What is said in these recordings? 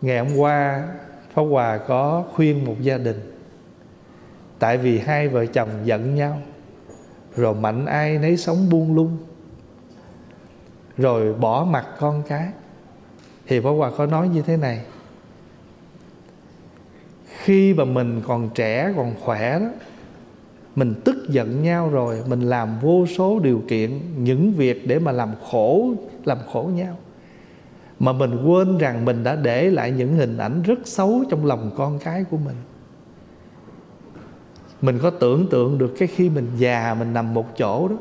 ngày hôm qua, Pháp Hòa có khuyên một gia đình, Tại vì hai vợ chồng giận nhau, Rồi mạnh ai nấy sống buông lung, Rồi bỏ mặt con cái. Thì Pháp Hòa có nói như thế này, Khi mà mình còn trẻ, còn khỏe đó, Mình tức giận nhau rồi, Mình làm vô số điều kiện, Những việc để mà làm khổ Làm khổ nhau mà mình quên rằng mình đã để lại những hình ảnh rất xấu trong lòng con cái của mình. Mình có tưởng tượng được cái khi mình già, mình nằm một chỗ đó,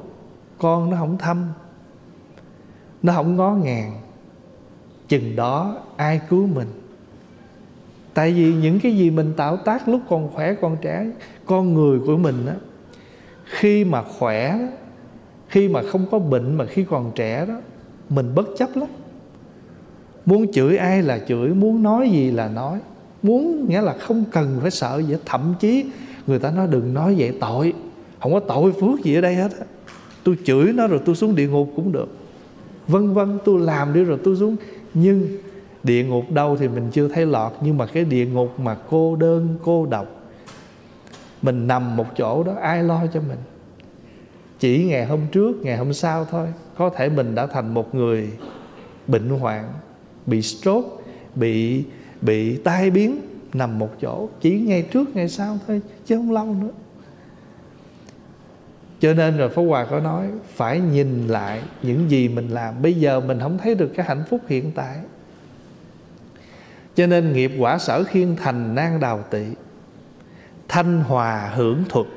con nó không thăm nó không ngó ngàng. Chừng đó, ai cứu mình? Tại vì những cái gì mình tạo tác lúc còn khỏe, còn trẻ, con người của mình á, khi mà khỏe, khi mà không có bệnh mà khi còn trẻ đó, mình bất chấp lắm muốn chửi ai là chửi, muốn nói gì là nói. Muốn nghĩa là không cần phải sợ gì thậm chí người ta nói đừng nói vậy, tội. Không có tội phước gì ở đây hết tôi chửi nó rồi tôi xuống địa ngục cũng được. Vân vân, tôi làm đi rồi tôi xuống. Nhưng địa ngục đâu thì mình chưa thấy lọt. Nhưng mà cái địa ngục mà cô đơn, cô độc, mình nằm một chỗ đó, ai lo cho mình? Chỉ ngày hôm trước, ngày hôm sau thôi. Có thể mình đã thành một người bệnh hoạn bị stroke, bị bị tai biến nằm một chỗ, chỉ ngày trước ngày sau thôi, chứ không lâu nữa. Cho nên rồi Pháp Hòa có nói, Phải nhìn lại những gì mình làm. Bây giờ mình không thấy được cái hạnh phúc hiện tại. Cho nên nghiệp quả sở khiên thành nan đào tị. Thanh hòa hưởng thuật.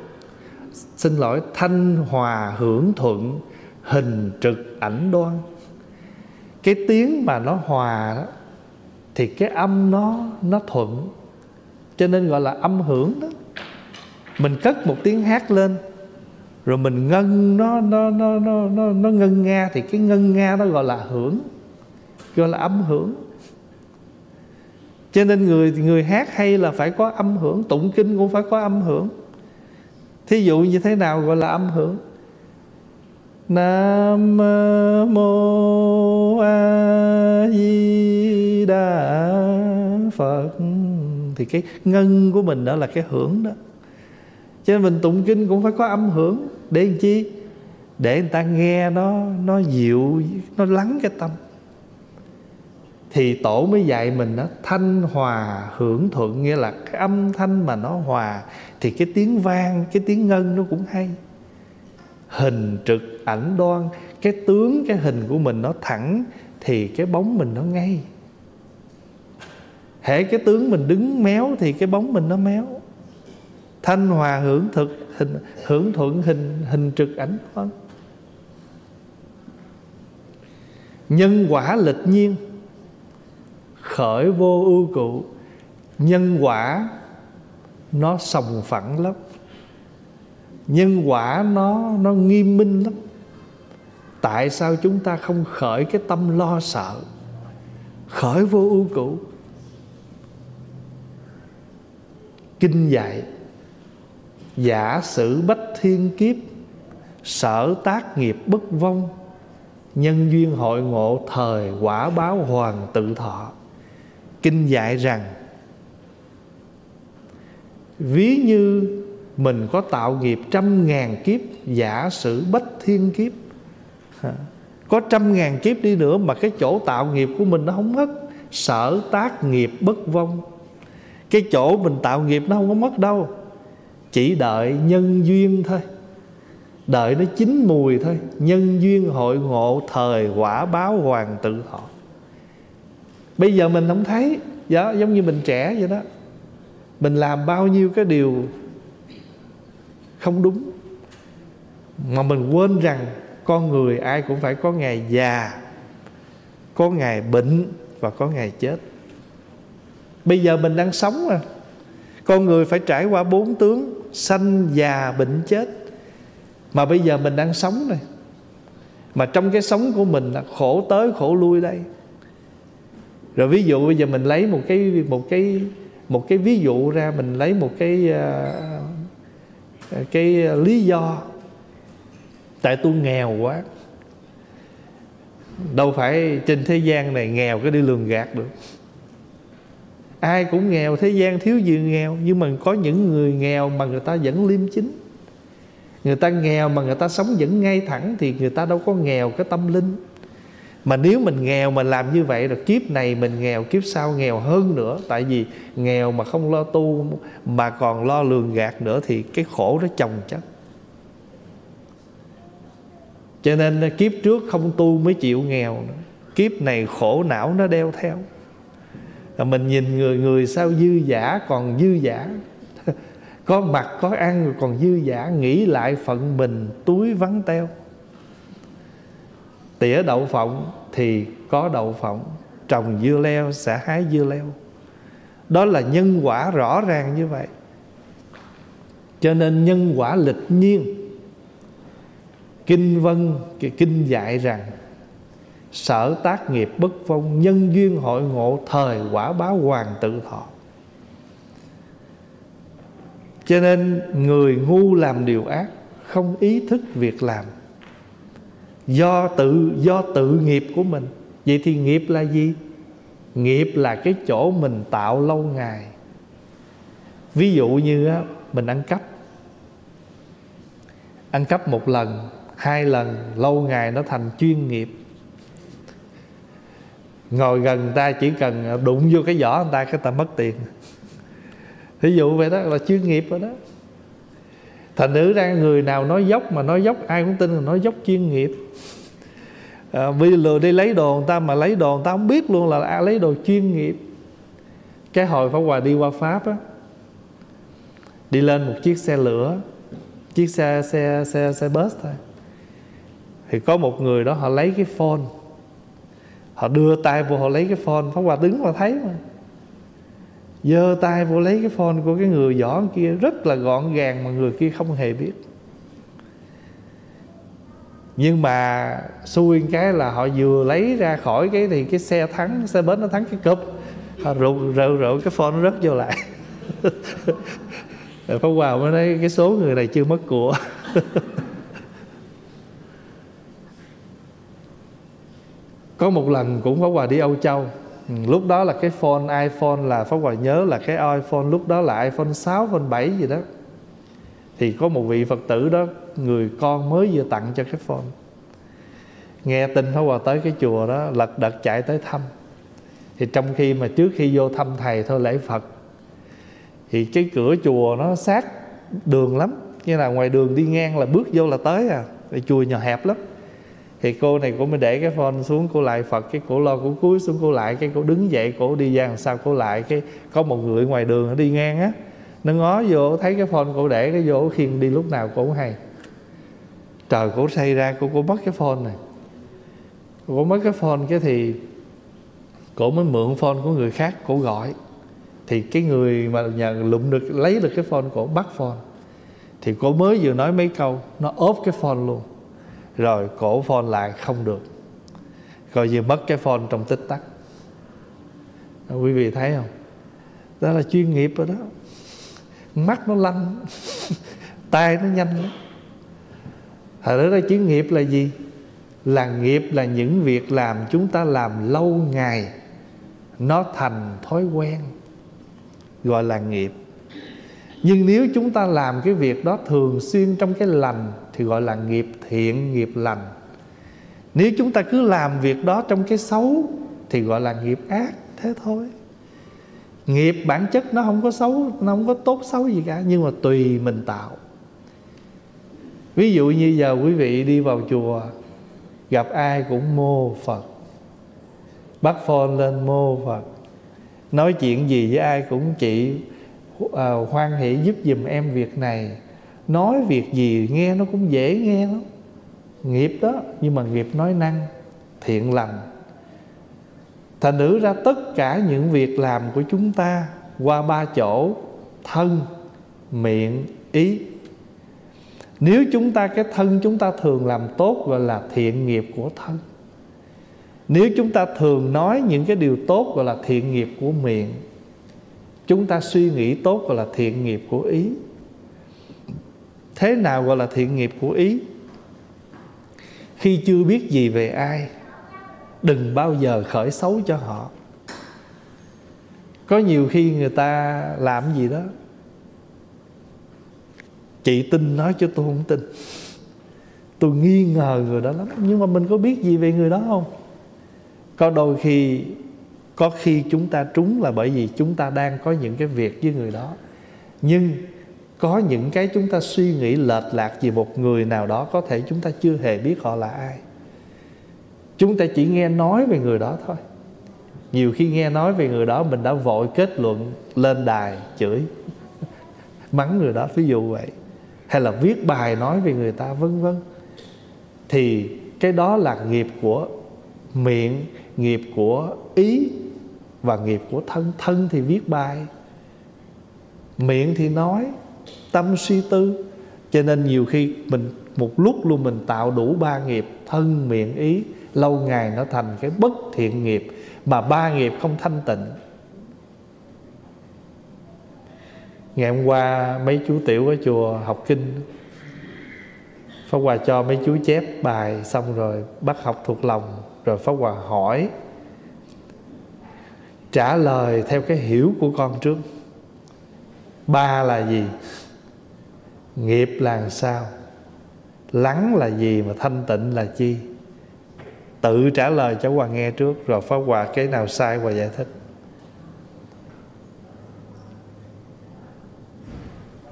Xin lỗi, Thanh hòa hưởng thuận, Hình trực ảnh đoan cái tiếng mà nó hòa đó thì cái âm nó nó thuận. Cho nên gọi là âm hưởng đó. Mình cất một tiếng hát lên rồi mình ngân nó nó nó nó nó, nó ngân nga thì cái ngân nga nó gọi là hưởng gọi là âm hưởng. Cho nên người người hát hay là phải có âm hưởng tụng kinh cũng phải có âm hưởng. Thí dụ như thế nào gọi là âm hưởng? Nam mô A Di Đà Phật. Thì cái ngân của mình đó là cái hưởng đó. Cho nên mình tụng kinh cũng phải có âm hưởng. Để làm chi? Để người ta nghe nó nó dịu, nó lắng cái tâm. Thì tổ mới dạy mình đó, thanh hòa hưởng thuận. Nghĩa là cái âm thanh mà nó hòa, thì cái tiếng vang, cái tiếng ngân nó cũng hay hình trực ảnh đoan, cái tướng, cái hình của mình nó thẳng thì cái bóng mình nó ngay. Hễ cái tướng mình đứng méo thì cái bóng mình nó méo. Thanh hòa hưởng thực, hình, hưởng thuận, hình hình trực ảnh đoan. Nhân quả lịch nhiên, khởi vô ưu cụ. Nhân quả, nó sòng phẳng lắm nhân quả nó nó nghiêm minh lắm. Tại sao chúng ta không khởi cái tâm lo sợ? Khởi vô ưu cũ kinh dạy, giả sử bách thiên kiếp, sở tác nghiệp bất vong, nhân duyên hội ngộ thời quả báo hoàng tự thọ. Kinh dạy rằng, ví như mình có tạo nghiệp trăm ngàn kiếp giả sử bách thiên kiếp. Có trăm ngàn kiếp đi nữa mà cái chỗ tạo nghiệp của mình nó không mất. Sở tác nghiệp bất vong. Cái chỗ mình tạo nghiệp nó không có mất đâu. Chỉ đợi nhân duyên thôi. Đợi nó chín mùi thôi. Nhân duyên hội ngộ thời quả báo hoàng tự thọ bây giờ mình không thấy. Đó, giống như mình trẻ vậy đó. Mình làm bao nhiêu cái điều không đúng. Mà mình quên rằng con người ai cũng phải có ngày già có ngày bệnh và có ngày chết. Bây giờ mình đang sống mà. Con người phải trải qua bốn tướng sanh già bệnh chết. Mà bây giờ mình đang sống này. Mà trong cái sống của mình là khổ tới khổ lui đây. Rồi ví dụ bây giờ mình lấy một cái một cái một cái ví dụ ra mình lấy một cái uh, cái ờ, lý do. Tại tôi nghèo quá. Đâu phải trên thế gian này nghèo cái đi lường gạt được. Ai cũng nghèo, thế gian thiếu gì nghèo, nhưng mà có những người nghèo mà người ta vẫn liêm chính. Người ta nghèo mà người ta sống vẫn ngay thẳng thì người ta đâu có nghèo cái tâm linh mà nếu mình nghèo mà làm như vậy rồi kiếp này mình nghèo, kiếp sau nghèo hơn nữa. Tại vì nghèo mà không lo tu mà còn lo lường gạt nữa thì cái khổ nó chồng chất. Cho nên kiếp trước không tu mới chịu nghèo nữa. Kiếp này khổ não nó đeo theo. Rồi mình nhìn người người sao dư giả còn dư giả. Có mặt, có ăn, còn dư giả, nghĩ lại phận mình, túi vắng teo tỉa đậu phộng thì có đậu phộng, trồng dưa leo sẽ hái dưa leo. Đó là nhân quả rõ ràng như vậy. Cho nên nhân quả lịch nhiên. Kinh vân kinh dạy rằng, sở tác nghiệp bất phong, nhân duyên hội ngộ, thời quả báo hoàng tự thọ. Cho nên người ngu làm điều ác, không ý thức việc làm do tự do tự nghiệp của mình. Vậy thì nghiệp là gì? Nghiệp là cái chỗ mình tạo lâu ngày. Ví dụ như á, mình ăn cắp. Ăn cắp một lần hai lần lâu ngày nó thành chuyên nghiệp. Ngồi gần người ta chỉ cần đụng vô cái vỏ người ta cái ta mất tiền. Ví dụ vậy đó là chuyên nghiệp rồi đó thành nữ ra người nào nói dốc mà nói dốc ai cũng tin là nói dốc chuyên nghiệp. À, bây giờ đi lấy đồ người ta mà lấy đồ người ta không biết luôn là à, lấy đồ chuyên nghiệp. Cái hồi Pháp Hòa đi qua Pháp á đi lên một chiếc xe lửa chiếc xe xe xe xe bus thôi. Thì có một người đó họ lấy cái phone. Họ đưa tay vô họ lấy cái phone. Pháp Hòa đứng mà thấy mà giơ tay vô lấy cái phone của cái người võ kia, rất là gọn gàng mà người kia không hề biết. Nhưng mà xui cái là họ vừa lấy ra khỏi cái thì cái xe thắng, xe bến nó thắng cái cúp. Rượu rượu rượu cái phone nó rớt vô lại. Pháp Hòa mới nói cái số người này chưa mất của. Có một lần cũng Pháp Hòa đi Âu Châu lúc đó là cái phone iPhone là Pháp Hòa nhớ là cái iPhone lúc đó là iPhone 6, iPhone 7 gì đó. Thì có một vị Phật tử đó người con mới vừa tặng cho cái phone. Nghe tin Pháp Hòa tới cái chùa đó lật đật chạy tới thăm. Thì trong khi mà trước khi vô thăm thầy thôi lễ Phật. Thì cái cửa chùa nó sát đường lắm. Như là ngoài đường đi ngang là bước vô là tới à. Cái chùa nhỏ hẹp lắm thì cô này cô mới để cái phone xuống, cô lại phật, cái cổ lo cổ cúi xuống, cô lại, cái cổ đứng dậy, cổ đi ra làm sao, cô lại, cái có một người ngoài đường nó đi ngang á. Nó ngó vô, thấy cái phone cổ để cái vô khiên đi lúc nào cổ hay. Trời, cổ xây ra, cô cô mất cái phone này. Cổ mất cái phone cái thì cổ mới mượn phone của người khác, cổ gọi. Thì cái người mà nhà lụm được, lấy được cái phone, cổ bắt phone. Thì cổ mới vừa nói mấy câu, nó ốp cái phone luôn rồi cổ phone lại không được. Coi như mất cái phone trong tích tắc. Quý vị thấy không? Đó là chuyên nghiệp rồi đó. Mắt nó lanh, tay nó nhanh lắm. Thật đó là chuyên nghiệp là gì? Là nghiệp là những việc làm chúng ta làm lâu ngày, nó thành thói quen, gọi là nghiệp. Nhưng nếu chúng ta làm cái việc đó thường xuyên trong cái lành thì gọi là nghiệp thiện nghiệp lành. Nếu chúng ta cứ làm việc đó trong cái xấu thì gọi là nghiệp ác thế thôi. Nghiệp bản chất nó không có xấu nó không có tốt xấu gì cả nhưng mà tùy mình tạo. Ví dụ như giờ quý vị đi vào chùa gặp ai cũng mô phật. Bắt phone lên mô phật. Nói chuyện gì với ai cũng chị uh, à, hoan hỷ giúp giùm em việc này nói việc gì nghe nó cũng dễ nghe lắm. Nghiệp đó, nhưng mà nghiệp nói năng, thiện lành. Thành nữ ra tất cả những việc làm của chúng ta qua ba chỗ, thân, miệng, ý. Nếu chúng ta, cái thân chúng ta thường làm tốt gọi là thiện nghiệp của thân. Nếu chúng ta thường nói những cái điều tốt gọi là thiện nghiệp của miệng, chúng ta suy nghĩ tốt gọi là thiện nghiệp của ý thế nào gọi là thiện nghiệp của ý? Khi chưa biết gì về ai, đừng bao giờ khởi xấu cho họ. Có nhiều khi người ta làm gì đó, chị tin nói cho tôi không tin. Tôi nghi ngờ người đó lắm. Nhưng mà mình có biết gì về người đó không? Có đôi khi, có khi chúng ta trúng là bởi vì chúng ta đang có những cái việc với người đó. Nhưng có những cái chúng ta suy nghĩ lệch lạc về một người nào đó có thể chúng ta chưa hề biết họ là ai. Chúng ta chỉ nghe nói về người đó thôi. Nhiều khi nghe nói về người đó, mình đã vội kết luận lên đài chửi, mắng người đó ví dụ vậy. Hay là viết bài nói về người ta, vân vân. Thì cái đó là nghiệp của miệng, nghiệp của ý và nghiệp của thân. Thân thì viết bài, miệng thì nói tâm suy tư. Cho nên nhiều khi mình, một lúc luôn mình tạo đủ ba nghiệp, thân, miệng, ý, lâu ngày nó thành cái bất thiện nghiệp mà ba nghiệp không thanh tịnh. Ngày hôm qua mấy chú tiểu ở chùa học kinh, Pháp Hòa cho mấy chú chép bài xong rồi bắt học thuộc lòng, Rồi Pháp Hòa hỏi, Trả lời theo cái hiểu của con trước. Ba là gì? Nghiệp là sao? Lắng là gì mà thanh tịnh là chi? Tự trả lời cho Hòa nghe trước, Rồi Pháp Hòa cái nào sai Hòa giải thích.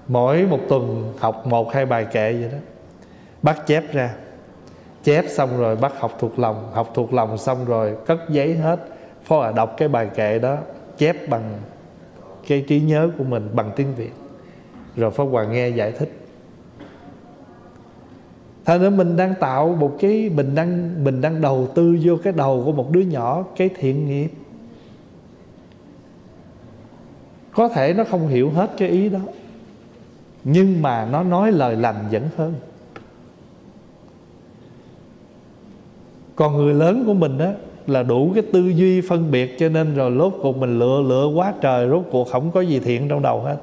Mỗi một tuần học một, hai bài kệ vậy đó. Bắt chép ra. Chép xong rồi bắt học thuộc lòng. Học thuộc lòng xong rồi cất giấy hết. Phó Hòa đọc cái bài kệ đó, Chép bằng cái trí nhớ của mình Bằng tiếng Việt. Rồi Pháp Hòa nghe giải thích. Thành ra mình đang tạo một cái, Mình đang mình đang đầu tư vô cái đầu của một đứa nhỏ Cái thiện nghiệp. Có thể nó không hiểu hết cái ý đó, Nhưng mà nó nói lời lành vẫn hơn. Còn người lớn của mình á, Là đủ cái tư duy phân biệt Cho nên rồi lốt cuộc mình lựa lựa quá trời, Rốt cuộc không có gì thiện trong đầu hết.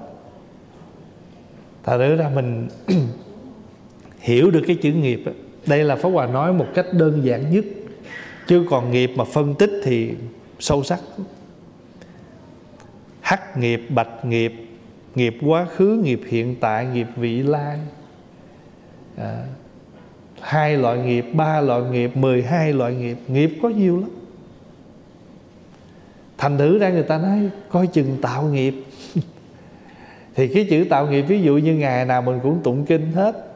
Thật ra mình hiểu được cái chữ nghiệp đây là Pháp Hòa nói một cách đơn giản nhất. Chứ còn nghiệp mà phân tích thì sâu sắc. Hắc nghiệp bạch nghiệp nghiệp quá khứ nghiệp hiện tại nghiệp vị lai. À, hai loại nghiệp ba loại nghiệp mười hai loại nghiệp nghiệp có nhiều lắm. Thành thử ra người ta nói coi chừng tạo nghiệp. Thì cái chữ tạo nghiệp ví dụ như ngày nào mình cũng tụng kinh hết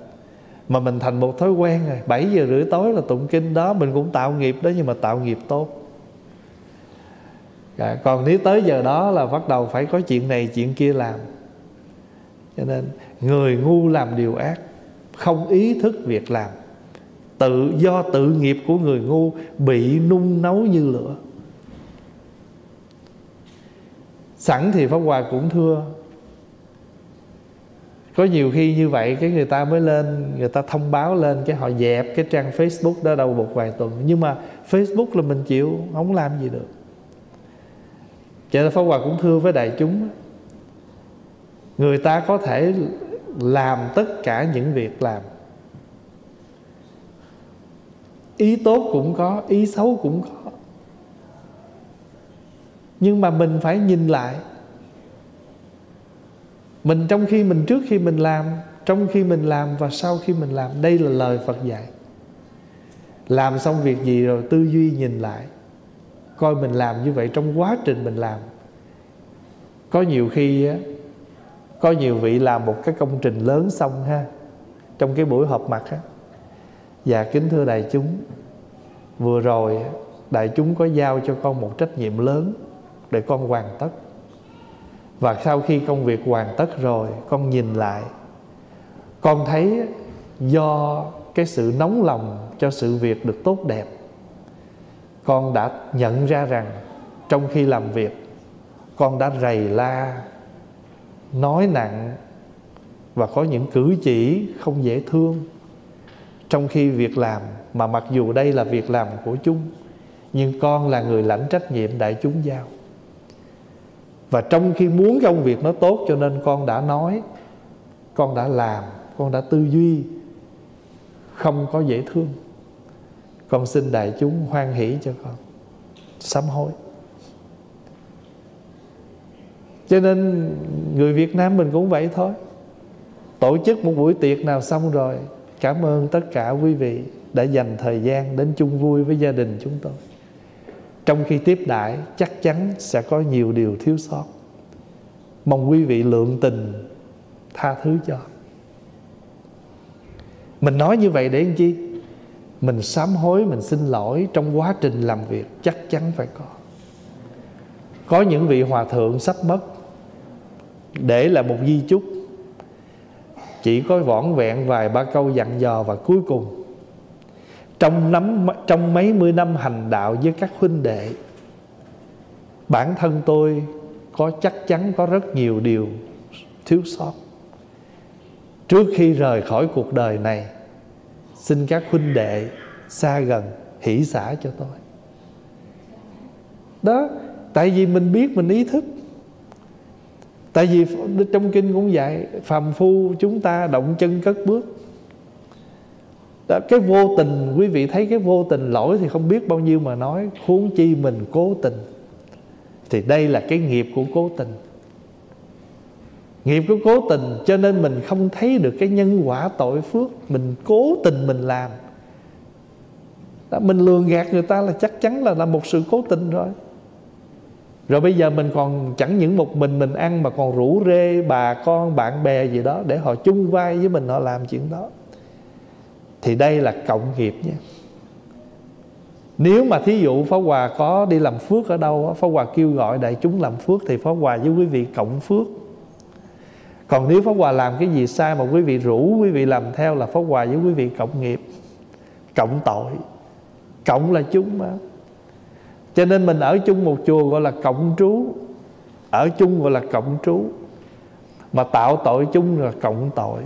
mà mình thành một thói quen rồi. 7 giờ rưỡi tối là tụng kinh đó mình cũng tạo nghiệp đó nhưng mà tạo nghiệp tốt. À, còn nếu tới giờ đó là bắt đầu phải có chuyện này chuyện kia làm. Cho nên người ngu làm điều ác không ý thức việc làm. Tự do tự nghiệp của người ngu bị nung nấu như lửa. Sẵn thì pháp hòa cũng thưa có nhiều khi như vậy cái người ta mới lên, người ta thông báo lên, cái họ dẹp cái trang Facebook đó đâu một vài tuần. Nhưng mà Facebook là mình chịu, không làm gì được. Cho nên Pháp Hòa cũng thưa với đại chúng người ta có thể làm tất cả những việc làm. Ý tốt cũng có, ý xấu cũng có. Nhưng mà mình phải nhìn lại mình trong khi mình trước khi mình làm, trong khi mình làm và sau khi mình làm. Đây là lời phật dạy. Làm xong việc gì rồi tư duy nhìn lại. Coi mình làm như vậy trong quá trình mình làm. Có nhiều khi á, có nhiều vị làm một cái công trình lớn xong ha, trong cái buổi họp mặt á. Và kính thưa đại chúng, vừa rồi đại chúng có giao cho con một trách nhiệm lớn để con hoàn tất và sau khi công việc hoàn tất rồi, con nhìn lại. Con thấy do cái sự nóng lòng cho sự việc được tốt đẹp, con đã nhận ra rằng trong khi làm việc, con đã rầy la, nói nặng và có những cử chỉ không dễ thương. Trong khi việc làm, mà mặc dù đây là việc làm của chúng, nhưng con là người lãnh trách nhiệm đại chúng giao và trong khi muốn công việc nó tốt cho nên con đã nói, con đã làm, con đã tư duy, không có dễ thương. Con xin đại chúng hoan hỷ cho con. Sám hối. Cho nên người việt nam mình cũng vậy thôi. Tổ chức một buổi tiệc nào xong rồi, cảm ơn tất cả quý vị đã dành thời gian đến chung vui với gia đình chúng tôi trong khi tiếp đãi, chắc chắn sẽ có nhiều điều thiếu sót. Mong quý vị lượng tình, tha thứ cho. Mình nói như vậy để làm chi? Mình sám hối, mình xin lỗi trong quá trình làm việc chắc chắn phải có. Có những vị hòa thượng sắp mất, để là một di chúc. Chỉ có vỏn vẹn vài ba câu dặn dò và cuối cùng trong năm trong mấy mươi năm hành đạo với các huynh đệ, bản thân tôi có chắc chắn có rất nhiều điều thiếu sót. Trước khi rời khỏi cuộc đời này, xin các huynh đệ xa gần hỷ xả cho tôi. Đó, tại vì mình biết mình ý thức. Tại vì trong kinh cũng vậy, phàm phu chúng ta động chân cất bước đó, cái vô tình quý vị thấy cái vô tình lỗi thì không biết bao nhiêu mà nói huống chi mình cố tình. Thì đây là cái nghiệp của cố tình. Nghiệp của cố tình cho nên mình không thấy được cái nhân quả tội phước mình cố tình mình làm. Đó, mình lường gạt người ta là chắc chắn là là một sự cố tình rồi. Rồi bây giờ mình còn chẳng những một mình mình ăn mà còn rủ rê bà con bạn bè gì đó để họ chung vai với mình họ làm chuyện đó thì đây là cộng nghiệp nhé. Nếu mà thí dụ Pháp Hòa có đi làm phước ở đâu Pháp Hòa kêu gọi đại chúng làm phước Thì Pháp Hòa với quý vị cộng phước. Còn nếu Pháp Hòa làm cái gì sai Mà quý vị rủ quý vị làm theo Là Pháp Hòa với quý vị cộng nghiệp. Cộng tội. Cộng là chúng mà Cho nên mình ở chung một chùa gọi là cộng trú. Ở chung gọi là cộng trú. Mà tạo tội chung là cộng tội.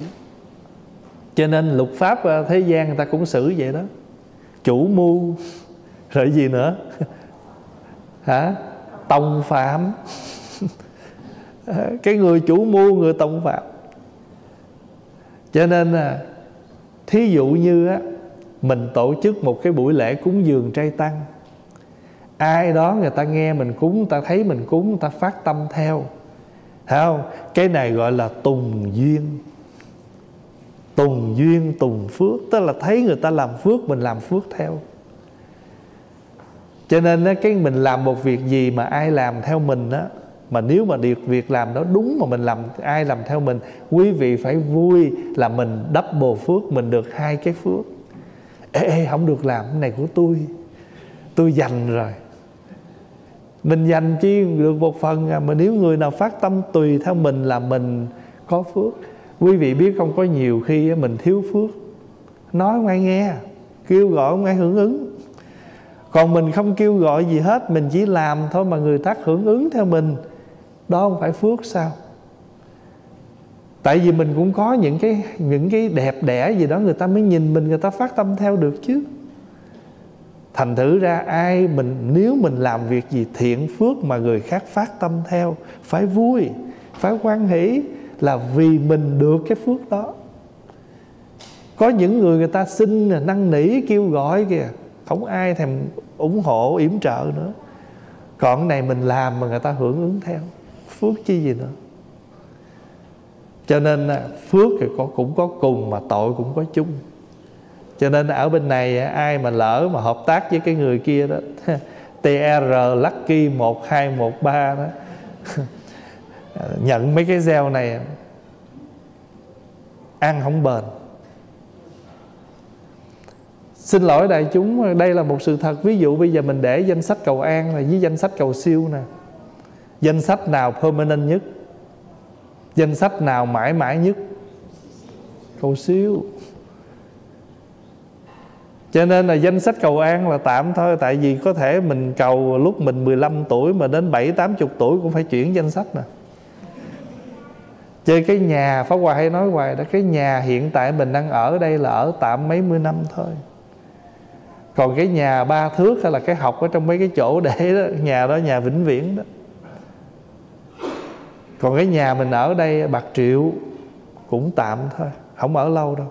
Cho nên luật pháp ờ, thế gian người ta cũng xử vậy đó. Chủ mưu rồi gì nữa? Hả? Tòng phạm. Cái người chủ mưu người tòng phạm. Cho nên à, thí dụ như á mình tổ chức một cái buổi lễ cúng dường trai tăng. Ai đó người ta nghe mình cúng người ta thấy mình cúng người ta phát tâm theo. Thấy không? Cái này gọi là tùng duyên. Tùng duyên tùng phước Tức là thấy người ta làm phước Mình làm phước theo. Cho nên cái mình làm một việc gì mà ai làm theo mình á mà nếu mà việc việc làm đó đúng mà mình làm ai làm theo mình quý vị phải vui là mình double phước mình được hai cái phước. Ê, ê không được làm cái này của tôi. Tôi dành rồi. Mình dành chi được một phần à, mà nếu người nào phát tâm tùy theo mình là mình có phước quý vị biết không, có nhiều khi mình thiếu phước. Nói không ai nghe, kêu gọi không ai hưởng ứng. Còn mình không kêu gọi gì hết, mình chỉ làm thôi mà người khác hưởng ứng theo mình. Đó không phải phước sao? Tại vì mình cũng có những cái những cái đẹp đẽ gì đó người ta mới nhìn mình, người ta phát tâm theo được chứ. Thành thử ra ai mình, nếu mình làm việc gì thiện phước mà người khác phát tâm theo, phải vui, phải quan hỷ là vì mình được cái phước đó. Có những người người ta xin năn nỉ, kêu gọi kìa. Không ai thèm ủng hộ, yểm trợ nữa. Còn cái này mình làm mà người ta hưởng ứng theo. Phước chi gì nữa? Cho nên à, phước thì có, cũng có cùng mà tội cũng có chung. Cho nên ở bên này à, ai mà lỡ mà hợp tác với cái người kia đó TR Lucky 1213 đó nhận mấy cái gieo này ăn không bền. Xin lỗi đại chúng, Đây là một sự thật. Ví dụ bây giờ mình để danh sách cầu an này Với danh sách cầu siêu nè. Danh sách nào permanent nhất? Danh sách nào mãi mãi nhất? Cầu siêu. Cho nên là danh sách cầu an là tạm thôi, Tại vì có thể mình cầu lúc mình 15 tuổi Mà đến 7-80 tuổi cũng phải chuyển danh sách nè. Chơi cái nhà, Pháp Hòa hay nói hoài đó, Cái nhà hiện tại mình đang ở đây là ở tạm mấy mươi năm thôi. Còn cái nhà ba thước hay là cái học ở trong mấy cái chỗ để đó, nhà đó, nhà vĩnh viễn đó. Còn cái nhà mình ở đây, bạc triệu, cũng tạm thôi, không ở lâu đâu.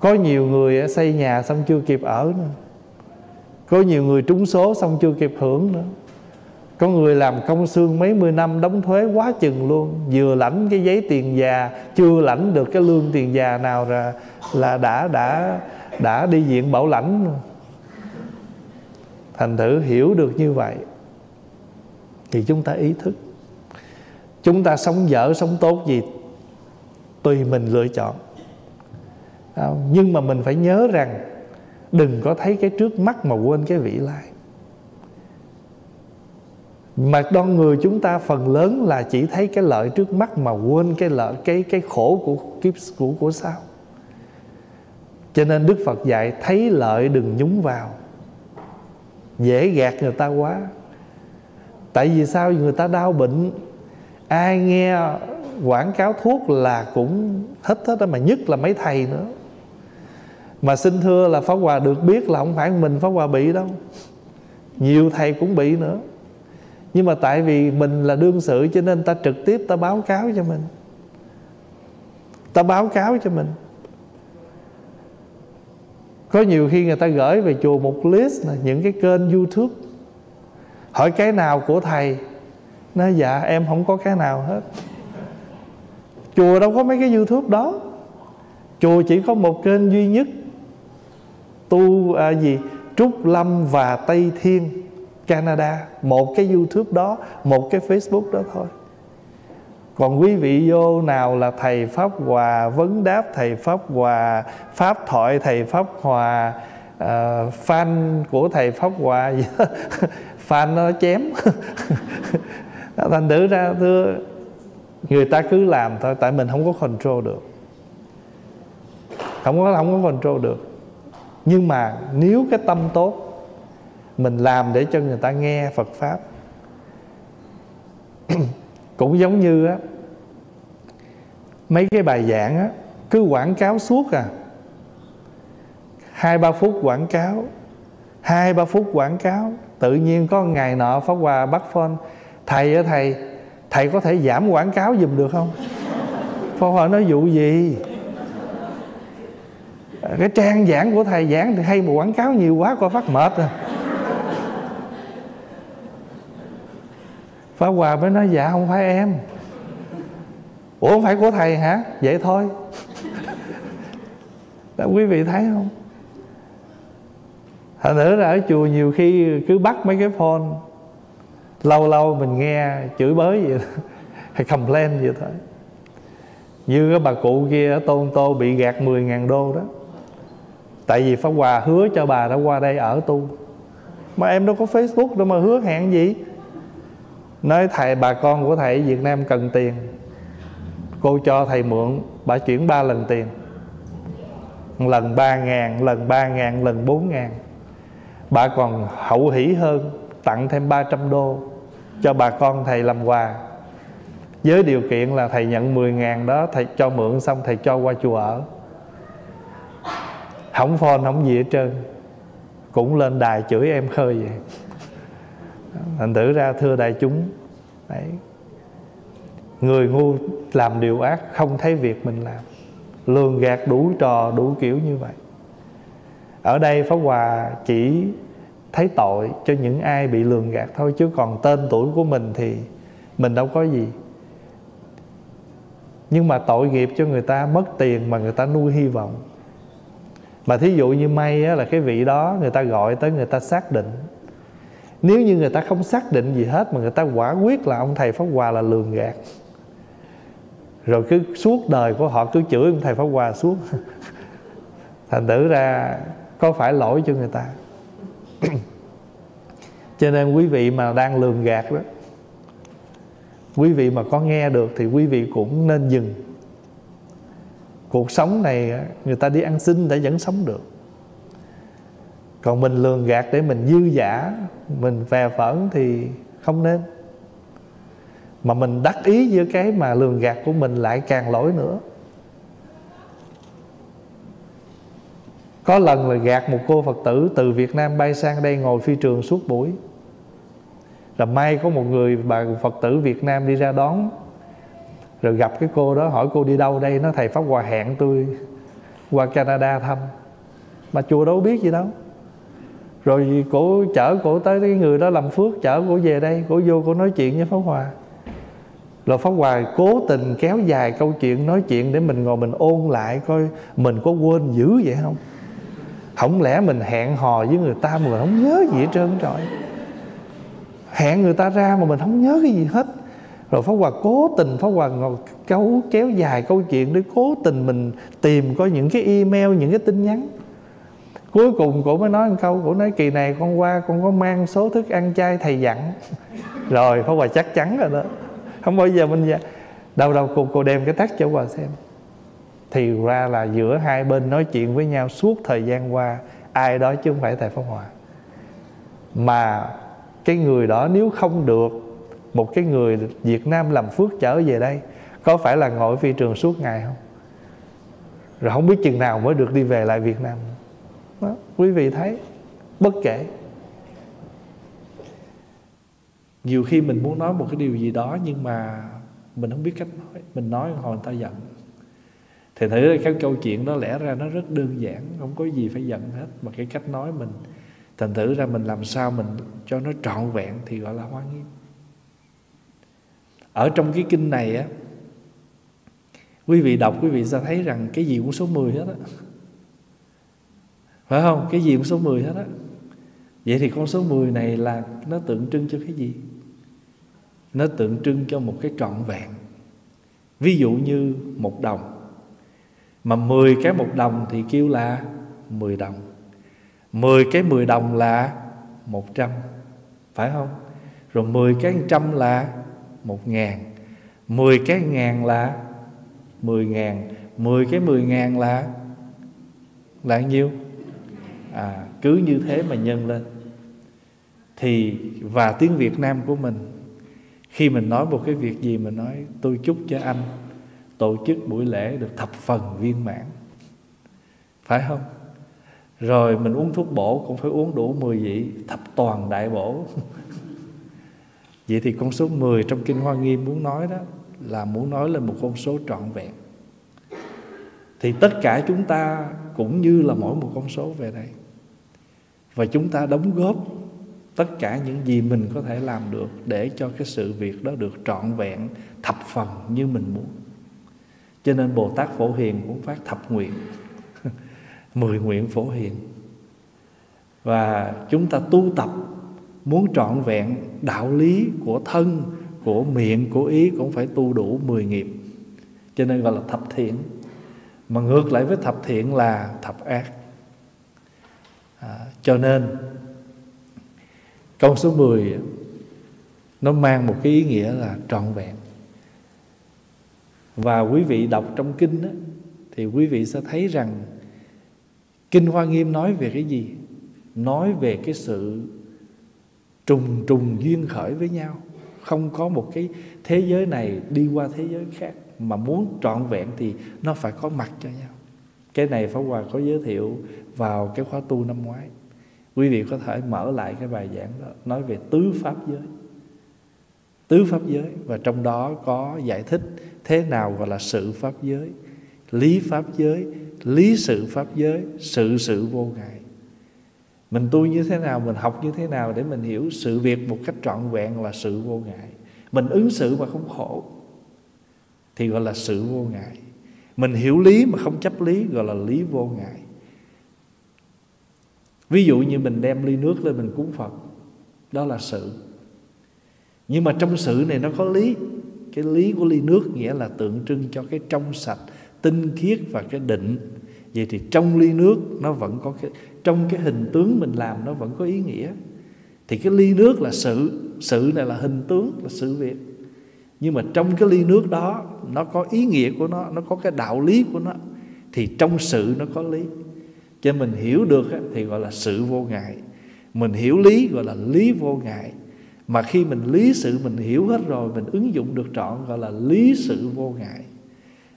Có nhiều người xây nhà xong chưa kịp ở nữa. Có nhiều người trúng số xong chưa kịp hưởng nữa có người làm công xương mấy mươi năm đóng thuế quá chừng luôn. Vừa lãnh cái giấy tiền già, chưa lãnh được cái lương tiền già nào là là đã đã đã đi diện bảo lãnh. Thành thử hiểu được như vậy thì chúng ta ý thức. Chúng ta sống dở sống tốt gì tùy mình lựa chọn. À, nhưng mà mình phải nhớ rằng đừng có thấy cái trước mắt mà quên cái vị lai mà con người chúng ta phần lớn là chỉ thấy cái lợi trước mắt mà quên cái lợi, cái cái khổ của kiếp, của của sao cho nên đức phật dạy, thấy lợi đừng nhúng vào. Dễ gạt người ta quá. Tại vì sao? Người ta đau bệnh. Ai nghe quảng cáo thuốc là cũng hết hết đó, mà nhất là mấy thầy nữa. Mà xin thưa là pháp hòa được biết là không phải mình pháp hòa bị đâu. Nhiều thầy cũng bị nữa nhưng mà tại vì mình là đương sự cho nên ta trực tiếp ta báo cáo cho mình. Ta báo cáo cho mình. Có nhiều khi người ta gửi về chùa một list là những cái kênh youtube. Hỏi cái nào của thầy? Nói dạ em không có cái nào hết. Chùa đâu có mấy cái youtube đó. Chùa chỉ có một kênh duy nhất. Tu à, gì? Trúc lâm và tây thiên canada một cái youtube đó một cái facebook đó thôi. Còn quý vị vô nào là thầy pháp hòa vấn đáp thầy pháp hòa pháp thoại thầy pháp hòa uh, fan của thầy pháp hòa fan nó chém. Thành thử ra thưa người ta cứ làm thôi tại mình không có control được. Không có không có control được. Nhưng mà nếu cái tâm tốt mình làm để cho người ta nghe Phật pháp. Cũng giống như á, mấy cái bài giảng á, cứ quảng cáo suốt à. Hai ba phút quảng cáo, hai ba phút quảng cáo, tự nhiên có ngày nọ pháp hòa bắt phone, thầy á thầy thầy có thể giảm quảng cáo giùm được không? Pháp hòa nói, vụ gì? Cái trang giảng của thầy giảng thì hay mà quảng cáo nhiều quá coi phát mệt rồi Pháp Hòa mới nói dạ không phải em. Ủa không phải của thầy hả? Vậy thôi. Đó, Quý vị thấy không? Thành nữa là ở chùa nhiều khi cứ bắt mấy cái phone Lâu lâu mình nghe chửi bới vậy Hay complain vậy thôi. Như cái bà cụ kia ở Tôn Tô bị gạt 10.000 đô đó. Tại vì Pháp Hòa hứa cho bà đã qua đây ở tu. Mà em đâu có Facebook đâu mà hứa hẹn gì nói thầy, bà con của thầy Việt Nam cần tiền. Cô cho thầy mượn, bà chuyển ba lần tiền. Lần ba ngàn, lần ba ngàn, lần bốn ngàn. Bà còn hậu hỷ hơn, tặng thêm 300 đô cho bà con thầy làm quà. Với điều kiện là thầy nhận 10 ngàn đó, thầy cho mượn xong thầy cho qua chùa ở. Không phone, không gì hết trơn. Cũng lên đài chửi em khơi vậy thành thử ra thưa đại chúng đấy người ngu làm điều ác không thấy việc mình làm lường gạt đủ trò đủ kiểu như vậy. Ở đây pháp hòa chỉ thấy tội cho những ai bị lường gạt thôi chứ còn tên tuổi của mình thì mình đâu có gì. Nhưng mà tội nghiệp cho người ta mất tiền mà người ta nuôi hy vọng. Mà thí dụ như may á, là cái vị đó người ta gọi tới người ta xác định nếu như người ta không xác định gì hết mà người ta quả quyết là ông thầy pháp hòa là lường gạt, rồi cứ suốt đời của họ cứ chửi ông thầy pháp hòa suốt, thành tử ra có phải lỗi cho người ta? Cho nên quý vị mà đang lường gạt đó, quý vị mà có nghe được thì quý vị cũng nên dừng. Cuộc sống này người ta đi ăn xin để vẫn sống được còn mình lường gạt để mình dư giả, mình phè phẫn thì không nên. Mà mình đắc ý giữa cái mà lường gạt của mình lại càng lỗi nữa. Có lần là gạt một cô phật tử từ việt nam bay sang đây ngồi phi trường suốt buổi. Là may có một người bà phật tử việt nam đi ra đón. Rồi gặp cái cô đó, hỏi cô đi đâu đây? Nó thầy pháp hòa hẹn tôi qua canada thăm. Mà chùa đâu biết gì đâu rồi cổ chở cổ tới cái người đó làm phước, chở cổ về đây. Cổ vô cổ nói chuyện với pháp hòa. Rồi pháp hòa cố tình kéo dài câu chuyện, nói chuyện để mình ngồi mình ôn lại coi mình có quên dữ vậy không? Không lẽ mình hẹn hò với người ta mà mình không nhớ gì hết trơn trời? Hẹn người ta ra mà mình không nhớ cái gì hết. Rồi pháp hòa cố tình, pháp hòa ngồi kéo kéo dài câu chuyện để cố tình mình tìm coi những cái email, những cái tin nhắn cuối cùng cổ mới nói một câu, cổ nói, kỳ này con qua con có mang số thức ăn chay thầy dặn. Rồi, pháp hòa chắc chắn rồi đó. Không bao giờ mình đâu đâu, cô cô đem cái tắt cho hòa xem. Thì ra là giữa hai bên nói chuyện với nhau suốt thời gian qua, ai đó chứ không phải thầy pháp hòa. Mà cái người đó nếu không được một cái người Việt Nam làm phước trở về đây, có phải là ngồi phi trường suốt ngày không? Rồi không biết chừng nào mới được đi về lại Việt Nam đó, quý vị thấy bất kể. Nhiều khi mình muốn nói một cái điều gì đó nhưng mà mình không biết cách nói mình nói hồi người ta giận. Thì thử ra cái câu chuyện đó lẽ ra nó rất đơn giản không có gì phải giận hết. Mà cái cách nói mình thành thử ra mình làm sao mình cho nó trọn vẹn thì gọi là hoa nghiêm ở trong cái kinh này á quý vị đọc quý vị sẽ thấy rằng cái gì cũng số 10 hết á phải không? Cái gì cũng số 10 hết á. Vậy thì con số 10 này là nó tượng trưng cho cái gì? Nó tượng trưng cho một cái trọn vẹn. Ví dụ như một đồng. Mà 10 cái một đồng thì kêu là 10 đồng. 10 cái 10 đồng là 100 Phải không? Rồi 10 cái 100 là 1 ngàn. 10 cái ngàn là 10 ngàn. 10 cái 10 ngàn là Là nhiêu? À, cứ như thế mà nhân lên. Thì và tiếng Việt Nam của mình Khi mình nói một cái việc gì Mình nói tôi chúc cho anh Tổ chức buổi lễ được thập phần viên mãn. Phải không? Rồi mình uống thuốc bổ cũng phải uống đủ 10 vị Thập toàn đại bổ. Vậy thì con số 10 trong Kinh Hoa Nghiêm muốn nói đó Là muốn nói lên một con số trọn vẹn. Thì tất cả chúng ta cũng như là mỗi một con số về đây. Và chúng ta đóng góp tất cả những gì mình có thể làm được Để cho cái sự việc đó được trọn vẹn thập phần như mình muốn. Cho nên Bồ Tát Phổ Hiền cũng phát thập nguyện Mười nguyện phổ hiền. Và chúng ta tu tập Muốn trọn vẹn đạo lý của thân Của miệng, của ý Cũng phải tu đủ mười nghiệp. Cho nên gọi là thập thiện. Mà ngược lại với thập thiện là thập ác. Cho nên Câu số 10 Nó mang một cái ý nghĩa là trọn vẹn. Và quý vị đọc trong kinh đó, Thì quý vị sẽ thấy rằng Kinh Hoa Nghiêm nói về cái gì? Nói về cái sự trùng trùng duyên khởi với nhau. Không có một cái thế giới này đi qua thế giới khác Mà muốn trọn vẹn thì nó phải có mặt cho nhau. Cái này Pháp Hòa có giới thiệu vào cái khóa tu năm ngoái. Quý vị có thể mở lại cái bài giảng đó, Nói về tứ pháp giới. Tứ pháp giới, Và trong đó có giải thích Thế nào gọi là sự pháp giới, Lý pháp giới, lý sự pháp giới, sự sự vô ngại. Mình tu như thế nào, mình học như thế nào để mình hiểu sự việc một cách trọn vẹn là sự vô ngại. Mình ứng xử mà không khổ thì gọi là sự vô ngại. Mình hiểu lý mà không chấp lý, gọi là lý vô ngại ví dụ như mình đem ly nước lên mình cúng phật, đó là sự. Nhưng mà trong sự này nó có lý. Cái lý của ly nước nghĩa là tượng trưng cho cái trong sạch, tinh khiết và cái định. Vậy thì trong ly nước nó vẫn có cái, trong cái hình tướng mình làm nó vẫn có ý nghĩa. Thì cái ly nước là sự sự này là hình tướng, là sự việc. Nhưng mà trong cái ly nước đó, nó có ý nghĩa của nó nó có cái đạo lý của nó, thì trong sự nó có lý cho mình hiểu được thì gọi là sự vô ngại. Mình hiểu lý, gọi là lý vô ngại. Mà khi mình lý sự, mình hiểu hết rồi, mình ứng dụng được trọn, gọi là lý sự vô ngại.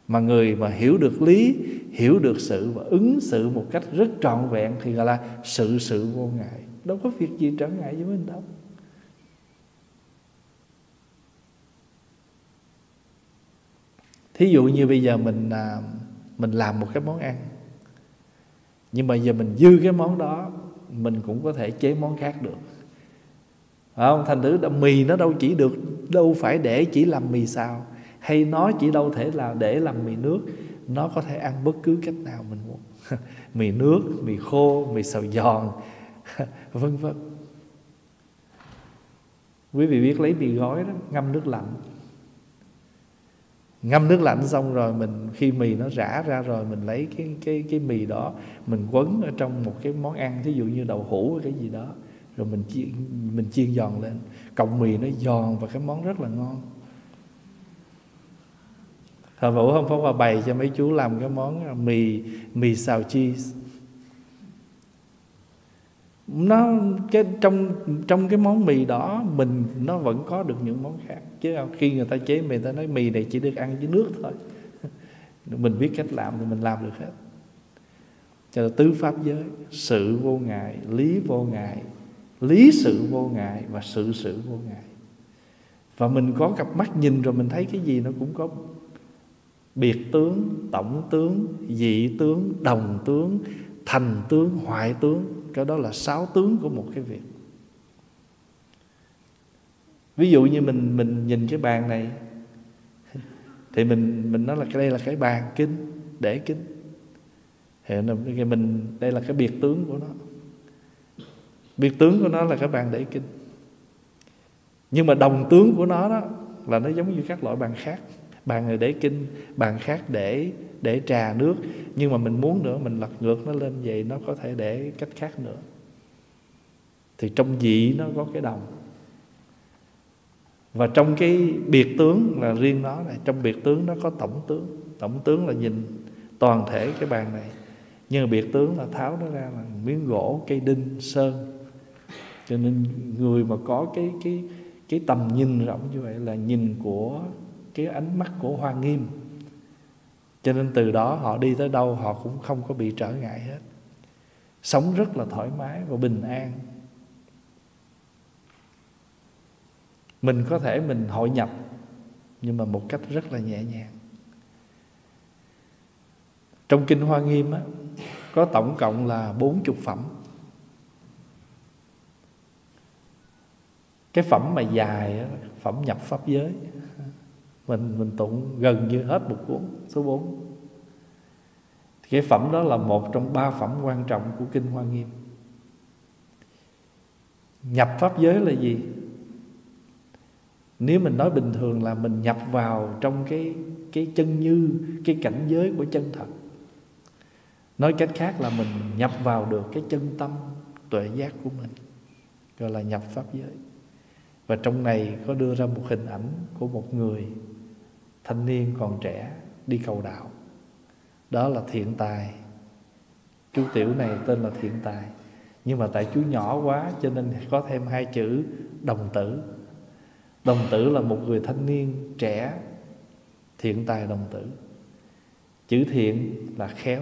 Mà người mà hiểu được lý, hiểu được sự và ứng xử một cách rất trọn vẹn thì gọi là sự sự vô ngại. Đâu có việc gì trở ngại với mình đâu. Thí dụ như bây giờ mình à, mình làm một cái món ăn nhưng mà giờ mình dư cái món đó, mình cũng có thể chế món khác được. Phải không? Thành thử mì nó đâu chỉ được, đâu phải để chỉ làm mì xào, hay nó chỉ đâu thể là để làm mì nước. Nó có thể ăn bất cứ cách nào mình muốn. Mì nước, mì khô, mì xào giòn, vân vân. Quý vị biết lấy mì gói đó, ngâm nước lạnh ngâm nước lạnh xong rồi mình, khi mì nó rã ra rồi mình lấy cái cái cái mì đó, mình quấn ở trong một cái món ăn ví dụ như đậu hũ hay cái gì đó, rồi mình chiên mình chiên giòn lên. Cọng mì nó giòn và cái món rất là ngon. Thờ Vũ hôm phó qua bày cho mấy chú làm cái món à, mì mì xào cheese nó cái, trong trong cái món mì đó, mình nó vẫn có được những món khác. Chứ khi người ta chế mì ta nói mì này chỉ được ăn với nước thôi. Mình biết cách làm thì mình làm được hết. Cho là tứ pháp giới, sự vô ngại, lý vô ngại, lý sự vô ngại và sự sự vô ngại. Và mình có cặp mắt nhìn rồi mình thấy cái gì nó cũng có biệt tướng, tổng tướng, dị tướng, đồng tướng, thành tướng, hoại tướng cái đó là sáu tướng của một cái việc. Ví dụ như mình mình nhìn cái bàn này, thì mình mình nói là cái đây là cái bàn kinh để kinh thì mình, đây là cái biệt tướng của nó. Biệt tướng của nó là cái bàn để kinh nhưng mà đồng tướng của nó đó là nó giống như các loại bàn khác. Bàn này để kinh bàn khác để để trà nước, nhưng mà mình muốn nữa, mình lật ngược nó lên vậy nó có thể để cách khác nữa. Thì trong dị nó có cái đồng. Và trong cái biệt tướng là riêng nó này, trong biệt tướng nó có tổng tướng. Tổng tướng là nhìn toàn thể cái bàn này. Nhưng biệt tướng là tháo nó ra là miếng gỗ, cây đinh, sơn. Cho nên người mà có cái cái cái tầm nhìn rộng như vậy là nhìn của cái ánh mắt của hoa nghiêm cho nên từ đó họ đi tới đâu họ cũng không có bị trở ngại hết. Sống rất là thoải mái và bình an. Mình có thể mình hội nhập nhưng mà một cách rất là nhẹ nhàng. Trong kinh hoa nghiêm á, có tổng cộng là bốn chục phẩm. Cái phẩm mà dài á, phẩm nhập pháp giới mình mình tụng gần như hết một cuốn, số 4 cái phẩm đó là một trong ba phẩm quan trọng của kinh Hoa Nghiêm. Nhập pháp giới là gì? Nếu mình nói bình thường là mình nhập vào trong cái cái chân như, cái cảnh giới của chân thật. Nói cách khác là mình nhập vào được cái chân tâm, tuệ giác của mình, gọi là nhập pháp giới. Và trong này có đưa ra một hình ảnh của một người thanh niên còn trẻ đi cầu đạo. Đó là thiện tài. Chú tiểu này tên là thiện tài. Nhưng mà tại chú nhỏ quá cho nên có thêm hai chữ đồng tử. Đồng tử là một người thanh niên trẻ, thiện tài đồng tử. Chữ thiện là khéo.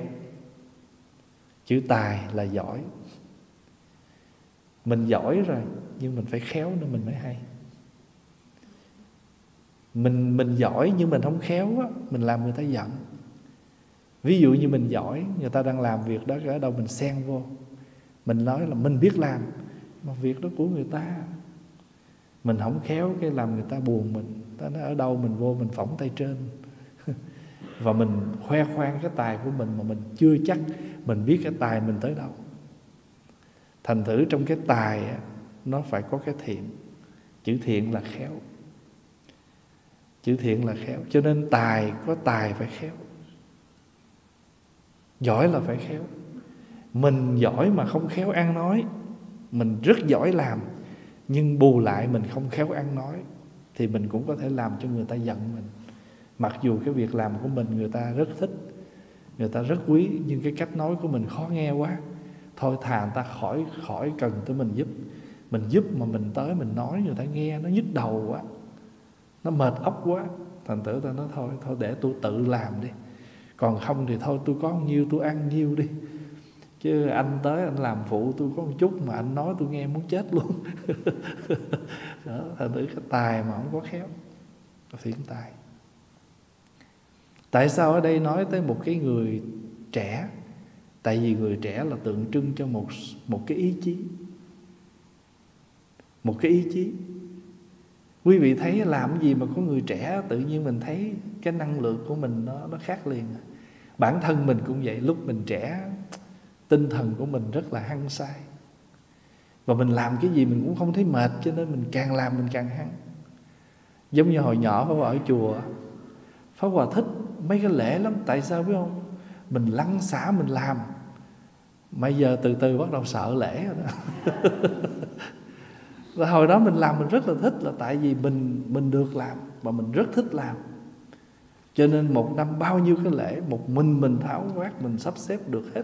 Chữ tài là giỏi. Mình giỏi rồi, nhưng mình phải khéo nữa, mình mới hay mình mình giỏi nhưng mình không khéo á, mình làm người ta giận. Ví dụ như mình giỏi, người ta đang làm việc đó, ở đâu mình xen vô. Mình nói là mình biết làm, mà việc đó của người ta. Mình không khéo cái làm người ta buồn mình. Ta nói, ở đâu mình vô mình phỏng tay trên. Và mình khoe khoang cái tài của mình mà mình chưa chắc mình biết cái tài mình tới đâu. Thành thử trong cái tài nó phải có cái thiện. Chữ thiện là khéo chữ thiện là khéo. Cho nên tài, có tài phải khéo. Giỏi là phải khéo. Mình giỏi mà không khéo ăn nói, mình rất giỏi làm, nhưng bù lại mình không khéo ăn nói, thì mình cũng có thể làm cho người ta giận mình. Mặc dù cái việc làm của mình người ta rất thích, người ta rất quý, nhưng cái cách nói của mình khó nghe quá. Thôi thà người ta khỏi khỏi cần tới mình giúp. Mình giúp mà mình tới mình nói, người ta nghe nó nhức đầu quá nó mệt óc quá. Thành tử ta nói, thôi thôi để tôi tự làm đi. Còn không thì thôi tôi có nhiêu tôi ăn nhiêu đi. Chứ anh tới anh làm phụ tôi có một chút mà anh nói tôi nghe muốn chết luôn. Đó, thành tử cái tài mà không có khéo. Thiện tài. Tại sao ở đây nói tới một cái người trẻ? Tại vì người trẻ là tượng trưng cho một một cái ý chí. Một cái ý chí quý vị thấy làm gì mà có người trẻ, tự nhiên mình thấy cái năng lượng của mình nó nó khác liền à. bản thân mình cũng vậy, lúc mình trẻ, tinh thần của mình rất là hăng say. Và mình làm cái gì mình cũng không thấy mệt, cho nên mình càng làm mình càng hăng. Giống như hồi nhỏ Pháp Hòa ở chùa, Pháp Hòa thích mấy cái lễ lắm. Tại sao biết không? Mình lăn xả mình làm. Mà giờ từ từ bắt đầu sợ lễ rồi đó. và hồi đó mình làm mình rất là thích là tại vì mình mình được làm và mình rất thích làm. Cho nên một năm bao nhiêu cái lễ, một mình mình tháo quát, mình sắp xếp được hết.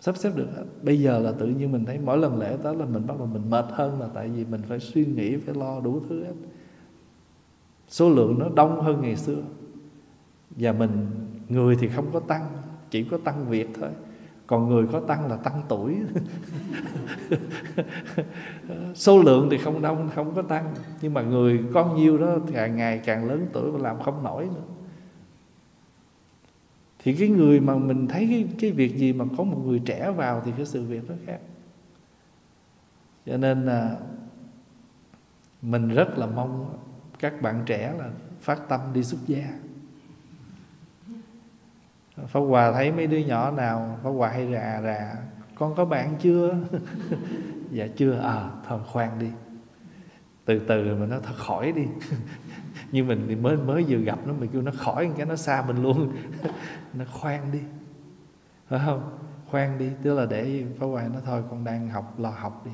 Sắp xếp được hết. Bây giờ là tự nhiên mình thấy mỗi lần lễ tới là mình bắt đầu mình mệt hơn là tại vì mình phải suy nghĩ, phải lo đủ thứ hết. Số lượng nó đông hơn ngày xưa. Và mình, người thì không có tăng, chỉ có tăng việc thôi còn người có tăng là tăng tuổi. Số lượng thì không đông không có tăng. Nhưng mà người có nhiêu đó càng ngày càng lớn tuổi và làm không nổi nữa. Thì cái người mà mình thấy cái, cái việc gì mà có một người trẻ vào thì cái sự việc nó khác. Cho nên là mình rất là mong các bạn trẻ là phát tâm đi xuất gia. Pháp Hòa thấy mấy đứa nhỏ nào, Pháp Hòa hay rà rà, Con có bạn chưa? Dạ chưa. À thôi khoan đi. Từ từ mà nó thật khỏi đi. Nhưng mình thì mới mới vừa gặp nó, Mình kêu nó khỏi cái nó xa mình luôn. Nó khoan đi. Phải không? Khoan đi, Tức là để Pháp Hòa nó thôi, con đang học, Lo học đi.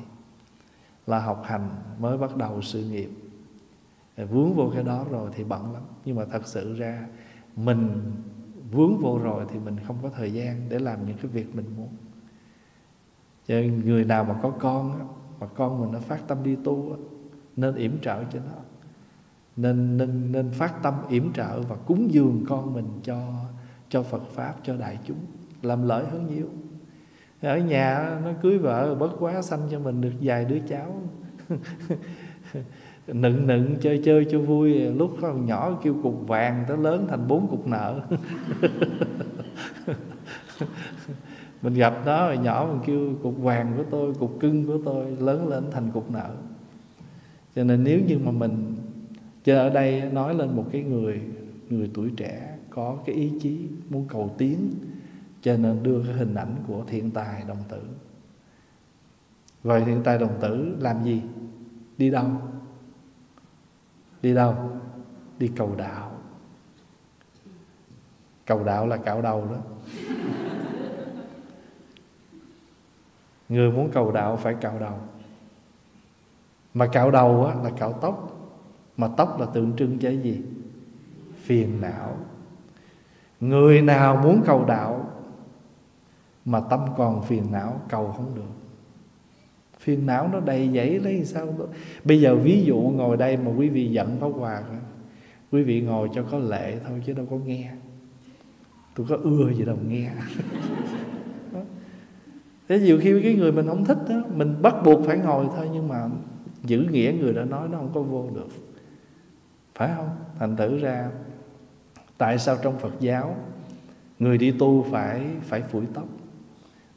Lo học hành mới bắt đầu sự nghiệp. Vướng vô cái đó rồi thì bận lắm. Nhưng mà thật sự ra, Mình vướng vô rồi thì mình không có thời gian để làm những cái việc mình muốn. Cho người nào mà có con mà con mình nó phát tâm đi tu nên yểm trợ cho nó. Nên nên nên phát tâm yểm trợ và cúng dường con mình cho cho Phật pháp, cho đại chúng, làm lợi hơn nhiều. Ở nhà nó cưới vợ bất quá sanh cho mình được vài đứa cháu. nựng nựng, chơi chơi cho vui. Lúc còn nhỏ kêu cục vàng tới lớn thành bốn cục nợ. Mình gặp nó hồi nhỏ mình kêu cục vàng của tôi, cục cưng của tôi lớn lên thành cục nợ. Cho nên nếu như mà mình cho ở đây nói lên một cái người người tuổi trẻ có cái ý chí muốn cầu tiến, cho nên đưa cái hình ảnh của thiện tài đồng tử. Vậy thiện tài đồng tử làm gì? Đi đâu? Đi đâu? Đi cầu đạo. Cầu đạo là cạo đầu đó. Người muốn cầu đạo phải cạo đầu. Mà cạo đầu á, là cạo tóc. Mà tóc là tượng trưng cho gì? Phiền não. Người nào muốn cầu đạo mà tâm còn phiền não cầu không được phiền não nó đầy dẫy lấy sao đó. bây giờ ví dụ ngồi đây mà quý vị giận pháp hòa quý vị ngồi cho có lệ thôi chứ đâu có nghe. Tôi có ưa gì đâu nghe. Thế nhiều khi cái người mình không thích đó mình bắt buộc phải ngồi thôi nhưng mà giữ nghĩa người đã nói nó không có vô được. Phải không? Thành thử ra, tại sao trong phật giáo người đi tu phải phải phủi tóc?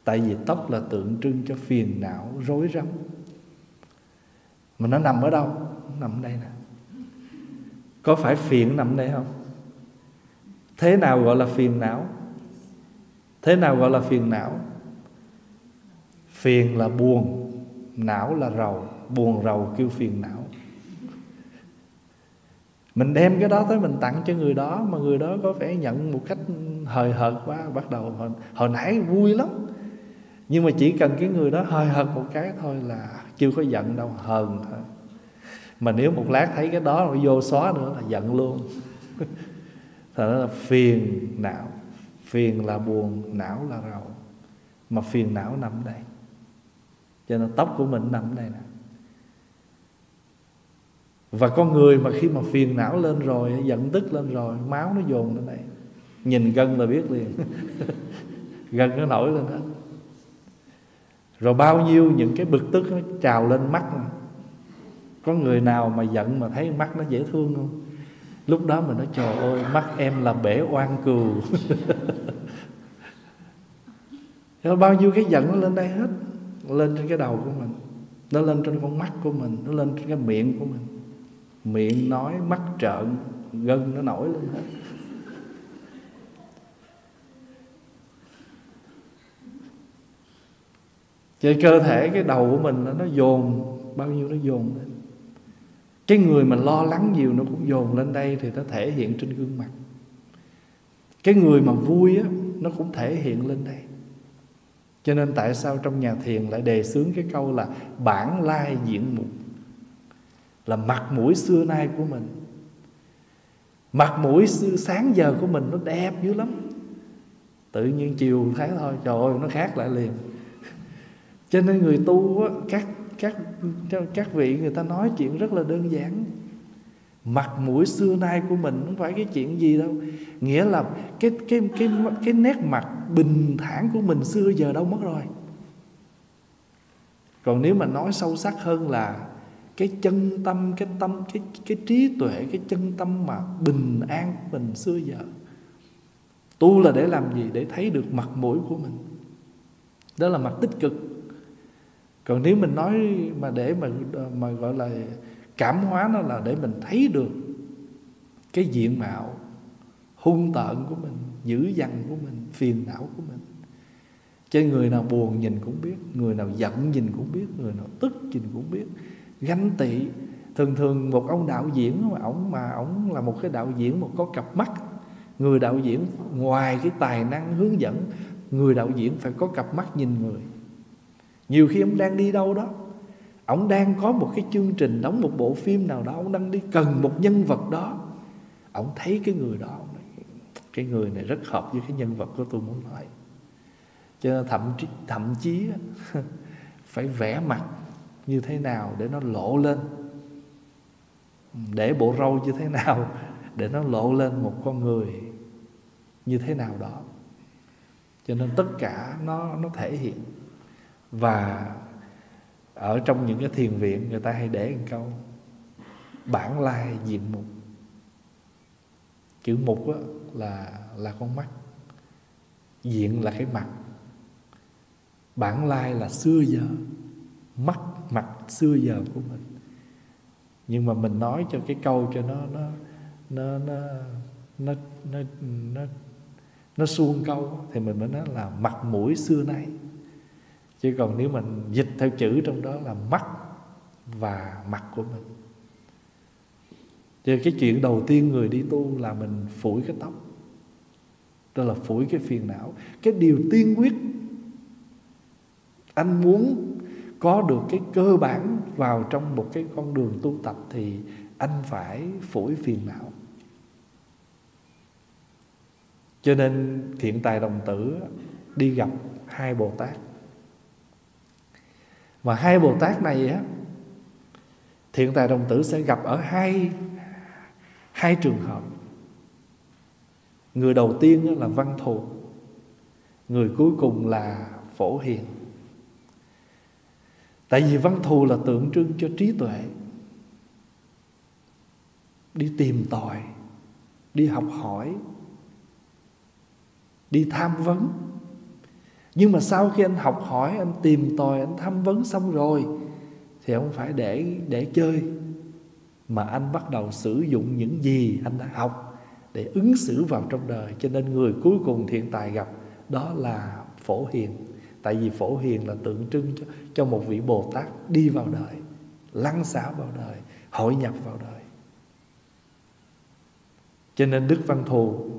Tại vì tóc là tượng trưng cho phiền não rối rắm. Mà nó nằm ở đâu? Nó nằm đây nè. Có phải phiền nằm đây không? Thế nào gọi là phiền não? Thế nào gọi là phiền não? Phiền là buồn não là rầu. Buồn rầu kêu phiền não. Mình đem cái đó tới mình tặng cho người đó mà người đó có vẻ nhận một cách hời hợt quá bắt đầu hồi, hồi nãy vui lắm nhưng mà chỉ cần cái người đó hơi hơn một cái thôi là chưa có giận đâu, hờn thôi. Mà nếu một lát thấy cái đó nó vô xóa nữa là giận luôn. Thật là phiền não, phiền là buồn, não là rầu. Mà phiền não nằm đây. Cho nên tóc của mình nằm đây nè. Và con người mà khi mà phiền não lên rồi, giận tức lên rồi, máu nó dồn lên đây. Nhìn gân là biết liền. Gân nó nổi lên hết rồi bao nhiêu những cái bực tức nó trào lên mắt có người nào mà giận mà thấy mắt nó dễ thương không? Lúc đó mình nói, trời ơi, mắt em là bể oan cừu. Rồi bao nhiêu cái giận nó lên đây hết. Lên trên cái đầu của mình. Nó lên trên con mắt của mình. Nó lên trên cái miệng của mình. Miệng nói, mắt trợn, gân nó nổi lên hết. Vậy cơ thể cái đầu của mình nó dồn, Bao nhiêu nó dồn lên. Cái người mà lo lắng nhiều Nó cũng dồn lên đây Thì nó thể hiện trên gương mặt. Cái người mà vui á, Nó cũng thể hiện lên đây. Cho nên tại sao trong nhà thiền Lại đề xướng cái câu là Bản lai diện mục Là mặt mũi xưa nay của mình. Mặt mũi xưa, sáng giờ của mình Nó đẹp dữ lắm. Tự nhiên chiều thấy thôi, Trời ơi, nó khác lại liền cho nên người tu á, các các các vị người ta nói chuyện rất là đơn giản. Mặt mũi xưa nay của mình không phải cái chuyện gì đâu. Nghĩa là cái cái cái cái nét mặt bình thản của mình xưa giờ đâu mất rồi. Còn nếu mà nói sâu sắc hơn là cái chân tâm cái tâm cái cái trí tuệ cái chân tâm mà bình an của mình xưa giờ tu là để làm gì? Để thấy được mặt mũi của mình. Đó là mặt tích cực còn nếu mình nói mà để mà mà gọi là cảm hóa nó là để mình thấy được cái diện mạo hung tợn của mình, dữ dằn của mình, phiền não của mình. Cho người nào buồn nhìn cũng biết, người nào giận nhìn cũng biết, người nào tức nhìn cũng biết. Ganh tị, thường thường một ông đạo diễn mà ổng mà ổng là một cái đạo diễn mà có cặp mắt. Người đạo diễn ngoài cái tài năng hướng dẫn, người đạo diễn phải có cặp mắt nhìn người nhiều khi ông đang đi đâu đó Ông đang có một cái chương trình Đóng một bộ phim nào đó Ông đang đi cần một nhân vật đó Ông thấy cái người đó nói, Cái người này rất hợp với cái nhân vật của tôi muốn nói Cho nên thậm chí, thậm chí Phải vẽ mặt như thế nào Để nó lộ lên. Để bộ râu như thế nào Để nó lộ lên một con người Như thế nào đó. Cho nên tất cả nó nó thể hiện và ở trong những cái thiền viện người ta hay để một câu bản lai diện mục. Chữ mục á, là là con mắt diện là cái mặt. Bản lai là xưa giờ mắt mặt xưa giờ của mình. Nhưng mà mình nói cho cái câu cho nó nó nó nó nó nó nó, nó suông câu thì mình mới nói là mặt mũi xưa nay chứ còn nếu mình dịch theo chữ trong đó là mắt và mặt của mình. Chứ cái chuyện đầu tiên người đi tu là mình phủi cái tóc. Đó là phủi cái phiền não. Cái điều tiên quyết, Anh muốn có được cái cơ bản vào trong một cái con đường tu tập Thì anh phải phủi phiền não. Cho nên thiện tài đồng tử đi gặp hai Bồ Tát mà hai Bồ Tát này á, Thiện tài đồng tử sẽ gặp ở hai Hai trường hợp. Người đầu tiên là văn thù, Người cuối cùng là phổ hiền. Tại vì văn thù là tượng trưng cho trí tuệ, Đi tìm tòi, Đi học hỏi, Đi tham vấn nhưng mà sau khi anh học hỏi anh tìm tòi anh tham vấn xong rồi thì không phải để để chơi mà anh bắt đầu sử dụng những gì anh đã học để ứng xử vào trong đời. Cho nên người cuối cùng thiện tài gặp đó là phổ hiền. Tại vì phổ hiền là tượng trưng cho, cho một vị bồ tát đi vào đời lăn xả vào đời hội nhập vào đời. Cho nên đức văn thù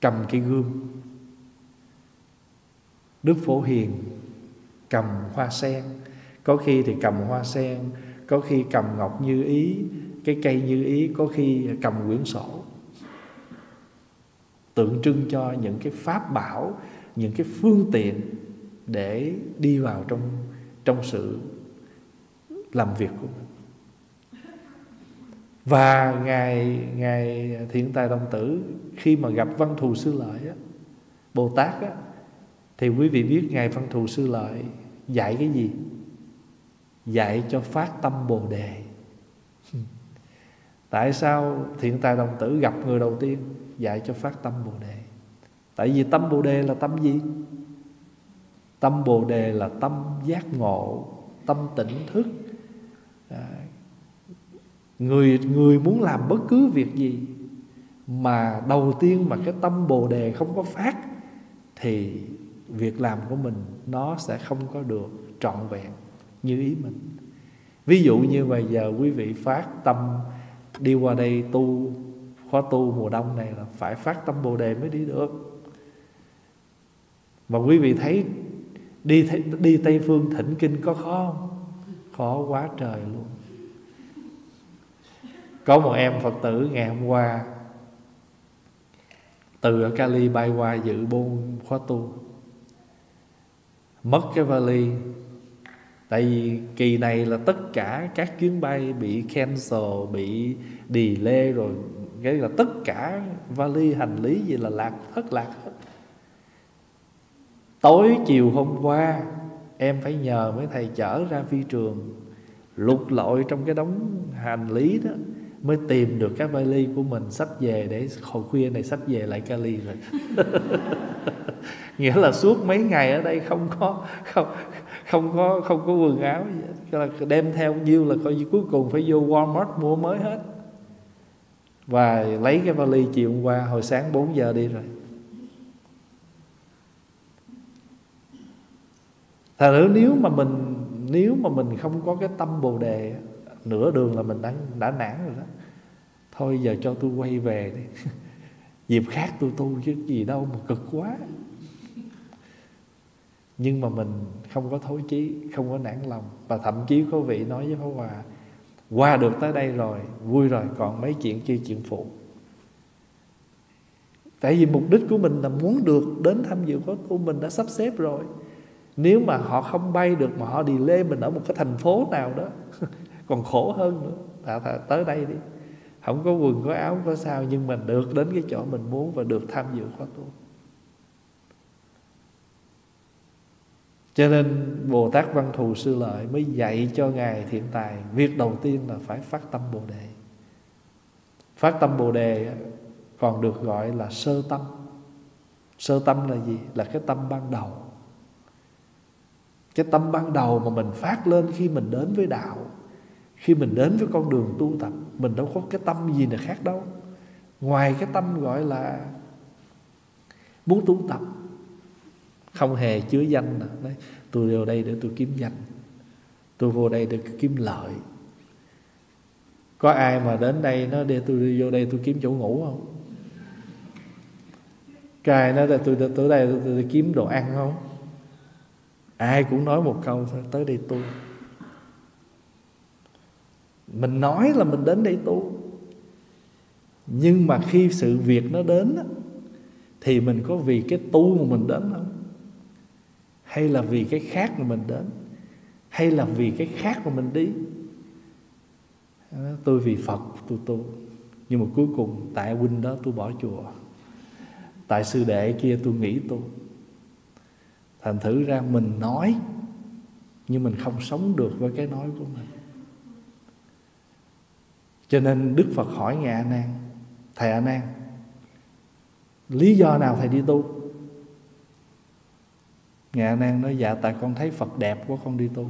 cầm cái gương Đức Phổ Hiền cầm hoa sen. Có khi thì cầm hoa sen Có khi cầm ngọc như ý Cái cây như ý Có khi cầm quyển sổ. Tượng trưng cho những cái pháp bảo Những cái phương tiện Để đi vào trong Trong sự làm việc của mình. Và ngài ngài thiện tài đồng tử khi mà gặp văn thù sư lợi á, bồ tát á, thì quý vị biết Ngài Văn Thù Sư Lợi dạy cái gì? Dạy cho phát tâm Bồ Đề Tại sao thiện tài đồng tử gặp người đầu tiên Dạy cho phát tâm Bồ Đề Tại vì tâm Bồ Đề là tâm gì? tâm bồ đề là tâm giác ngộ tâm tỉnh thức à, người người muốn làm bất cứ việc gì mà đầu tiên mà cái tâm bồ đề không có phát thì việc làm của mình nó sẽ không có được trọn vẹn như ý mình. Ví dụ như bây giờ quý vị phát tâm đi qua đây tu, khóa tu mùa đông này là phải phát tâm bồ đề mới đi được. Mà quý vị thấy đi đi tây phương thỉnh kinh có khó không? Khó quá trời luôn. Có một em phật tử ngày hôm qua từ ở Cali bay qua dự bôn khóa tu mất cái vali. Tại vì kỳ này là tất cả các chuyến bay bị cancel, bị delay rồi. Cái là tất cả vali hành lý gì là lạc, thất lạc hết. Tối chiều hôm qua, em phải nhờ mấy thầy chở ra phi trường. Lục lọi trong cái đống hành lý đó mới tìm được cái vali của mình sắp về để hồi khuya này sắp về lại Cali rồi. Nghĩa là suốt mấy ngày ở đây không có, không không có không có quần áo gì là đem theo nhiêu là coi như cuối cùng phải vô Walmart mua mới hết. Và lấy cái vali chiều hôm qua, hồi sáng 4 giờ đi rồi. Thật nếu mà mình, nếu mà mình không có cái tâm bồ đề nửa đường là mình đã đã nản rồi đó. Thôi giờ cho tôi quay về đi. Dịp khác tôi tu chứ gì đâu mà cực quá. Nhưng mà mình không có thối chí, không có nản lòng. Và thậm chí có vị nói với Pháp Hòa, qua được tới đây rồi, vui rồi, còn mấy chuyện kia chuyện phụ. Tại vì mục đích của mình là muốn được đến tham dự khóa tu mình đã sắp xếp rồi. Nếu mà họ không bay được mà họ đi lê mình ở một cái thành phố nào đó còn khổ hơn nữa. À, tới đây đi. Không có quần có áo có sao nhưng mà được đến cái chỗ mình muốn và được tham dự khóa tu. Cho nên bồ tát văn thù sư lợi mới dạy cho ngài thiện tài việc đầu tiên là phải phát tâm bồ đề. Phát tâm bồ đề còn được gọi là sơ tâm. Sơ tâm là gì? Là cái tâm ban đầu. Cái tâm ban đầu mà mình phát lên khi mình đến với đạo khi mình đến với con đường tu tập mình đâu có cái tâm gì là khác đâu. Ngoài cái tâm gọi là muốn tu tập không hề chứa danh nào. Đấy, tôi vô đây để tôi kiếm danh tôi vô đây để kiếm lợi. Có ai mà đến đây nó để tôi đi vô đây tôi kiếm chỗ ngủ không? Cái nó là tôi tới đây tôi, tôi, tôi kiếm đồ ăn không? Ai cũng nói một câu thôi tới đây tu mình nói là mình đến đây tu. Nhưng mà khi sự việc nó đến thì mình có vì cái tu mà mình đến không? Hay là vì cái khác mà mình đến? Hay là vì cái khác mà mình đi? Tôi vì phật, tôi tu. Nhưng mà cuối cùng tại huynh đó tôi bỏ chùa. Tại sư đệ kia tôi nghĩ tu. Thành thử ra mình nói, nhưng mình không sống được với cái nói của mình cho nên đức phật hỏi ngài a nan thầy a nan lý do nào thầy đi tu? Ngài a nan nói dạ tại con thấy phật đẹp quá, con đi tu.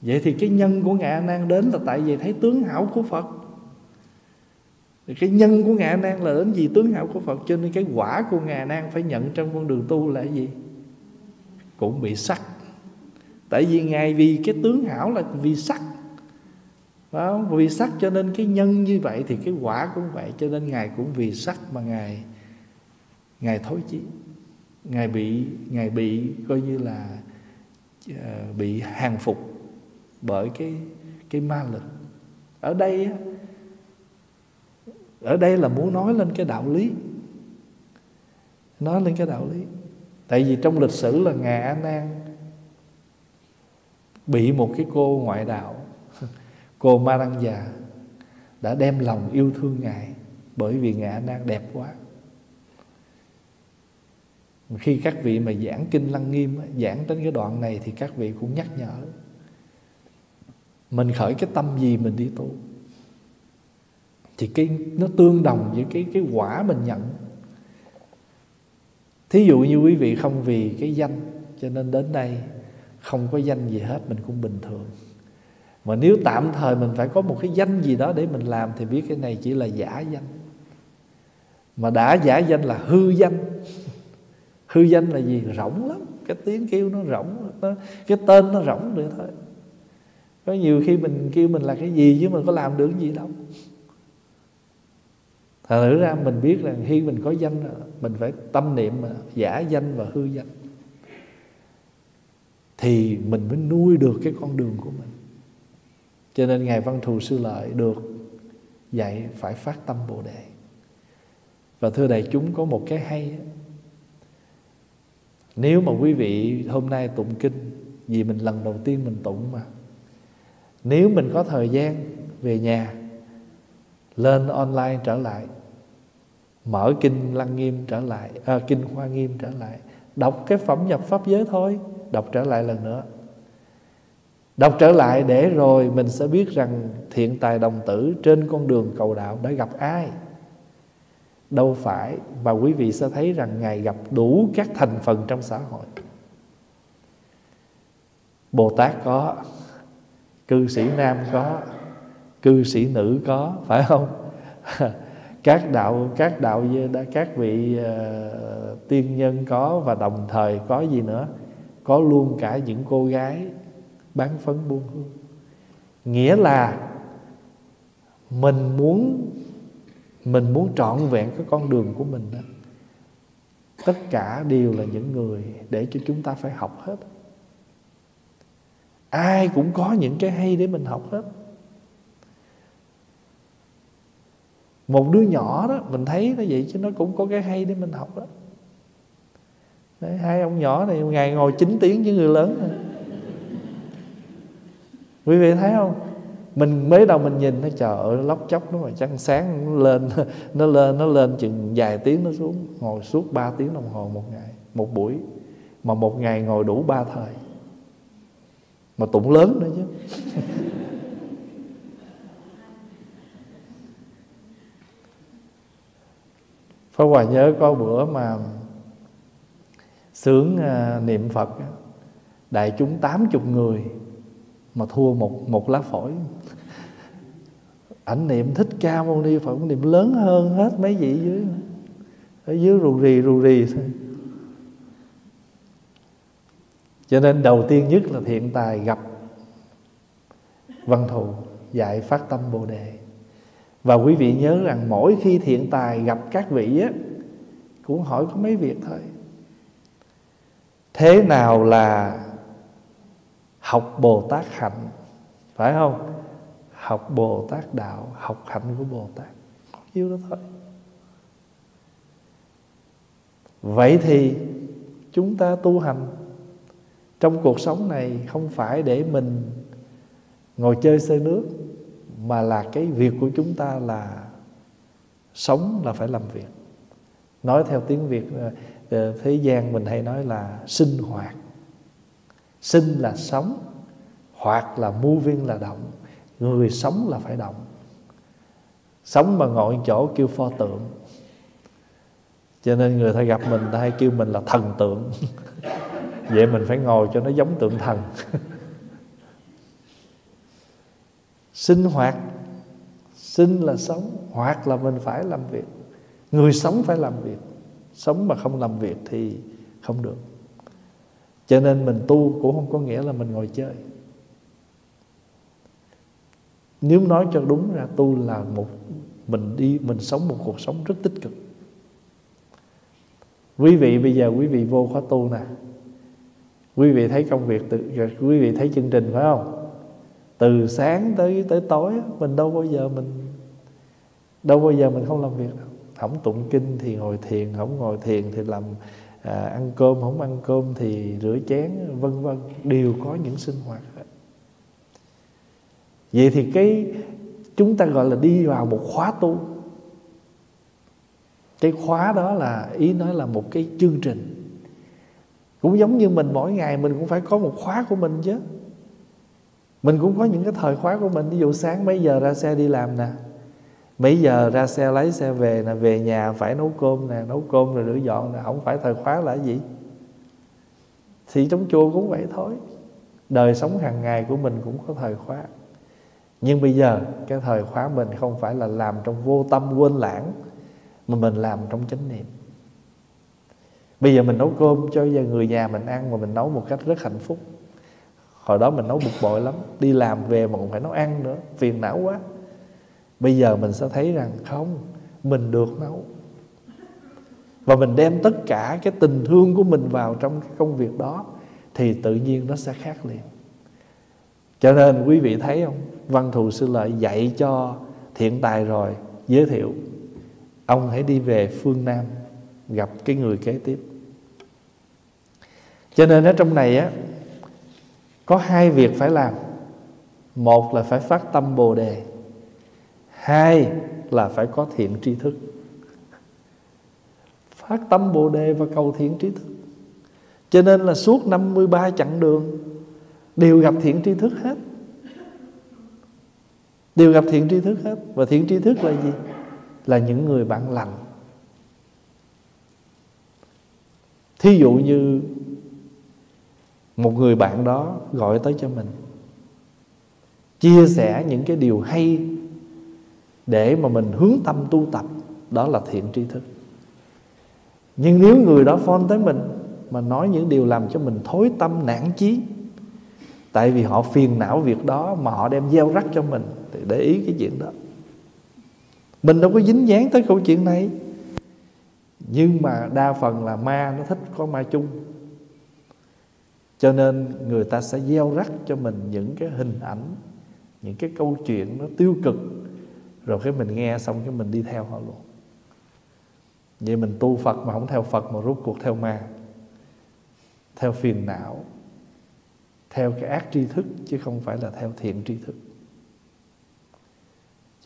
Vậy thì cái nhân của ngài a nan đến là tại vì thấy tướng hảo của phật. Thì cái nhân của ngài a nan là đến vì tướng hảo của phật, cho nên cái quả của ngài a nan phải nhận trong con đường tu là gì? Cũng bị sắc. Tại vì ngài vì cái tướng hảo là vì sắc phải không? vì sắc cho nên cái nhân như vậy thì cái quả cũng vậy cho nên ngài cũng vì sắc mà ngài ngài thối chí. Ngài bị ngài bị coi như là uh, bị hàng phục bởi cái cái ma lực. Ở đây ở đây là muốn nói lên cái đạo lý. Nói lên cái đạo lý. Tại vì trong lịch sử là ngài a nan bị một cái cô ngoại đạo cô ma đã đem lòng yêu thương ngài bởi vì ngài đang đẹp quá. Khi các vị mà giảng kinh lăng nghiêm giảng đến cái đoạn này thì các vị cũng nhắc nhở, mình khởi cái tâm gì mình đi tu. Thì cái, nó tương đồng với cái cái quả mình nhận. Thí dụ như quý vị không vì cái danh, cho nên đến đây không có danh gì hết, mình cũng bình thường mà nếu tạm thời mình phải có một cái danh gì đó để mình làm thì biết cái này chỉ là giả danh. Mà đã giả danh là hư danh. Hư danh là gì? Rỗng lắm. Cái tiếng kêu nó rỗng nó, cái tên nó rỗng được thôi. Có nhiều khi mình kêu mình là cái gì chứ mình có làm được gì đâu. Thật thử ra mình biết rằng khi mình có danh Mình phải tâm niệm giả danh và hư danh. Thì mình mới nuôi được cái con đường của mình. Cho nên Ngài Văn Thù Sư Lợi được dạy phải phát tâm Bồ Đề. Và thưa đại chúng có một cái hay Nếu mà quý vị hôm nay tụng kinh Vì mình lần đầu tiên mình tụng mà Nếu mình có thời gian về nhà Lên online trở lại mở kinh lăng nghiêm trở lại à, kinh hoa nghiêm trở lại đọc cái phẩm nhập pháp giới thôi đọc trở lại lần nữa đọc trở lại để rồi mình sẽ biết rằng thiện tài đồng tử trên con đường cầu đạo đã gặp ai. Đâu phải và quý vị sẽ thấy rằng ngài gặp đủ các thành phần trong xã hội. Bồ tát có cư sĩ nam có cư sĩ nữ có phải không? Các đạo các đạo các vị uh, tiên nhân có và đồng thời có gì nữa? Có luôn cả những cô gái bán phấn buôn hương. Nghĩa là mình muốn mình muốn trọn vẹn cái con đường của mình đó. Tất cả đều là những người để cho chúng ta phải học hết. Ai cũng có những cái hay để mình học hết. Một đứa nhỏ đó mình thấy nó vậy chứ nó cũng có cái hay để mình học đó. Đấy, hai ông nhỏ này ngày ngồi 9 tiếng với người lớn này quý vị thấy không? Mình mới đầu mình nhìn nó trời ơi lóc chóc nó mà trăng sáng nó lên nó lên nó lên chừng vài tiếng nó xuống ngồi suốt 3 tiếng đồng hồ một ngày một buổi. Mà một ngày ngồi đủ ba thời. Mà tụng lớn nữa chứ. Pháp Hòa nhớ có bữa mà sướng uh, niệm Phật đại chúng 80 người mà thua một một lá phổi. Ảnh niệm thích ca mâu ni phật niệm lớn hơn hết mấy vị dưới. Ở dưới rù rì rù rì thôi. Cho nên đầu tiên nhất là thiện tài gặp văn thù dạy phát tâm bồ đề. Và quý vị nhớ rằng mỗi khi thiện tài gặp các vị á, cũng hỏi có mấy việc thôi. Thế nào là học bồ tát hạnh. Phải không? Học bồ tát đạo, học hạnh của bồ tát. Nhiêu đó thôi. Vậy thì chúng ta tu hành trong cuộc sống này không phải để mình ngồi chơi xơi nước, mà là cái việc của chúng ta là sống là phải làm việc. Nói theo tiếng việt ờ, ờ, thế gian mình hay nói là sinh hoạt sinh là sống, hoặc là moving là động, người sống là phải động. Sống mà ngồi chỗ kêu pho tượng. Cho nên người ta gặp mình, ta hay kêu mình là thần tượng. Vậy mình phải ngồi cho nó giống tượng thần. Sinh hoạt sinh là sống, hoặc là mình phải làm việc. Người sống phải làm việc. Sống mà không làm việc thì không được cho nên mình tu cũng không có nghĩa là mình ngồi chơi. Nếu nói cho đúng ra, tu là một, mình đi, mình sống một cuộc sống rất tích cực. Quý vị, bây giờ quý vị vô khóa tu nè. Quý vị thấy công việc tự quý vị thấy chương trình phải không? Từ sáng tới tới tối, mình đâu bao giờ mình, đâu bao giờ mình không làm việc đâu. Không tụng kinh thì ngồi thiền, không ngồi thiền thì làm à, ăn cơm không ăn cơm thì rửa chén vân vân đều có những sinh hoạt vậy thì cái chúng ta gọi là đi vào một khóa tu. Cái khóa đó là ý nói là một cái chương trình. Cũng giống như mình mỗi ngày mình cũng phải có một khóa của mình chứ. Mình cũng có những cái thời khóa của mình ví dụ sáng mấy giờ ra xe đi làm nè mấy giờ ra xe lấy xe về nè, về nhà phải nấu cơm nè, nấu cơm rồi rửa dọn nè, không phải thời khóa là gì. Thì trong chùa cũng vậy thôi. Đời sống hàng ngày của mình cũng có thời khóa. Nhưng bây giờ, cái thời khóa mình không phải là làm trong vô tâm, quên lãng, mà mình làm trong chánh niệm. Bây giờ mình nấu cơm, cho người nhà mình ăn mà mình nấu một cách rất hạnh phúc. Hồi đó mình nấu bực bội lắm, đi làm về mà còn phải nấu ăn nữa, phiền não quá bây giờ mình sẽ thấy rằng không, mình được nấu. Và mình đem tất cả cái tình thương của mình vào trong cái công việc đó, thì tự nhiên nó sẽ khác liền. Cho nên quý vị thấy không? Văn thù sư lợi dạy cho thiện tài rồi, giới thiệu, ông hãy đi về phương nam gặp cái người kế tiếp. Cho nên ở trong này á, có hai việc phải làm. Một là phải phát tâm bồ đề hai là phải có thiện tri thức. Phát tâm bồ đề và cầu thiện tri thức. Cho nên là suốt 53 chặng đường, đều gặp thiện tri thức hết. Đều gặp thiện tri thức hết. Và thiện tri thức là gì? Là những người bạn lành. Thí dụ như một người bạn đó gọi tới cho mình, chia sẻ những cái điều hay để mà mình hướng tâm tu tập, đó là thiện tri thức. Nhưng nếu người đó phone tới mình mà nói những điều làm cho mình thối tâm, nản chí, tại vì họ phiền não việc đó mà họ đem gieo rắc cho mình, thì để ý cái chuyện đó. Mình đâu có dính dáng tới câu chuyện này. Nhưng mà đa phần là ma, nó thích có ma chung. Cho nên người ta sẽ gieo rắc cho mình những cái hình ảnh, những cái câu chuyện nó tiêu cực rồi cái mình nghe xong cái mình đi theo họ luôn. Vậy mình tu phật mà không theo phật mà rút cuộc theo ma. Theo phiền não. Theo cái ác tri thức chứ không phải là theo thiện tri thức.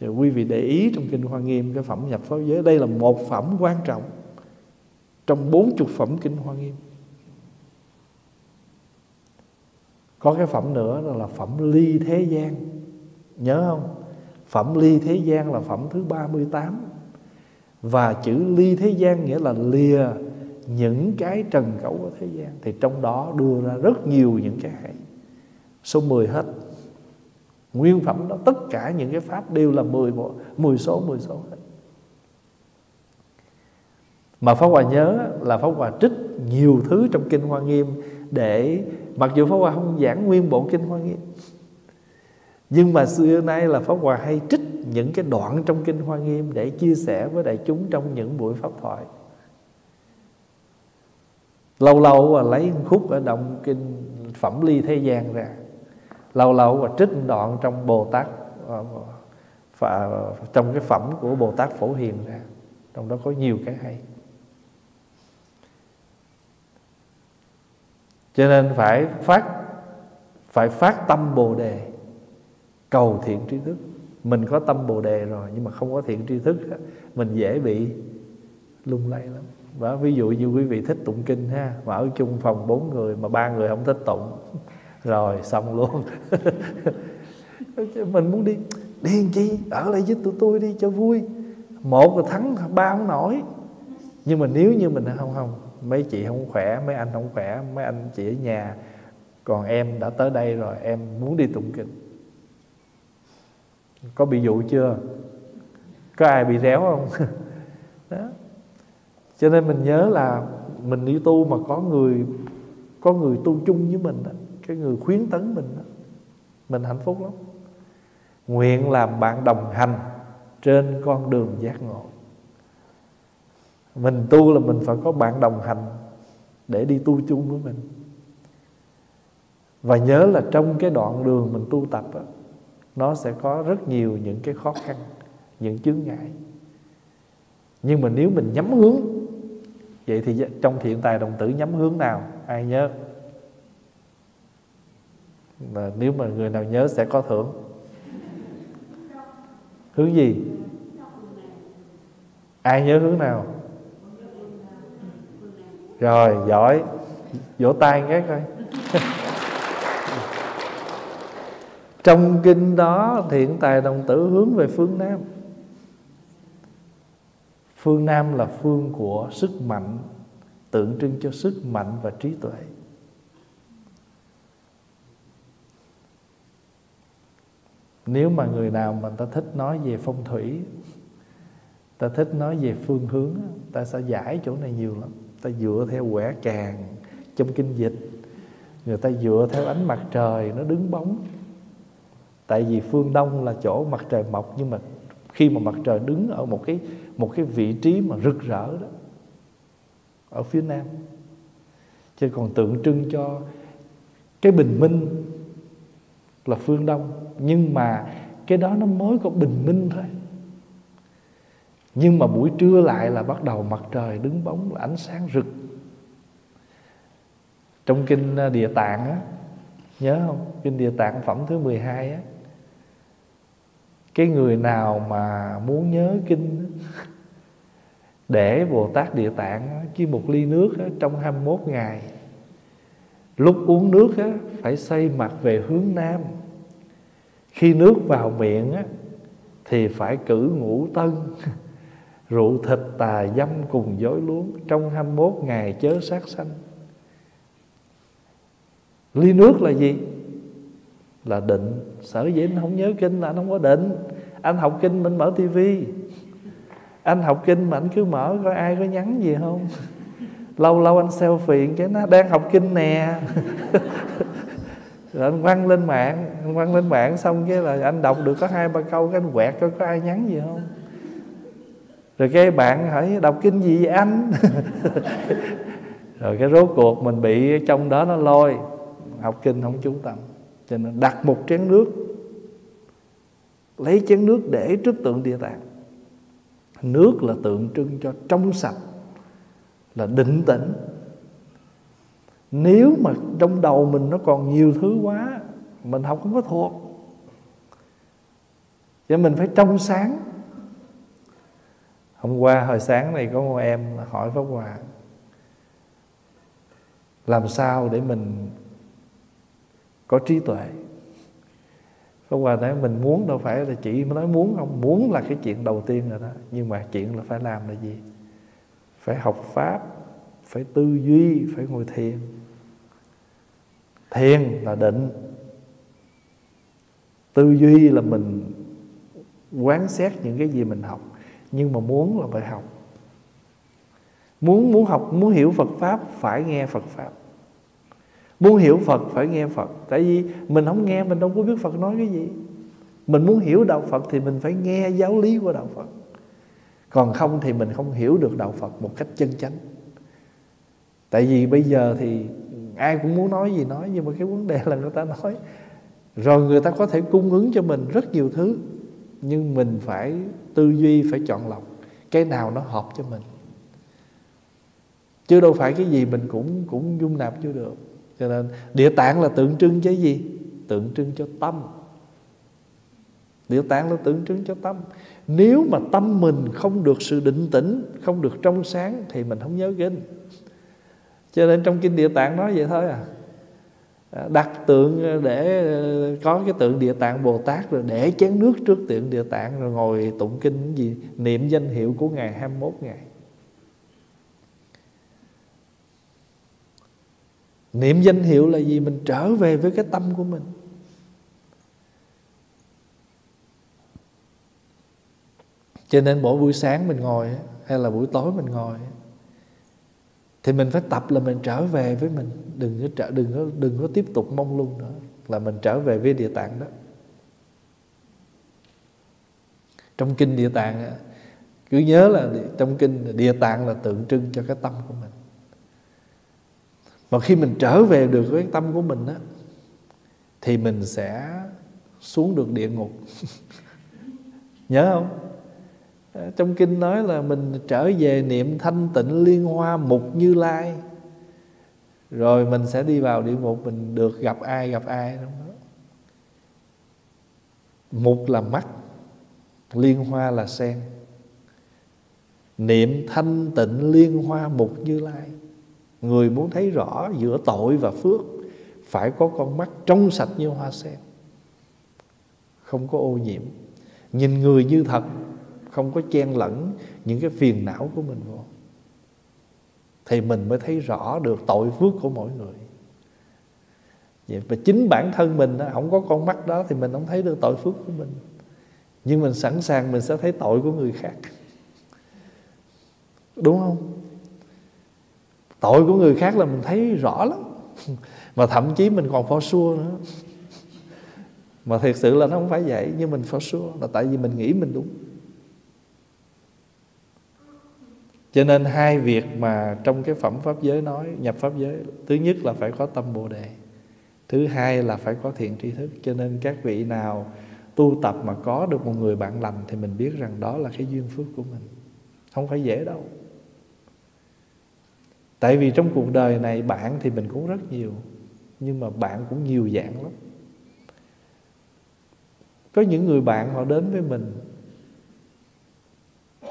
Chứ quý vị để ý trong kinh Hoa Nghiêm cái phẩm nhập pháp giới, đây là một phẩm quan trọng trong bốn chục phẩm kinh Hoa Nghiêm. Có cái phẩm nữa là phẩm ly thế gian. Nhớ không? Phẩm ly thế gian là phẩm thứ 38 và chữ ly thế gian nghĩa là lìa những cái trần cẩu của thế gian. Thì trong đó đưa ra rất nhiều những cái hay. Số 10 hết. Nguyên phẩm đó, tất cả những cái pháp đều là 10 10 số 10 số hết. Mà Pháp Hòa nhớ là Pháp Hòa trích nhiều thứ trong Kinh Hoa Nghiêm để, mặc dù Pháp Hòa không giảng nguyên bộ Kinh Hoa Nghiêm nhưng mà xưa nay là Pháp Hòa hay trích những cái đoạn trong Kinh Hoa Nghiêm để chia sẻ với đại chúng trong những buổi pháp thoại. Lâu lâu là lấy khúc ở động kinh phẩm ly thế gian ra. Lâu lâu và trích đoạn trong bồ tát ờ, và trong cái phẩm của bồ tát phổ hiền ra. Trong đó có nhiều cái hay. Cho nên phải phát phải phát tâm bồ đề cầu thiện tri thức. Mình có tâm bồ đề rồi, nhưng mà không có thiện tri thức mình dễ bị lung lay lắm. Và ví dụ như quý vị thích tụng kinh ha, mà ở chung phòng bốn người mà ba người không thích tụng, rồi xong luôn. Mình muốn đi đi chi, ở lại với tụi tôi đi cho vui. Một là thắng, ba không nổi. Nhưng mà nếu như mình, không không, mấy chị không khỏe, mấy anh không khỏe, mấy anh chị ở nhà, còn em đã tới đây rồi, em muốn đi tụng kinh có bị dụ chưa? Có ai bị réo không? Đó. Cho nên mình nhớ là mình đi tu mà có người có người tu chung với mình đó, cái người khuyến tấn mình đó, mình hạnh phúc lắm. Nguyện làm bạn đồng hành trên con đường giác ngộ. Mình tu là mình phải có bạn đồng hành để đi tu chung với mình. Và nhớ là trong cái đoạn đường mình tu tập đó, nó sẽ có rất nhiều những cái khó khăn, những chướng ngại. Nhưng mà nếu mình nhắm hướng, vậy thì trong thiện tài đồng tử nhắm hướng nào? Ai nhớ? Mà nếu mà người nào nhớ sẽ có thưởng. Hướng gì? Ai nhớ hướng nào? Rồi, giỏi. Vỗ tay cái coi trong kinh đó, thiện tài đồng tử hướng về phương Nam. Phương Nam là phương của sức mạnh, Tượng trưng cho sức mạnh và trí tuệ. Nếu mà người nào mà ta thích nói về phong thủy, Ta thích nói về phương hướng Ta sẽ giải chỗ này nhiều lắm. Ta dựa theo quẻ càng Trong kinh dịch, Người ta dựa theo ánh mặt trời, Nó đứng bóng tại vì phương đông là chỗ mặt trời mọc, nhưng mà khi mà mặt trời đứng ở một cái một cái vị trí mà rực rỡ đó, ở phía nam. Chứ còn tượng trưng cho cái bình minh là phương đông. Nhưng mà cái đó nó mới có bình minh thôi. Nhưng mà buổi trưa lại là bắt đầu mặt trời đứng bóng, là ánh sáng rực. Trong kinh à, địa tạng á, nhớ không? Kinh địa tạng phẩm thứ 12 á cái người nào mà muốn nhớ kinh để Bồ Tát Địa Tạng với một ly nước trong 21 ngày lúc uống nước á, phải xây mặt về hướng nam. Khi nước vào miệng á, thì phải cử ngũ tân rượu thịt tà dâm cùng dối luống trong 21 ngày chớ sát sanh. Ly nước là gì? Là định. Sở dĩ anh không nhớ kinh là anh không có định. Anh học kinh mình mở tivi anh học kinh mà anh cứ mở coi ai có nhắn gì không. Lâu lâu anh selfie cái nó đang học kinh nè. Rồi anh quăng lên mạng, anh quăng lên mạng xong cái là anh đọc được có hai ba câu cái anh quẹt coi có ai nhắn gì không. Rồi cái bạn hỏi, đọc kinh gì vậy anh? Rồi cái rốt cuộc mình bị trong đó nó lôi. Học kinh không chú tâm cho nên đặt một chén nước, lấy chén nước để trước tượng địa tạng. Nước là tượng trưng cho trong sạch, là định tĩnh. Nếu mà trong đầu mình nó còn nhiều thứ quá, mình học không có thuộc. Cho mình phải trong sáng. Hôm qua, hồi sáng này có một em hỏi pháp hòa làm sao để mình có trí tuệ. Pháp Hòa nói, mình muốn đâu phải là chỉ nói muốn không, Muốn là cái chuyện đầu tiên rồi đó, Nhưng mà chuyện là phải làm là gì? Phải học Pháp, Phải tư duy, Phải ngồi thiền. Thiền là định. Tư duy là mình Quán xét những cái gì mình học, Nhưng mà muốn là phải học. Muốn muốn học, Muốn hiểu Phật Pháp, Phải nghe Phật Pháp. Muốn hiểu Phật phải nghe Phật. Tại vì mình không nghe, mình đâu có biết Phật nói cái gì. Mình muốn hiểu Đạo Phật Thì mình phải nghe giáo lý của Đạo Phật. Còn không thì mình không hiểu được Đạo Phật Một cách chân chánh. Tại vì bây giờ thì Ai cũng muốn nói gì nói, Nhưng mà cái vấn đề là người ta nói. Rồi người ta có thể cung ứng cho mình rất nhiều thứ, Nhưng mình phải tư duy, Phải chọn lọc Cái nào nó hợp cho mình. Chứ đâu phải cái gì mình cũng cũng dung nạp chưa được cho nên, địa tạng là tượng trưng cho gì? Tượng trưng cho tâm. Địa tạng là tượng trưng cho tâm. Nếu mà tâm mình không được sự định tĩnh, không được trong sáng, thì mình không nhớ kinh. Cho nên trong kinh địa tạng nói vậy thôi à. à đặt tượng để, có cái tượng địa tạng bồ tát rồi để chén nước trước tượng địa tạng, rồi ngồi tụng kinh gì? Niệm danh hiệu của ngài 21 ngày. Niệm danh hiệu là gì? Mình trở về với cái tâm của mình. Cho nên mỗi buổi sáng mình ngồi Hay là buổi tối mình ngồi Thì mình phải tập là mình trở về với mình. Đừng có, trở, đừng có, đừng có tiếp tục mong lung nữa Là mình trở về với địa tạng đó. Trong kinh địa tạng Cứ nhớ là trong kinh địa tạng là tượng trưng cho cái tâm của mình mà khi mình trở về được với tâm của mình á, thì mình sẽ xuống được địa ngục. Nhớ không? Ờ, trong kinh nói là mình trở về niệm thanh tịnh liên hoa mục như lai, rồi mình sẽ đi vào địa ngục, mình được gặp ai gặp ai trong đó. Mục là mắt, liên hoa là sen. Niệm thanh tịnh liên hoa mục như lai. Người muốn thấy rõ giữa tội và phước Phải có con mắt trong sạch như hoa sen. Không có ô nhiễm. Nhìn người như thật Không có chen lẫn những cái phiền não của mình vô. Thì mình mới thấy rõ được tội phước của mỗi người. Và chính bản thân mình đó, không có con mắt đó thì mình không thấy được tội phước của mình. Nhưng mình sẵn sàng mình sẽ thấy tội của người khác. Đúng không? Tội của người khác là mình thấy rõ lắm. Mà thậm chí mình còn phó xua nữa. Mà thiệt sự là nó không phải vậy, nhưng mình phó xua là tại vì mình nghĩ mình đúng. Cho nên hai việc mà trong cái phẩm pháp giới nói, nhập pháp giới, thứ nhất là phải có tâm bồ đề, thứ hai là phải có thiện tri thức. Cho nên các vị nào tu tập mà có được một người bạn lành thì mình biết rằng đó là cái duyên phước của mình. Không phải dễ đâu tại vì trong cuộc đời này bạn thì mình cũng rất nhiều, nhưng mà bạn cũng nhiều dạng lắm. Có những người bạn họ đến với mình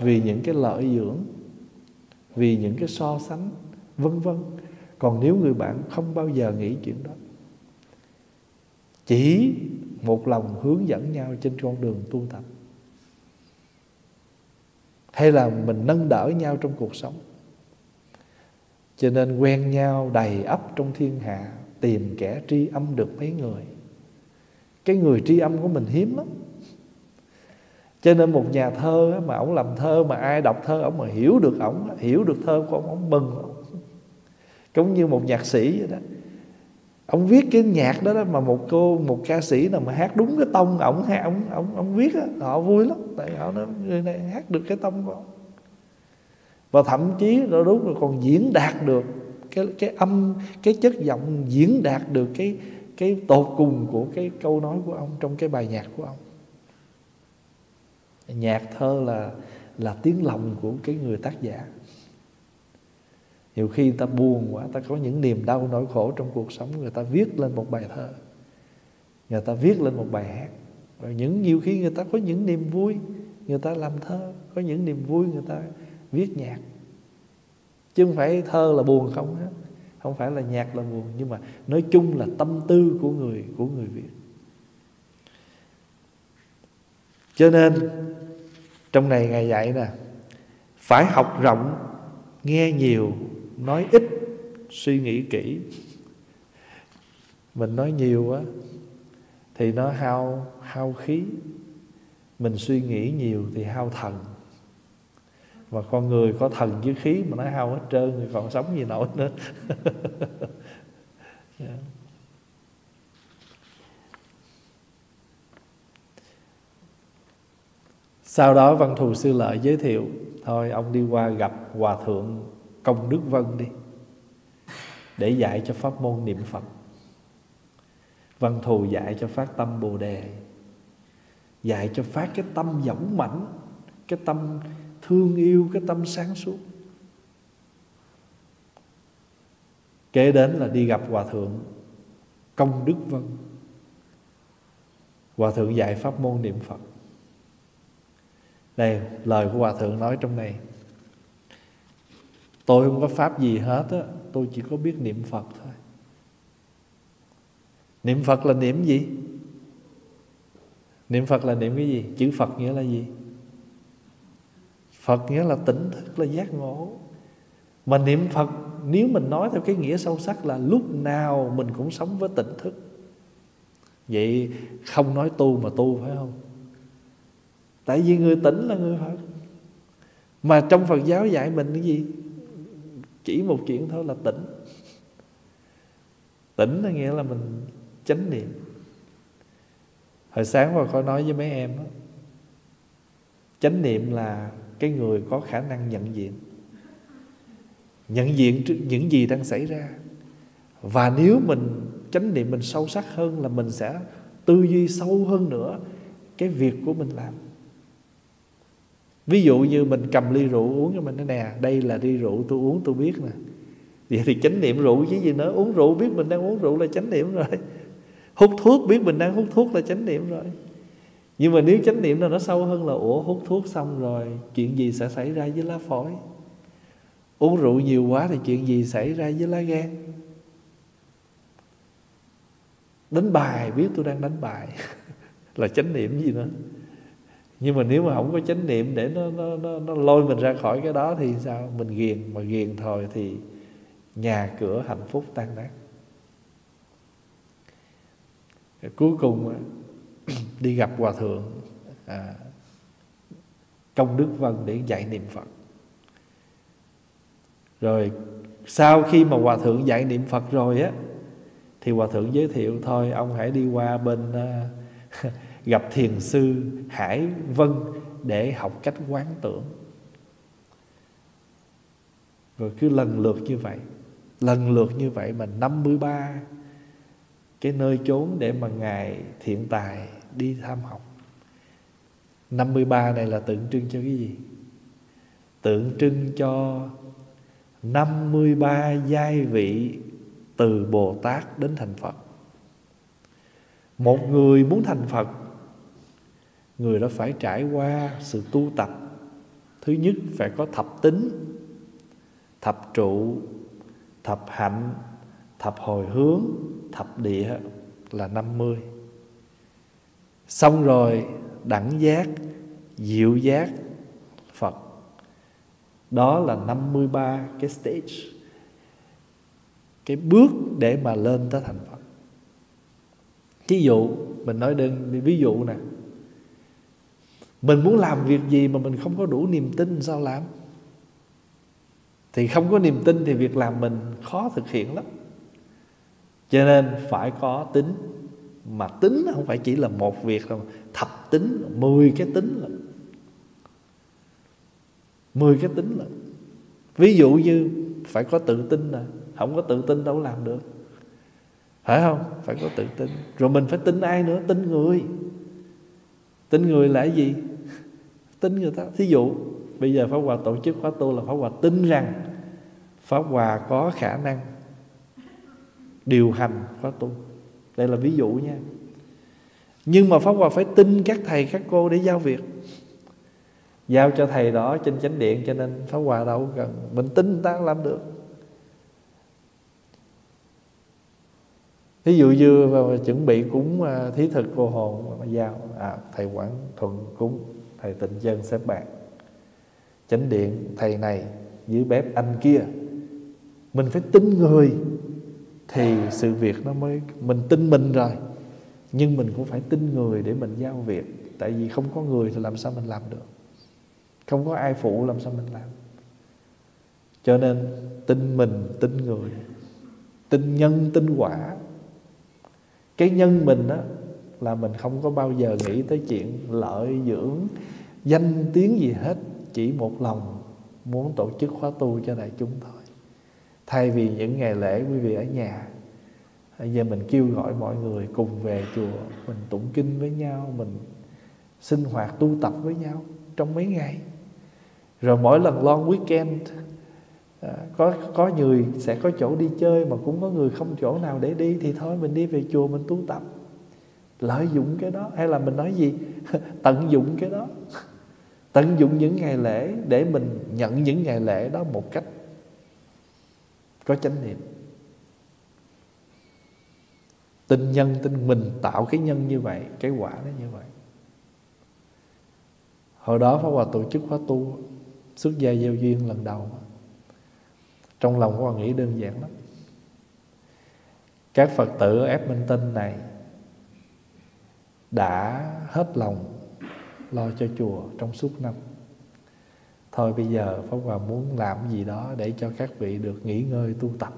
vì những cái lợi dưỡng, vì những cái so sánh, vân vân. Còn nếu người bạn không bao giờ nghĩ chuyện đó, chỉ một lòng hướng dẫn nhau trên con đường tu tập, hay là mình nâng đỡ nhau trong cuộc sống cho nên quen nhau đầy ấp trong thiên hạ tìm kẻ tri âm được mấy người. Cái người tri âm của mình hiếm lắm. Cho nên một nhà thơ mà ông làm thơ mà ai đọc thơ ông mà hiểu được ổng hiểu được thơ của ông ổng mừng cũng như một nhạc sĩ vậy đó. Ông viết cái nhạc đó, đó mà một cô một ca sĩ nào mà hát đúng cái tông ổng hát ổng ổng ổng viết đó, họ vui lắm. Tại họ nói người này hát được cái tông của ông và thậm chí nó đúng là còn diễn đạt được cái cái âm, cái chất giọng diễn đạt được cái cái tột cùng của cái câu nói của ông trong cái bài nhạc của ông. Nhạc thơ là là tiếng lòng của cái người tác giả. Nhiều khi người ta buồn quá, ta có những niềm đau nỗi khổ trong cuộc sống, người ta viết lên một bài thơ, người ta viết lên một bài hát. Và những, nhiều khi người ta có những niềm vui, người ta làm thơ, có những niềm vui người ta viết nhạc. Chứ không phải thơ là buồn không hết không phải là nhạc là buồn, nhưng mà nói chung là tâm tư của người của người việt. Cho nên, trong này ngài dạy nè, phải học rộng, nghe nhiều, nói ít, suy nghĩ kỹ. Mình nói nhiều quá thì nó hao hao khí. Mình suy nghĩ nhiều thì hao thần và con người có thần với khí mà nó hao hết trơn thì còn sống gì nổi nữa yeah. sau đó văn thù sư lợi giới thiệu thôi ông đi qua gặp hòa thượng công đức vân đi để dạy cho pháp môn niệm phật văn thù dạy cho phát tâm bồ đề dạy cho phát cái tâm dũng mãnh cái tâm thương yêu cái tâm sáng suốt. Kế đến là đi gặp hòa thượng công đức vân. Hòa thượng dạy pháp môn niệm phật. Đây, lời của hòa thượng nói trong này. Tôi không có pháp gì hết á, tôi chỉ có biết niệm phật thôi. Niệm phật là niệm gì? Niệm phật là niệm cái gì? Chữ phật nghĩa là gì? Phật nghĩa là tỉnh thức là giác ngộ. Mà niệm phật nếu mình nói theo cái nghĩa sâu sắc là lúc nào mình cũng sống với tỉnh thức. Vậy không nói tu mà tu phải không? Tại vì người tỉnh là người phật. Mà trong phật giáo dạy mình cái gì? Chỉ một chuyện thôi là tỉnh. Tỉnh là nghĩa là mình chánh niệm. Hồi sáng và có nói với mấy em đó, chánh niệm là cái người có khả năng nhận diện. Nhận diện những gì đang xảy ra. Và nếu mình chánh niệm mình sâu sắc hơn là mình sẽ tư duy sâu hơn nữa cái việc của mình làm. Ví dụ như mình cầm ly rượu uống cho mình nói nè, đây là ly rượu tôi uống tôi biết nè. Vậy thì chánh niệm rượu chứ gì nữa, uống rượu biết mình đang uống rượu là chánh niệm rồi. Hút thuốc biết mình đang hút thuốc là chánh niệm rồi nhưng mà nếu chánh niệm nào nó sâu hơn là ủa hút thuốc xong rồi chuyện gì sẽ xảy ra với lá phổi? Uống rượu nhiều quá thì chuyện gì xảy ra với lá gan? Đánh bài biết tôi đang đánh bài. Là chánh niệm gì nữa nhưng mà nếu mà không có chánh niệm để nó nó nó, nó lôi mình ra khỏi cái đó thì sao? Mình ghiền mà ghiền thôi thì nhà cửa hạnh phúc tan nát. Cuối cùng đi gặp hòa thượng à, công đức vân để dạy niệm phật. Rồi sau khi mà hòa thượng dạy niệm phật rồi á thì hòa thượng giới thiệu thôi ông hãy đi qua bên uh, gặp thiền sư hải vân để học cách quán tưởng. Rồi cứ lần lượt như vậy lần lượt như vậy mà 53 cái nơi chốn để mà ngài thiện tài đi tham học. 53 này là tượng trưng cho cái gì? Tượng trưng cho 53 giai vị từ Bồ Tát đến thành Phật. Một người muốn thành Phật, Người đó phải trải qua sự tu tập. Thứ nhất, phải có thập tính, Thập trụ, Thập hạnh Thập hồi hướng, Thập địa là 50 Xong rồi, đẳng giác, Diệu giác, Phật. Đó là 53 cái stage. Cái bước để mà lên tới thành Phật. Ví dụ, Mình nói đơn, ví dụ nè. Mình muốn làm việc gì mà mình không có đủ niềm tin sao làm? Thì không có niềm tin thì việc làm mình khó thực hiện lắm. Cho nên phải có tính. Mà tính không phải chỉ là một việc đâu. Thập tính, mười cái tính là mười cái tính là ví dụ như phải có tự tin nè. Không có tự tin đâu làm được. Phải không? Phải có tự tin. Rồi mình phải tin ai nữa? Tin người. Tin người là cái gì? Tin người ta. Thí dụ bây giờ pháp hòa tổ chức khóa tu là pháp hòa tin rằng pháp hòa có khả năng điều hành khóa tu đây là ví dụ nha. Nhưng mà pháp hòa phải tin các thầy các cô để giao việc. Giao cho thầy đó trên chánh điện cho nên pháp hòa đâu cần. Mình tin ta làm được. Ví dụ như chuẩn bị cúng à, thí thực cô hồn mà giao. À, thầy quản thuận cúng thầy tịnh chân xếp bạc. Chánh điện thầy này dưới bếp anh kia. Mình phải tin người thì sự việc nó mới, mình tin mình rồi. Nhưng mình cũng phải tin người để mình giao việc. Tại vì không có người thì làm sao mình làm được? Không có ai phụ làm sao mình làm? Cho nên tin mình, tin người, tin nhân, tin quả. Cái nhân mình đó là mình không có bao giờ nghĩ tới chuyện lợi dưỡng, danh tiếng gì hết. Chỉ một lòng muốn tổ chức khóa tu cho đại chúng thôi thay vì những ngày lễ quý vị ở nhà bây giờ mình kêu gọi mọi người cùng về chùa. Mình tụng kinh với nhau, mình sinh hoạt tu tập với nhau trong mấy ngày. Rồi mỗi lần long weekend à, có có người sẽ có chỗ đi chơi mà cũng có người không chỗ nào để đi thì thôi, mình đi về chùa mình tu tập. Lợi dụng cái đó, hay là mình nói gì? Tận dụng cái đó. Tận dụng những ngày lễ để mình nhận những ngày lễ đó một cách có chánh niệm. Tin nhân, tin mình tạo cái nhân như vậy, cái quả nó như vậy. Hồi đó pháp hòa tổ chức khóa tu, xuất gia gieo duyên lần đầu. Trong lòng của nghĩ đơn giản lắm. Các phật tử ép minh tinh này đã hết lòng lo cho chùa trong suốt năm thôi bây giờ pháp hòa muốn làm gì đó để cho các vị được nghỉ ngơi tu tập.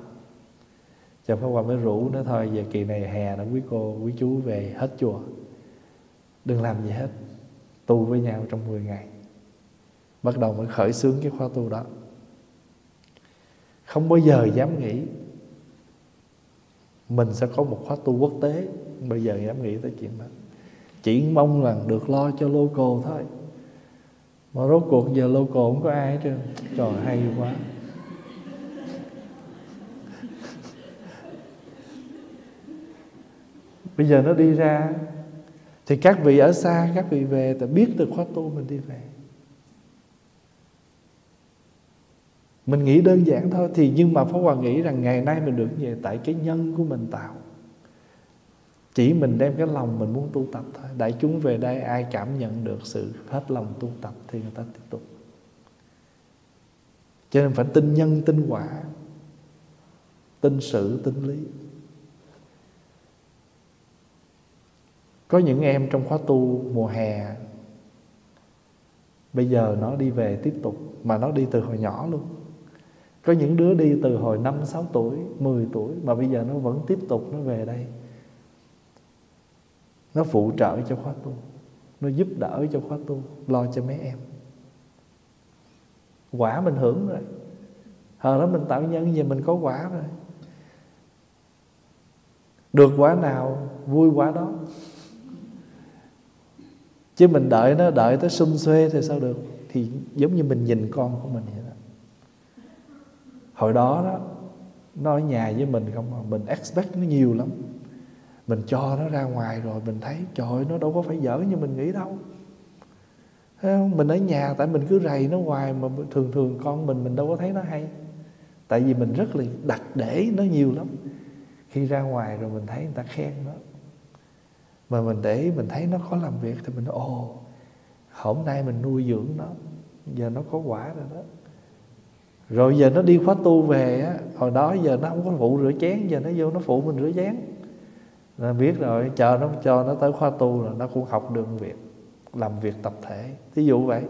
Cho pháp hòa mới rủ nó thôi, giờ kỳ này hè nó quý cô, quý chú về hết chùa. Đừng làm gì hết, tu với nhau trong 10 ngày. Bắt đầu mới khởi xướng cái khóa tu đó. Không bao giờ dám nghĩ mình sẽ có một khóa tu quốc tế. Bây giờ dám nghĩ tới chuyện đó. Chỉ mong là được lo cho local thôi mà rốt cuộc giờ lâu cổ không có ai hết trơn. Trời, hay quá. Bây giờ nó đi ra. Thì các vị ở xa, các vị về ta biết được khóa tu mình đi về. Mình nghĩ đơn giản thôi. Thì nhưng mà Pháp Hòa nghĩ rằng ngày nay mình được về tại cái nhân của mình tạo chỉ mình đem cái lòng mình muốn tu tập thôi. Đại chúng về đây ai cảm nhận được sự hết lòng tu tập thì người ta tiếp tục. Cho nên phải tin nhân tin quả tin sự tin lý. Có những em trong khóa tu mùa hè bây giờ nó đi về tiếp tục mà nó đi từ hồi nhỏ luôn. Có những đứa đi từ hồi 5, 6 tuổi, 10 tuổi mà bây giờ nó vẫn tiếp tục nó về đây. Nó phụ trợ cho khóa tu, nó giúp đỡ cho khóa tu, lo cho mấy em. Quả mình hưởng rồi. Hồi đó mình tạo nhân giờ mình có quả rồi. Được quả nào vui quả đó Chứ mình đợi nó đợi tới xung xuê thì sao được Thì giống như mình nhìn con của mình vậy đó Hồi đó đó Nó ở nhà với mình không mà Mình expect nó nhiều lắm mình cho nó ra ngoài rồi Mình thấy trời ơi, nó đâu có phải dở như mình nghĩ đâu. Thấy không? Mình ở nhà tại mình cứ rầy nó hoài Mà thường thường con mình mình đâu có thấy nó hay. Tại vì mình rất là đặt để nó nhiều lắm. Khi ra ngoài rồi mình thấy người ta khen nó. Mà mình để mình thấy nó có làm việc Thì mình nói ồ Hôm nay mình nuôi dưỡng nó Giờ nó có quả rồi đó. Rồi giờ nó đi khóa tu về á hồi đó giờ nó không có phụ rửa chén giờ nó vô nó phụ mình rửa chén là biết rồi, chờ nó cho nó tới khóa tu rồi nó cũng học được việc, làm việc tập thể. Thí dụ vậy.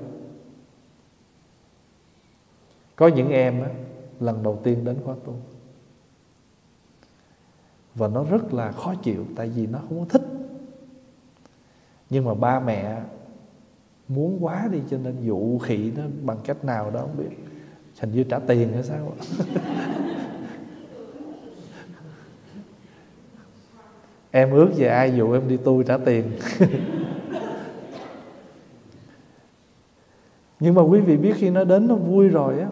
Có những em á, lần đầu tiên đến khóa tu. Và nó rất là khó chịu, tại vì nó không có thích. Nhưng mà ba mẹ muốn quá đi, cho nên dụ khị nó bằng cách nào đó không biết. Hình như trả tiền hay sao em ước về ai dụ em đi tu trả tiền. Nhưng mà quý vị biết khi nó đến nó vui rồi á.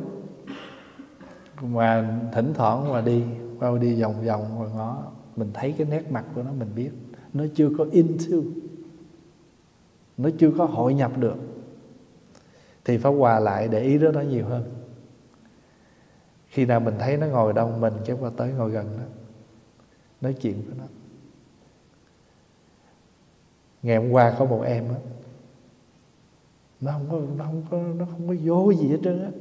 Mà thỉnh thoảng mà đi qua đi vòng vòng rồi ngó, mình thấy cái nét mặt của nó mình biết. Nó chưa có into. Nó chưa có hội nhập được. Thì phải hòa lại để ý đến nó nhiều hơn. Khi nào mình thấy nó ngồi đông, mình cái qua tới ngồi gần nó nói chuyện với nó ngày hôm qua có một em á, nó không có, nó không có, nó không có vô gì hết trơn á.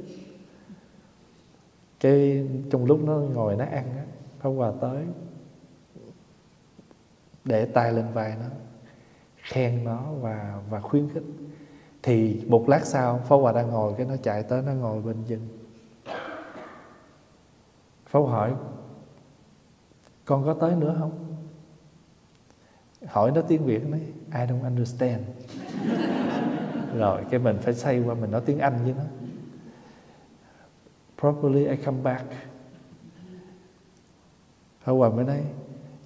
Cái trong lúc nó ngồi nó ăn á hôm qua tới, để tay lên vai nó, khen nó và và khuyến khích. Thì một lát sau, Phó Hòa đang ngồi, cái nó chạy tới, nó ngồi bên chân. Phó hỏi, Con có tới nữa không? Hỏi nó tiếng Việt nói I don't understand. Rồi cái mình phải say qua mình nói tiếng Anh với nó. Probably I come back. Pháo Hòa mới nói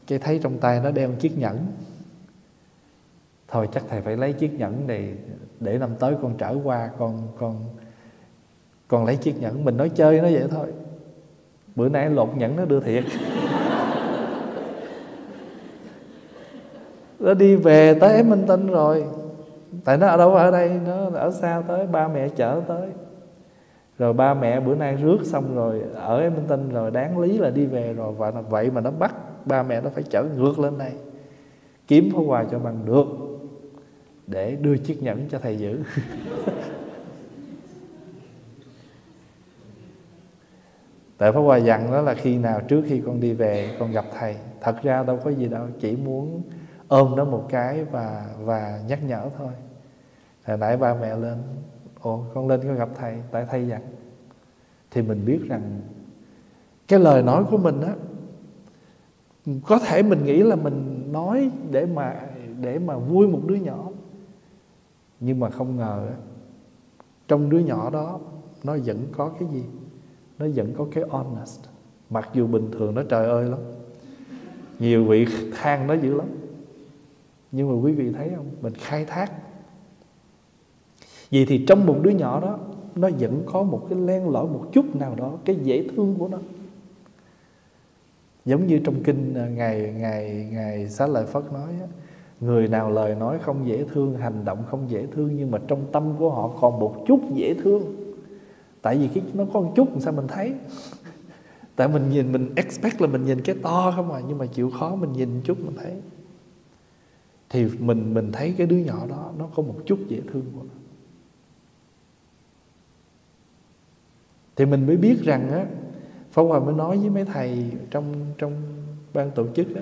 Cái thấy trong tay nó đeo chiếc nhẫn. Thôi chắc thầy phải lấy chiếc nhẫn này Để năm tới con trở qua Con con con lấy chiếc nhẫn. Mình nói chơi nó vậy thôi. Bữa nay lột nhẫn nó đưa thiệt nó đi về tới Minh Tinh rồi. Tại nó ở đâu? Ở đây. Nó ở xa tới. Ba mẹ chở tới. Rồi ba mẹ bữa nay rước xong rồi ở Minh Tinh rồi. Đáng lý là đi về rồi. Và vậy mà nó bắt ba mẹ nó phải chở ngược lên đây. Kiếm pháo quà cho bằng được. Để đưa chiếc nhẫn cho thầy giữ. Tại Pháp quà dặn đó là khi nào trước khi con đi về, con gặp thầy. Thật ra đâu có gì đâu. Chỉ muốn ôm nó một cái và và nhắc nhở thôi. Hồi nãy ba mẹ lên, ồ, con lên con gặp thầy, tại thầy dặn. Thì mình biết rằng cái lời nói của mình á, có thể mình nghĩ là mình nói để mà để mà vui một đứa nhỏ. Nhưng mà không ngờ trong đứa nhỏ đó, nó vẫn có cái gì? Nó vẫn có cái honest. Mặc dù bình thường nó trời ơi lắm, nhiều vị than nó dữ lắm nhưng mà quý vị thấy không? Mình khai thác. Vì thì trong một đứa nhỏ đó nó vẫn có một cái len lỏi một chút nào đó cái dễ thương của nó. Giống như trong kinh ngày ngày ngày xá lợi phất nói á, người nào lời nói không dễ thương hành động không dễ thương nhưng mà trong tâm của họ còn một chút dễ thương. Tại vì cái nó có một chút sao mình thấy? Tại mình nhìn mình expect là mình nhìn cái to không à nhưng mà chịu khó mình nhìn chút mình thấy thì mình mình thấy cái đứa nhỏ đó, nó có một chút dễ thương của nó. Thì mình mới biết rằng á, Pháp Hòa mới nói với mấy thầy trong trong ban tổ chức đó.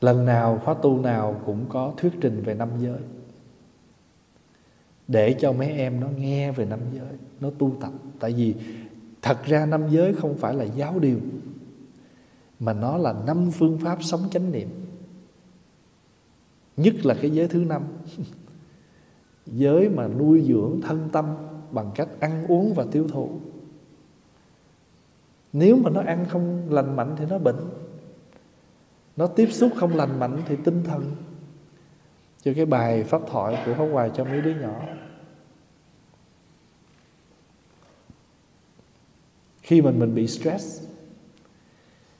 Lần nào, khóa tu nào cũng có thuyết trình về năm giới. Để cho mấy em nó nghe về năm giới, nó tu tập. Tại vì thật ra năm giới không phải là giáo điều mà nó là năm phương pháp sống chánh niệm. Nhất là cái giới thứ năm. Giới mà nuôi dưỡng thân tâm bằng cách ăn uống và tiêu thụ. Nếu mà nó ăn không lành mạnh thì nó bệnh. Nó tiếp xúc không lành mạnh thì tinh thần. Cho cái bài pháp thoại của Pháp Hoài cho mấy đứa nhỏ. Khi mình mình bị stress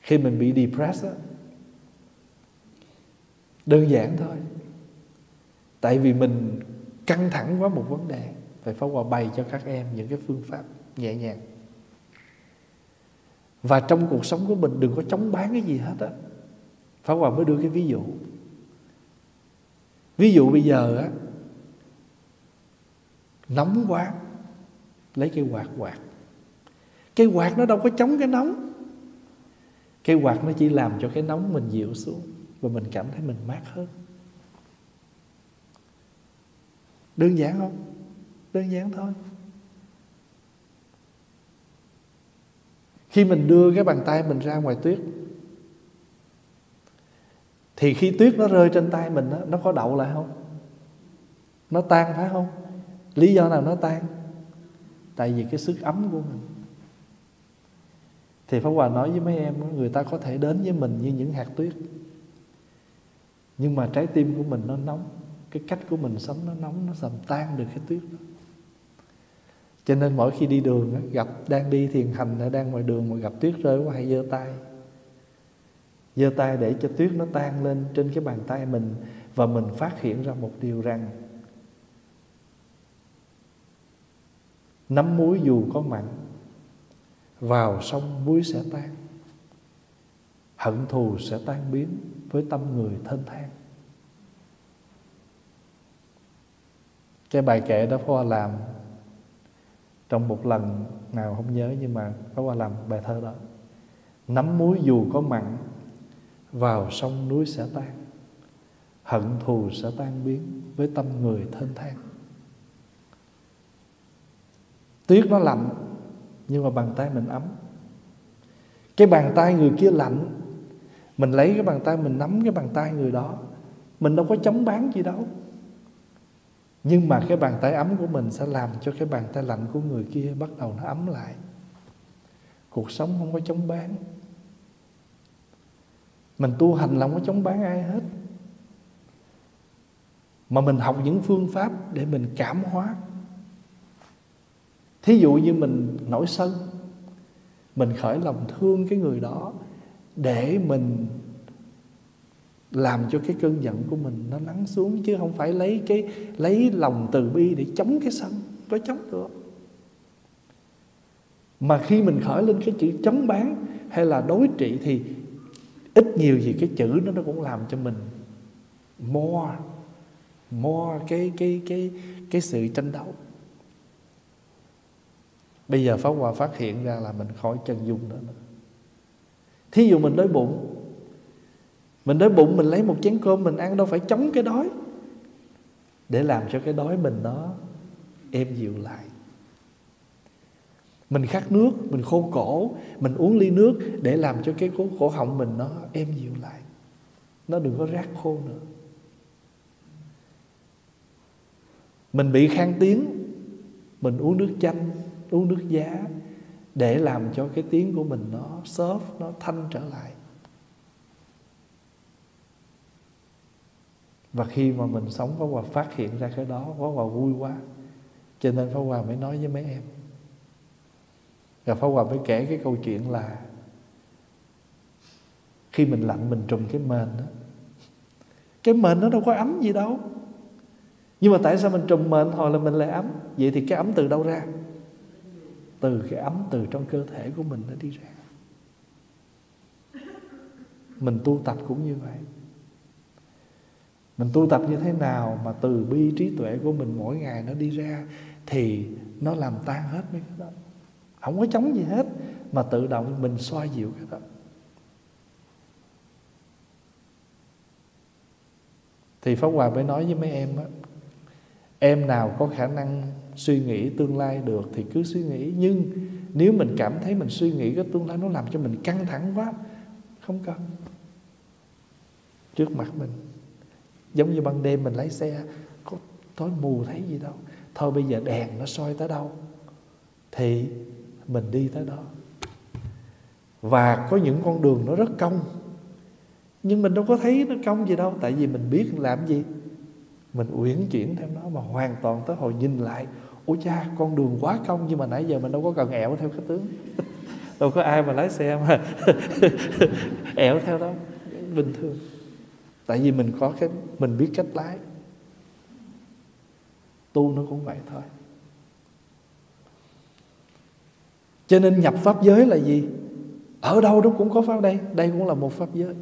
khi mình bị depressed đơn giản thôi. Tại vì mình căng thẳng quá một vấn đề, phải phá Hòa bày cho các em những cái phương pháp nhẹ nhàng. Và trong cuộc sống của mình đừng có chống bán cái gì hết á, phá Hòa mới đưa cái ví dụ. Ví dụ bây giờ á, Nóng quá, Lấy cái quạt quạt. Cái quạt nó đâu có chống cái nóng. Cái quạt nó chỉ làm cho cái nóng mình dịu xuống Và mình cảm thấy mình mát hơn Đơn giản không? Đơn giản thôi Khi mình đưa cái bàn tay mình ra ngoài tuyết Thì khi tuyết nó rơi trên tay mình đó, Nó có đậu lại không? Nó tan phải không? Lý do nào nó tan? Tại vì cái sức ấm của mình thì Pháp Hòa nói với mấy em, Người ta có thể đến với mình như những hạt tuyết. Nhưng mà trái tim của mình nó nóng, cái cách của mình sống nó nóng, nó sầm tan được cái tuyết đó. Cho nên mỗi khi đi đường gặp, đang đi thiền hành đang ngoài đường mà gặp tuyết rơi quá, hay giơ tay. Giơ tay để cho tuyết nó tan lên trên cái bàn tay mình và mình phát hiện ra một điều rằng nắm muối dù có mặn vào sông muối sẽ tan. Hận thù sẽ tan biến với tâm người thênh thang. Cái bài kệ đó Pháp Hoa làm, trong một lần nào không nhớ, nhưng mà Pháp Hoa làm bài thơ đó. Nắm muối dù có mặn, vào sông núi sẽ tan. Hận thù sẽ tan biến với tâm người thênh thang. Tuyết nó lạnh nhưng mà bàn tay mình ấm. Cái bàn tay người kia lạnh. Mình lấy cái bàn tay, mình nắm cái bàn tay người đó. Mình đâu có chống bán gì đâu. Nhưng mà cái bàn tay ấm của mình sẽ làm cho cái bàn tay lạnh của người kia bắt đầu nó ấm lại. Cuộc sống không có chống bán. Mình tu hành là không có chống bán ai hết. Mà mình học những phương pháp để mình cảm hóa. Thí dụ như mình nổi sân. Mình khởi lòng thương cái người đó để mình làm cho cái cơn giận của mình nó lắng xuống, chứ không phải lấy cái, lấy lòng từ bi để chống cái sân, có chống được. Mà khi mình khởi lên cái chữ chống bán hay là đối trị thì ít nhiều gì cái chữ đó nó cũng làm cho mình more more cái cái cái cái sự tranh đấu bây giờ pháp hòa phát hiện ra là mình khỏi chân dung nữa. Thí dụ mình đói bụng mình đói bụng mình lấy một chén cơm mình ăn đâu phải chống cái đói. Để làm cho cái đói mình nó êm dịu lại. Mình khát nước mình khô cổ mình uống ly nước để làm cho cái cổ, cổ họng mình nó êm dịu lại. Nó đừng có rác khô nữa. Mình bị khang tiếng mình uống nước chanh uống nước giá để làm cho cái tiếng của mình nó xốp, nó thanh trở lại. Và khi mà mình sống, Pháp Hòa phát hiện ra cái đó, Pháp Hòa vui quá. Cho nên Pháp Hòa mới nói với mấy em. Và Pháp Hòa mới kể cái câu chuyện là khi mình lạnh mình trùm cái mền đó, cái mền nó đâu có ấm gì đâu. Nhưng mà tại sao mình trùm mền hồi là mình lại ấm? Vậy thì cái ấm từ đâu ra? Từ cái ấm từ trong cơ thể của mình nó đi ra. Mình tu tập cũng như vậy. Mình tu tập như thế nào mà từ bi trí tuệ của mình mỗi ngày nó đi ra thì nó làm tan hết mấy cái đó. Không có chống gì hết, mà tự động mình xoa dịu cái đó. Thì pháp hòa mới nói với mấy em á, em nào có khả năng suy nghĩ tương lai được thì cứ suy nghĩ. Nhưng nếu mình cảm thấy mình suy nghĩ cái tương lai nó làm cho mình căng thẳng quá, không cần. Trước mặt mình, giống như ban đêm mình lái xe, có tối mù thấy gì đâu. Thôi bây giờ đèn nó soi tới đâu, thì mình đi tới đó. Và có những con đường nó rất cong, nhưng mình đâu có thấy nó cong gì đâu, tại vì mình biết làm gì. Mình uyển chuyển theo nó mà hoàn toàn tới hồi nhìn lại ôi cha con đường quá cong nhưng mà nãy giờ mình đâu có cần ẹo theo cái tướng. Đâu có ai mà lái xe mà ẹo theo đó. Bình thường. Tại vì mình có cái mình biết cách lái. Tu nó cũng vậy thôi. Cho nên nhập pháp giới là gì? Ở đâu nó cũng có pháp đây. Đây cũng là một pháp giới.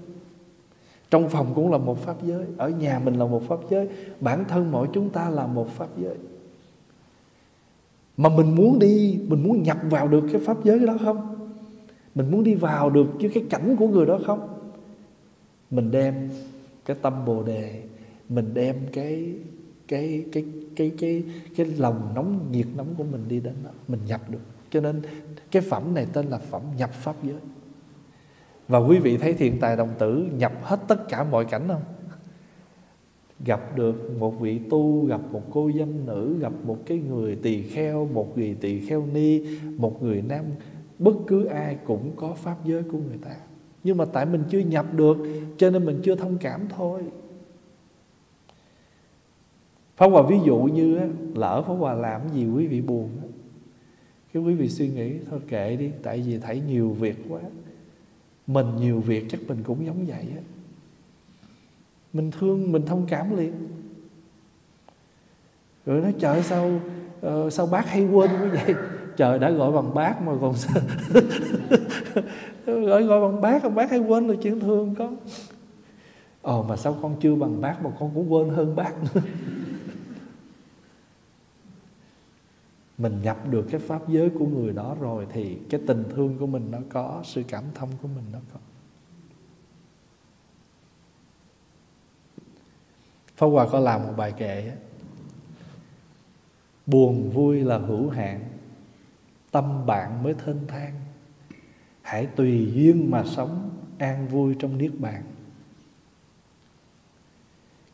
Trong phòng cũng là một pháp giới. Ở nhà mình là một pháp giới. Bản thân mỗi chúng ta là một pháp giới mà mình muốn đi, mình muốn nhập vào được cái pháp giới đó không? Mình muốn đi vào được với cái cảnh của người đó không? Mình đem cái tâm bồ đề, mình đem cái cái cái cái cái cái lòng nóng nhiệt nóng của mình đi đến đó, mình nhập được. Cho nên cái phẩm này tên là phẩm nhập pháp giới. Và quý vị thấy thiện tài đồng tử nhập hết tất cả mọi cảnh không? Gặp được một vị tu, gặp một cô dâm nữ, gặp một cái người tỳ kheo, một người tỳ kheo ni, một người nam, bất cứ ai cũng có pháp giới của người ta. Nhưng mà tại mình chưa nhập được, cho nên mình chưa thông cảm thôi. Pháp Hòa ví dụ như lỡ Pháp Hòa làm gì quý vị buồn Cái quý vị suy nghĩ, Thôi kệ đi, Tại vì thấy nhiều việc quá. Mình nhiều việc chắc mình cũng giống vậy á. Mình thương Mình thông cảm liền. Rồi nói trời sao uh, Sao bác hay quên quá vậy? Trời đã gọi bằng bác mà còn sao? Gọi, gọi bằng bác Ông bác hay quên là chuyện thương con Ồ ờ, mà sao con chưa bằng bác Mà con cũng quên hơn bác nữa? Mình nhập được cái pháp giới của người đó rồi thì cái tình thương của mình nó có sự cảm thông của mình nó có. Pháp Hòa có làm một bài kệ. Buồn vui là hữu hạn, Tâm bạn mới thênh thang. Hãy tùy duyên mà sống, An vui trong niết bàn.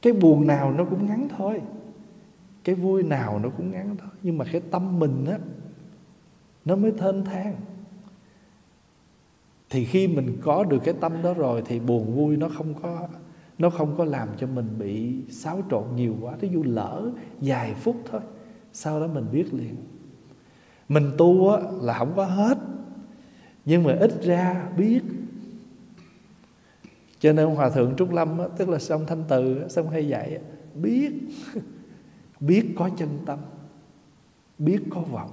Cái buồn nào nó cũng ngắn thôi, cái vui nào nó cũng ngắn thôi. Nhưng mà cái tâm mình á, nó mới thênh thang. Thì khi mình có được cái tâm đó rồi thì buồn vui nó không có nó không có làm cho mình bị xáo trộn nhiều quá thí dụ lỡ vài phút thôi sau đó mình biết liền. Mình tu á, là không có hết nhưng mà ít ra biết. Cho nên hòa thượng trúc lâm á, tức là sông thanh từ sông hay dạy biết. Biết có chân tâm biết có vọng.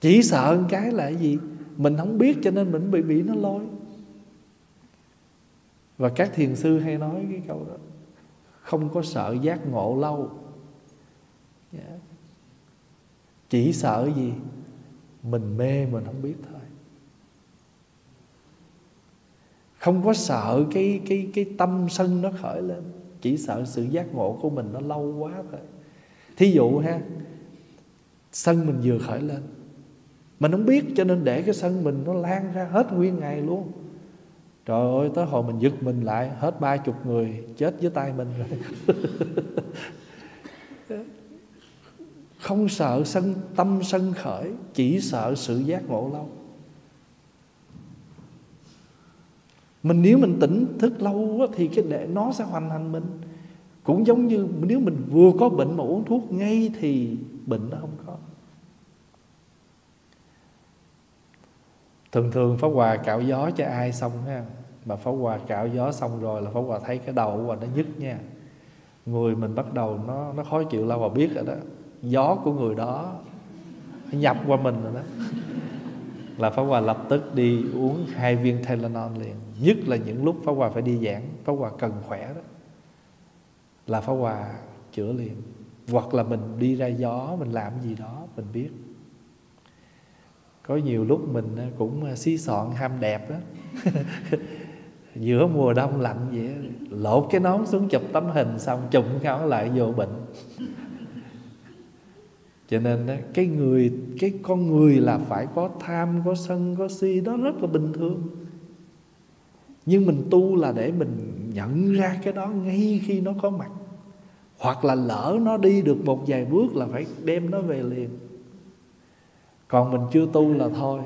Chỉ sợ một cái là gì? Mình không biết cho nên mình bị bị nó lôi và các thiền sư hay nói cái câu đó, không có sợ giác ngộ lâu. Dạ. Chỉ sợ gì? Mình mê, mình không biết thôi. Không có sợ cái cái cái tâm sân nó khởi lên. Chỉ sợ sự giác ngộ của mình nó lâu quá thôi. Thí dụ ha, sân mình vừa khởi lên. Mình không biết, cho nên để cái sân mình nó lan ra hết nguyên ngày luôn trời ơi tới hồi mình giật mình lại hết ba chục người chết dưới tay mình rồi. Không sợ sân tâm sân khởi chỉ sợ sự giác ngộ lâu. Mình nếu mình tỉnh thức lâu quá, thì cái để nó sẽ hoành hành mình. Cũng giống như nếu mình vừa có bệnh mà uống thuốc ngay thì bệnh nó không có. Thường thường pháp hòa cạo gió cho ai xong ha? Mà pháp hòa cạo gió xong rồi là pháp hòa thấy cái đầu của nó nhức nha. Người mình bắt đầu nó nó khó chịu lâu và biết rồi đó. Gió của người đó nhập qua mình rồi đó. Là Pháp Hòa lập tức đi uống hai viên Tylenol liền. Nhất là những lúc Pháp Hòa phải đi giảng, Pháp Hòa cần khỏe đó. Là Pháp Hòa chữa liền. Hoặc là mình đi ra gió, Mình làm gì đó, mình biết. Có nhiều lúc mình ờ, cũng ờ, xí soạn ham đẹp đó. giữa mùa đông lạnh vậy lột cái nón xuống chụp tấm hình xong chụp cái lại vô bệnh. Cho nên đó, cái người cái con người là phải có tham có sân có si đó rất là bình thường. Nhưng mình tu là để mình nhận ra cái đó ngay khi nó có mặt. Hoặc là lỡ nó đi được một vài bước là phải đem nó về liền. Còn mình chưa tu là thôi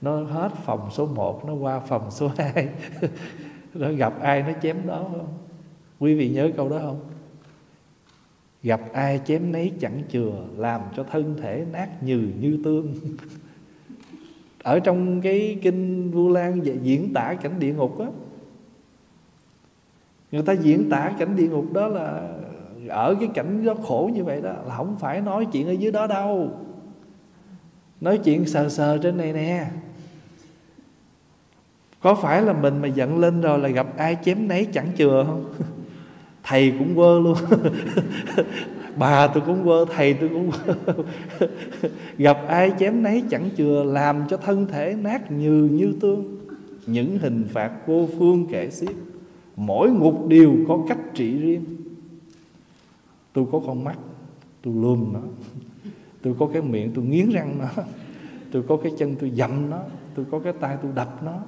nó hết phòng số 1 nó qua phòng số 2 nó gặp ai nó chém đó không? Quý vị nhớ câu đó không? Gặp ai chém nấy chẳng chừa, làm cho thân thể nát nhừ như tương. Ở trong cái kinh vu lan diễn tả cảnh địa ngục á, người ta diễn tả cảnh địa ngục đó là ở cái cảnh đó khổ như vậy đó, là không phải nói chuyện ở dưới đó đâu. Nói chuyện sờ sờ trên này nè có phải là mình mà giận lên rồi là gặp ai chém nấy chẳng chừa không? Thầy cũng quơ luôn. Bà tôi cũng quơ, thầy tôi cũng quơ. Gặp ai chém nấy chẳng chừa, làm cho thân thể nát như như tương. Những hình phạt vô phương kể xiết. Mỗi ngục đều có cách trị riêng. Tôi có con mắt, tôi lườm nó. Tôi có cái miệng tôi nghiến răng nó. Tôi có cái chân tôi dậm nó. Tôi có cái tay tôi đập nó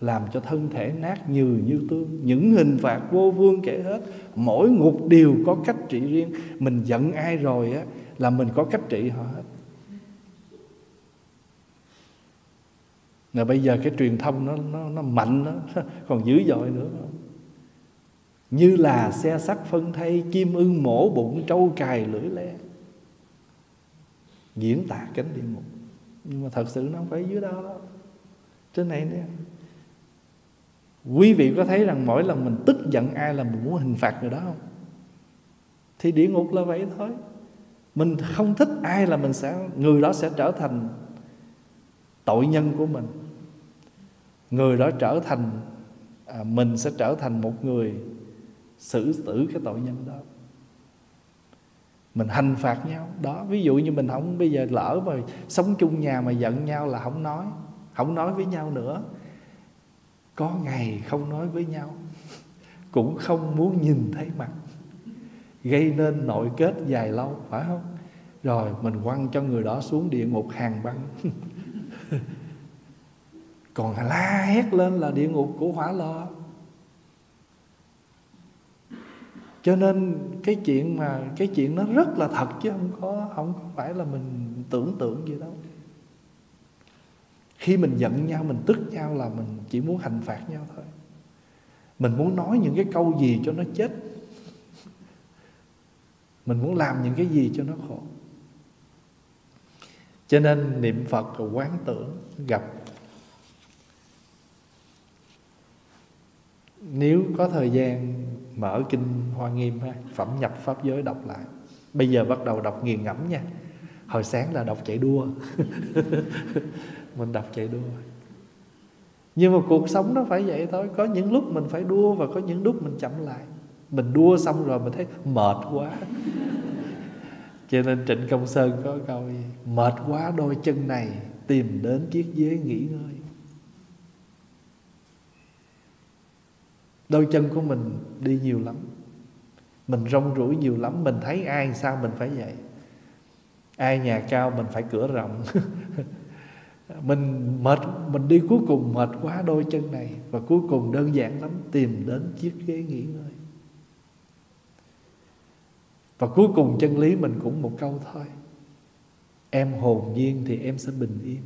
làm cho thân thể nát nhừ như tương. Những hình phạt vô vương kể hết. Mỗi ngục đều có cách trị riêng. Mình giận ai rồi á là mình có cách trị họ hết. Là bây giờ cái truyền thông nó nó nó mạnh đó, còn dữ dội nữa. Không? Như là xe sắt phân thay Chim ưng mổ bụng trâu cài lưỡi le. Diễn tả cánh địa ngục. Nhưng mà thật sự nó không phải dưới đó đó Trên này nè. Quý vị có thấy rằng mỗi lần mình tức giận ai là mình muốn hình phạt người đó không? Thì địa ngục là vậy thôi. Mình không thích ai là mình sẽ Người đó sẽ trở thành tội nhân của mình. Người đó trở thành à, Mình sẽ trở thành một người xử tử cái tội nhân đó. Mình hành phạt nhau. Đó ví dụ như mình không bây giờ lỡ mà sống chung nhà mà giận nhau là không nói không nói với nhau nữa có ngày không nói với nhau, cũng không muốn nhìn thấy mặt. Gây nên nội kết dài lâu, phải không? Rồi mình quăng cho người đó xuống địa ngục hàng băng. Còn la hét lên là địa ngục của hỏa lò. Cho nên cái chuyện mà, cái chuyện nó rất là thật chứ không có, không phải là mình tưởng tượng gì đâu khi mình giận nhau, mình tức nhau là mình chỉ muốn hành phạt nhau thôi. Mình muốn nói những cái câu gì cho nó chết. Mình muốn làm những cái gì cho nó khổ. Cho nên niệm phật và quán tưởng, gặp. Nếu có thời gian, mở kinh hoa nghiêm ha, phẩm nhập pháp giới, đọc lại. Bây giờ bắt đầu đọc nghiền ngẫm nha. Hồi sáng là đọc chạy đua. mình đọc chạy đua. Nhưng mà cuộc sống nó phải vậy thôi. Có những lúc mình phải đua và có những lúc mình chậm lại. Mình đua xong rồi mình thấy mệt quá. Cho nên trịnh công sơn có câu gì? Mệt quá đôi chân này, tìm đến chiếc ghế nghỉ ngơi. Đôi chân của mình đi nhiều lắm. Mình rong rủi nhiều lắm. Mình thấy ai sao mình phải vậy? Ai nhà cao mình phải cửa rộng. mình mệt, mình đi cuối cùng mệt quá đôi chân này, và cuối cùng đơn giản lắm, tìm đến chiếc ghế nghỉ ngơi. Và cuối cùng chân lý mình cũng một câu thôi, em hồn nhiên thì em sẽ bình yên.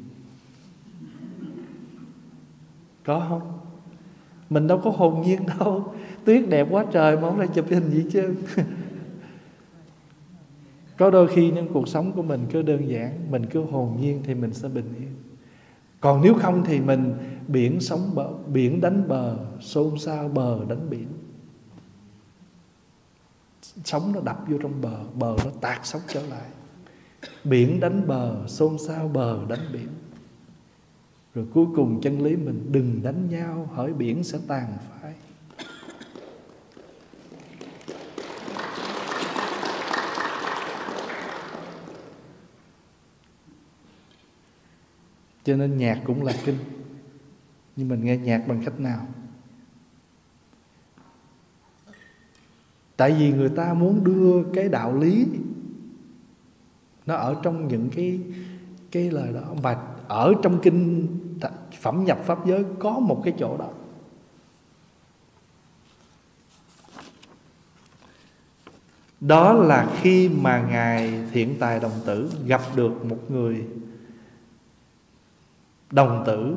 Có không? Mình đâu có hồn nhiên đâu, tuyết đẹp quá trời mà không lại chụp hình gì chứ. Có đôi khi những cuộc sống của mình cứ đơn giản, mình cứ hồn nhiên thì mình sẽ bình yên còn nếu không thì mình biển sống bờ, biển đánh bờ, xôn xao bờ đánh biển. Sóng nó đập vô trong bờ bờ nó tạt sóng trở lại. Biển đánh bờ, xôn xao bờ đánh biển. Rồi cuối cùng chân lý mình đừng đánh nhau hỏi biển sẽ tàn phá. cho nên nhạc cũng là kinh. Nhưng mình nghe nhạc bằng cách nào? Tại vì người ta muốn đưa cái đạo lý, nó ở trong những cái cái lời đó. Mà ở trong kinh phẩm nhập pháp giới có một cái chỗ đó. Đó là khi mà ngài thiện tài đồng tử gặp được một người đồng tử.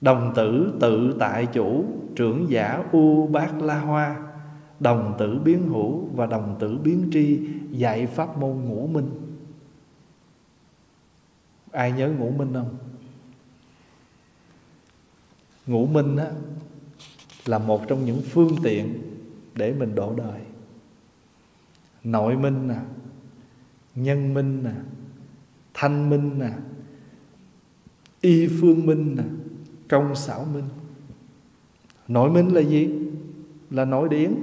Đồng tử tự tại chủ trưởng giả u bát la hoa đồng tử biến hữu và đồng tử biến tri dạy pháp môn ngũ minh. Ai nhớ ngũ minh không? Ngũ minh á, là một trong những phương tiện để mình độ đời. Nội minh nè nhân minh nè thanh minh nè y phương minh nè công xảo minh. Nội minh là gì? Là nội điển.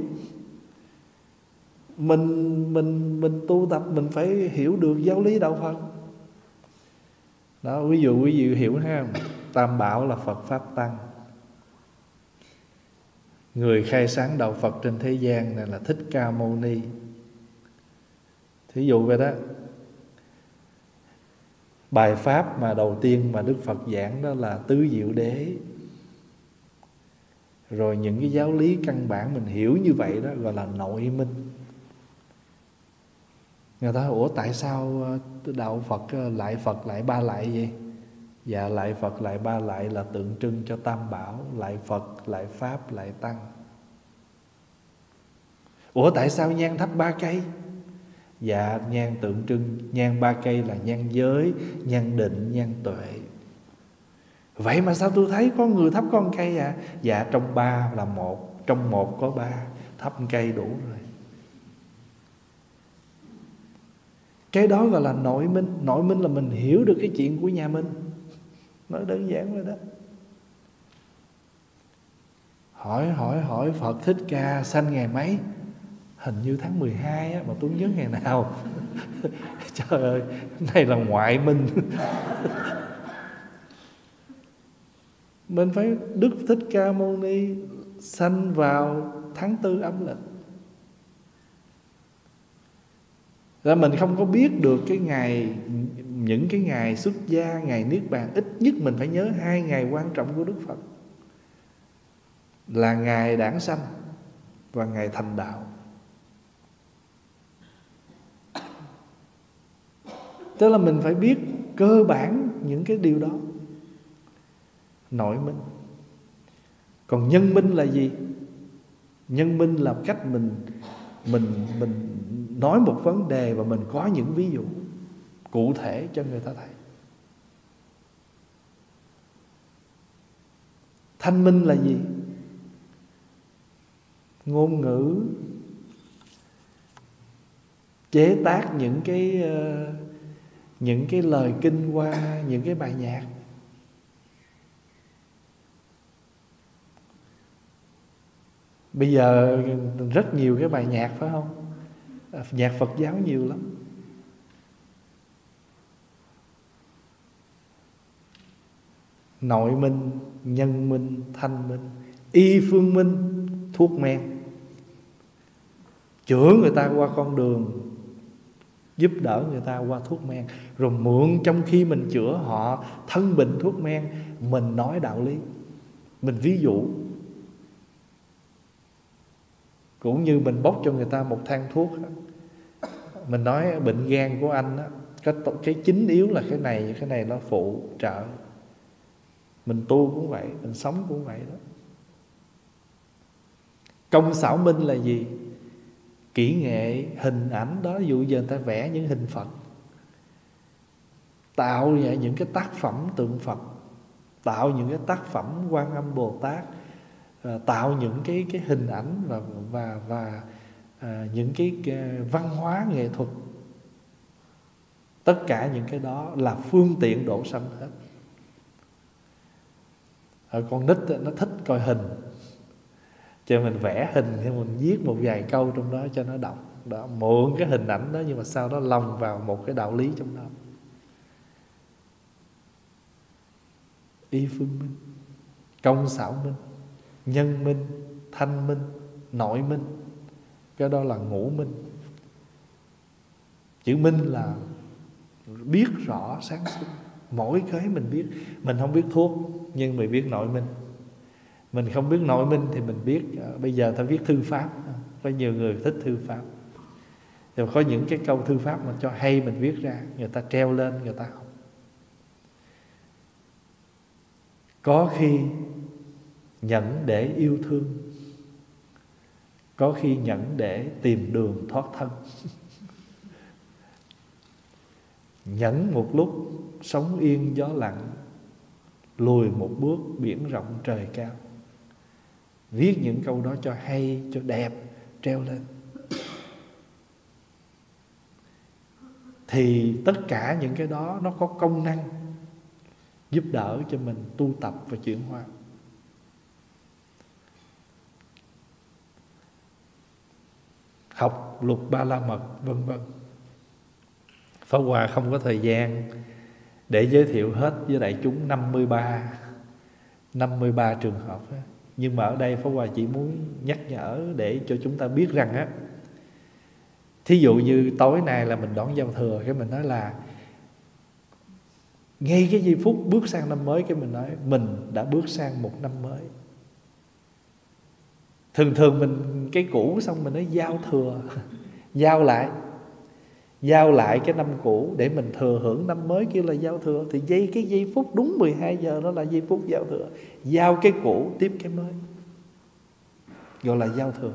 Mình mình mình tu tập, mình phải hiểu được giáo lý đạo phật. Đó, ví dụ, quý vị hiểu ha, tam bảo là phật pháp tăng. Người khai sáng đạo phật trên thế gian này là thích ca mâu ni. Thí dụ vậy đó bài pháp mà đầu tiên mà đức phật giảng đó là tứ diệu đế. Rồi những cái giáo lý căn bản mình hiểu như vậy đó gọi là nội minh. Người ta ủa, tại sao ờ, đạo phật ờ, lại phật lại ba lại vậy? Dạ lại phật lại ba lại là tượng trưng cho tam bảo, lại phật, lại pháp, lại tăng. Ủa, tại sao nhang thắp ba cây? Dạ nhang tượng trưng nhang ba cây là nhang giới nhang định nhang tuệ. Vậy mà sao tôi thấy có người thắp con cây à? Dạ trong ba là một, trong một có ba, thắp cây đủ rồi. Cái đó gọi là nội minh nội minh là mình hiểu được cái chuyện của nhà mình. Nói đơn giản rồi đó. Hỏi hỏi hỏi Phật thích ca, sanh ngày mấy? Hình như tháng 12 á, mà tôi nhớ ngày nào. Trời ơi này là ngoại minh. Mình phải Đức Thích Ca Mâu Ni sanh vào tháng tư âm lịch. Ra mình không có biết được cái ngày những cái ngày xuất gia ngày niết bàn ít nhất mình phải nhớ hai ngày quan trọng của đức phật. Là ngày đản sanh và ngày thành đạo. Tức là mình phải biết cơ bản những cái điều đó. Nội minh còn nhân minh là gì? Nhân minh là cách mình mình mình nói một vấn đề và mình có những ví dụ cụ thể cho người ta thấy. Thanh minh là gì? Ngôn ngữ chế tác những cái uh, những cái lời kinh qua, những cái bài nhạc. Bây giờ rất nhiều cái bài nhạc, phải không? Nhạc phật giáo nhiều lắm. Nội minh, nhân minh, thanh minh, y phương minh, thuốc men. Chữa người ta qua con đường giúp đỡ người ta qua thuốc men. Rồi mượn trong khi mình chữa họ thân bệnh thuốc men, mình nói đạo lý. Mình ví dụ. Cũng như mình bốc cho người ta một thang thuốc mình nói bệnh gan của anh á, cái cái chính yếu là cái này cái này nó phụ trợ. Mình tu cũng vậy, mình sống cũng vậy đó. Công xảo minh là gì? Kỹ nghệ hình ảnh đó ví dụ giờ người ta vẽ những hình phật tạo ra những cái tác phẩm tượng phật tạo những cái tác phẩm quan âm bồ tát ờ, tạo những cái cái hình ảnh và và và à, những cái, cái văn hóa nghệ thuật. Tất cả những cái đó là phương tiện đổ sanh hết. À, con nít nó thích coi hình cho mình vẽ hình thì mình viết một vài câu trong đó cho nó đọc. Đó, mượn cái hình ảnh đó nhưng mà sau đó lồng vào một cái đạo lý trong đó. Y phương minh, công xảo minh, nhân minh, thanh minh, nội minh. Cái đó là ngũ minh. Chữ minh là biết rõ, sáng suốt. Mỗi cái mình biết. Mình không biết thuốc, nhưng mình biết nội minh mình không biết nội minh thì mình biết. Ờ, bây giờ ta viết thư pháp. Ờ, có nhiều người thích thư pháp. Rồi có những cái câu thư pháp mà cho hay mình viết ra, người ta treo lên, người ta học. Có khi nhẫn để yêu thương. Có khi nhẫn để tìm đường thoát thân. Nhẫn một lúc, sống yên gió lặng, lùi một bước biển rộng trời cao viết những câu đó cho hay, cho đẹp, treo lên. Thì tất cả những cái đó nó có công năng giúp đỡ cho mình tu tập và chuyển hóa. Học lục ba la mật, vân vân. Pháp Hòa không có thời gian để giới thiệu hết với đại chúng 53 53 trường hợp nhưng mà ở đây Pháp Hòa chỉ muốn nhắc nhở để cho chúng ta biết rằng á, thí dụ như tối nay là mình đón giao thừa, cái mình nói là ngay cái giây phút bước sang năm mới, cái mình nói mình đã bước sang một năm mới. Thường thường mình, cái cũ xong mình nói giao thừa, giao lại giao lại cái năm cũ để mình thừa hưởng năm mới kêu là giao thừa. Thì giây, cái giây phút đúng 12 giờ đó là giây phút giao thừa. Giao cái cũ, tiếp cái mới. Gọi là giao thừa.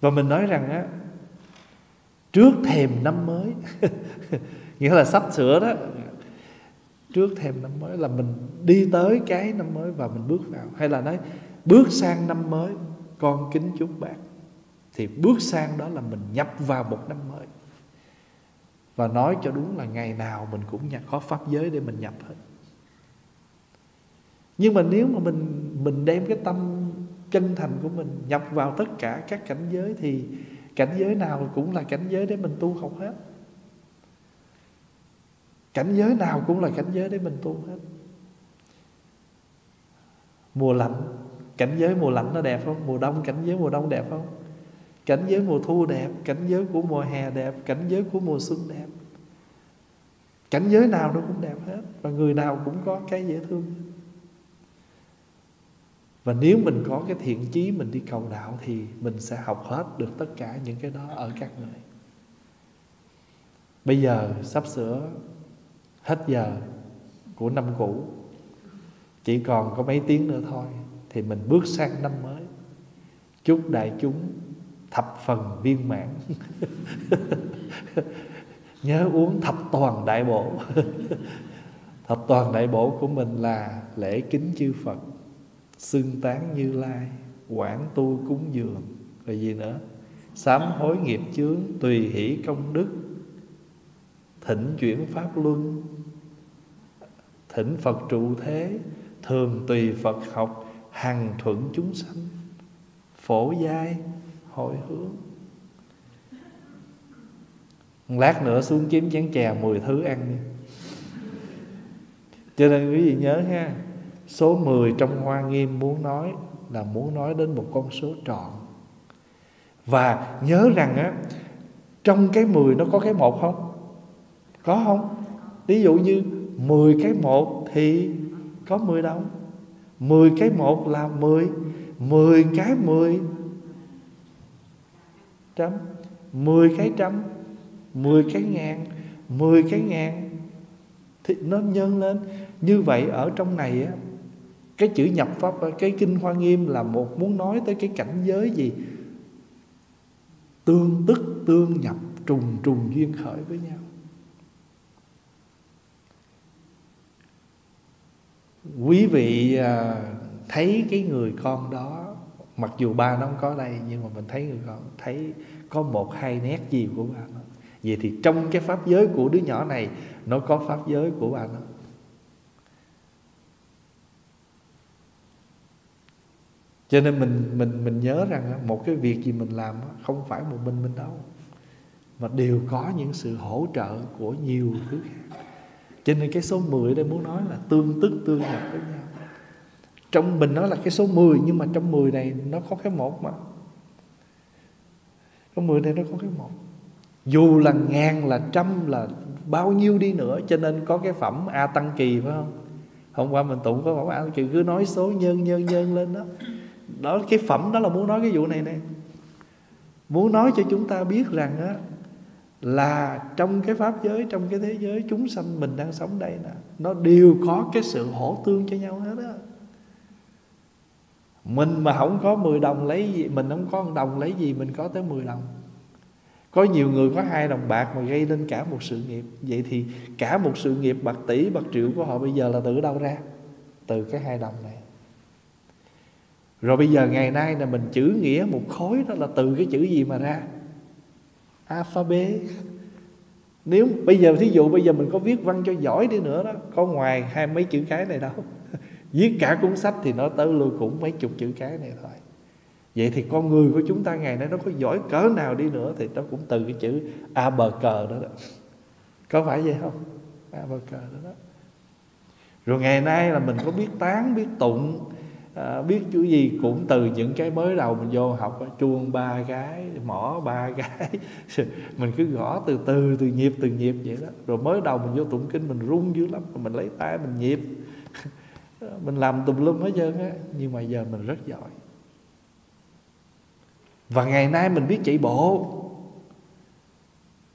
Và mình nói rằng á, trước thềm năm mới, nghĩa là sắp sửa đó, trước thềm năm mới là mình đi tới cái năm mới và mình bước vào. Hay là nói, bước sang năm mới, con kính chúc bạn thì bước sang đó là mình nhập vào một năm mới. Và nói cho đúng là ngày nào mình cũng nhập, có pháp giới để mình nhập hết. Nhưng mà nếu mà mình mình đem cái tâm chân thành của mình nhập vào tất cả các cảnh giới thì cảnh giới nào cũng là cảnh giới để mình tu học hết. Cảnh giới nào cũng là cảnh giới để mình tu hết. Mùa lạnh, cảnh giới mùa lạnh nó đẹp không? Mùa đông, cảnh giới mùa đông đẹp không? Cảnh giới mùa thu đẹp, cảnh giới của mùa hè đẹp, cảnh giới của mùa xuân đẹp. Cảnh giới nào nó cũng đẹp hết, và người nào cũng có cái dễ thương và nếu mình có cái thiện chí mình đi cầu đạo thì mình sẽ học hết được tất cả những cái đó ở các người bây giờ sắp sửa hết giờ của năm cũ. Chỉ còn có mấy tiếng nữa thôi thì mình bước sang năm mới. Chúc đại chúng thập phần viên mãn. Nhớ uống thập toàn đại bổ thập toàn đại bổ của mình là lễ kính chư phật, xưng tán như lai, quảng tu cúng dường, rồi gì nữa. Sám hối nghiệp chướng, tùy hỷ công đức, thỉnh chuyển pháp luân, thỉnh phật trụ thế, thường tùy phật học, hằng thuận chúng sanh, phổ giai hồi hướng. Lát nữa xuống kiếm chén chè mười thứ ăn đi. Cho nên quý vị nhớ ha, số 10 trong hoa nghiêm muốn nói là muốn nói đến một con số trọn. Và nhớ rằng á, trong cái 10 nó có cái một không? Có không? Ví dụ như 10 cái một thì có 10 đồng 10 cái một là 10 10 cái 10 trăm 10 cái trăm 10 cái ngàn 10 cái ngàn thì nó nhân lên. Như vậy ở trong này á, cái chữ nhập pháp cái kinh hoa nghiêm là một muốn nói tới cái cảnh giới gì? Tương tức, tương nhập, trùng trùng duyên khởi với nhau. Quý vị à, thấy cái người con đó mặc dù ba nó không có đây, nhưng mà mình thấy người con, thấy có một hai nét gì của ba nó. Vậy thì trong cái pháp giới của đứa nhỏ này, nó có pháp giới của ba nó. Cho nên mình mình mình nhớ rằng một cái việc gì mình làm không phải một mình mình đâu, mà đều có những sự hỗ trợ của nhiều thứ khác. Cho nên cái số 10 đây muốn nói là tương tức tương nhập với nhau trong mình nó là cái số 10 nhưng mà trong 10 này nó có cái một mà. Trong 10 này nó có cái một. Dù là ngàn, là trăm, là bao nhiêu đi nữa, cho nên có cái phẩm a tăng kỳ, phải không? Hôm qua mình tụng có phẩm a tăng kỳ, cứ nói số nhân nhân nhân lên đó. Đó, cái phẩm đó là muốn nói cái vụ này nè. Muốn nói cho chúng ta biết rằng á, là trong cái pháp giới, trong cái thế giới, chúng sanh mình đang sống đây nè, nó đều có cái sự hỗ tương cho nhau hết á mình mà không có 10 đồng lấy gì, mình không có một đồng lấy gì, mình có tới 10 đồng. Có nhiều người có hai đồng bạc mà gây nên cả một sự nghiệp. Vậy thì cả một sự nghiệp bạc tỷ, bạc triệu của họ bây giờ là từ đâu ra? Từ cái hai đồng này. Rồi bây giờ ngày nay là mình chữ nghĩa một khối đó là từ cái chữ gì mà ra? Alphabet. Nếu, bây giờ thí dụ bây giờ mình có viết văn cho giỏi đi nữa đó, có ngoài hai mấy chữ cái này đâu viết cả cuốn sách thì nó tới luôn cũng mấy chục chữ cái này thôi. Vậy thì con người của chúng ta ngày nay nó có giỏi cỡ nào đi nữa thì nó cũng từ cái chữ a bờ cờ đó, đó. Có phải vậy không? A bờ cờ đó, đó. Rồi ngày nay là mình có biết tán biết tụng à, biết chữ gì cũng từ những cái mới đầu mình vô học à, chuông ba cái mỏ ba cái mình cứ gõ từ từ từ nhịp từ nhịp vậy đó. Rồi mới đầu mình vô tụng kinh mình run dữ lắm mình lấy tay mình nhịp mình làm tùm lum hết trơn á, nhưng mà giờ mình rất giỏi. Và ngày nay mình biết chạy bộ.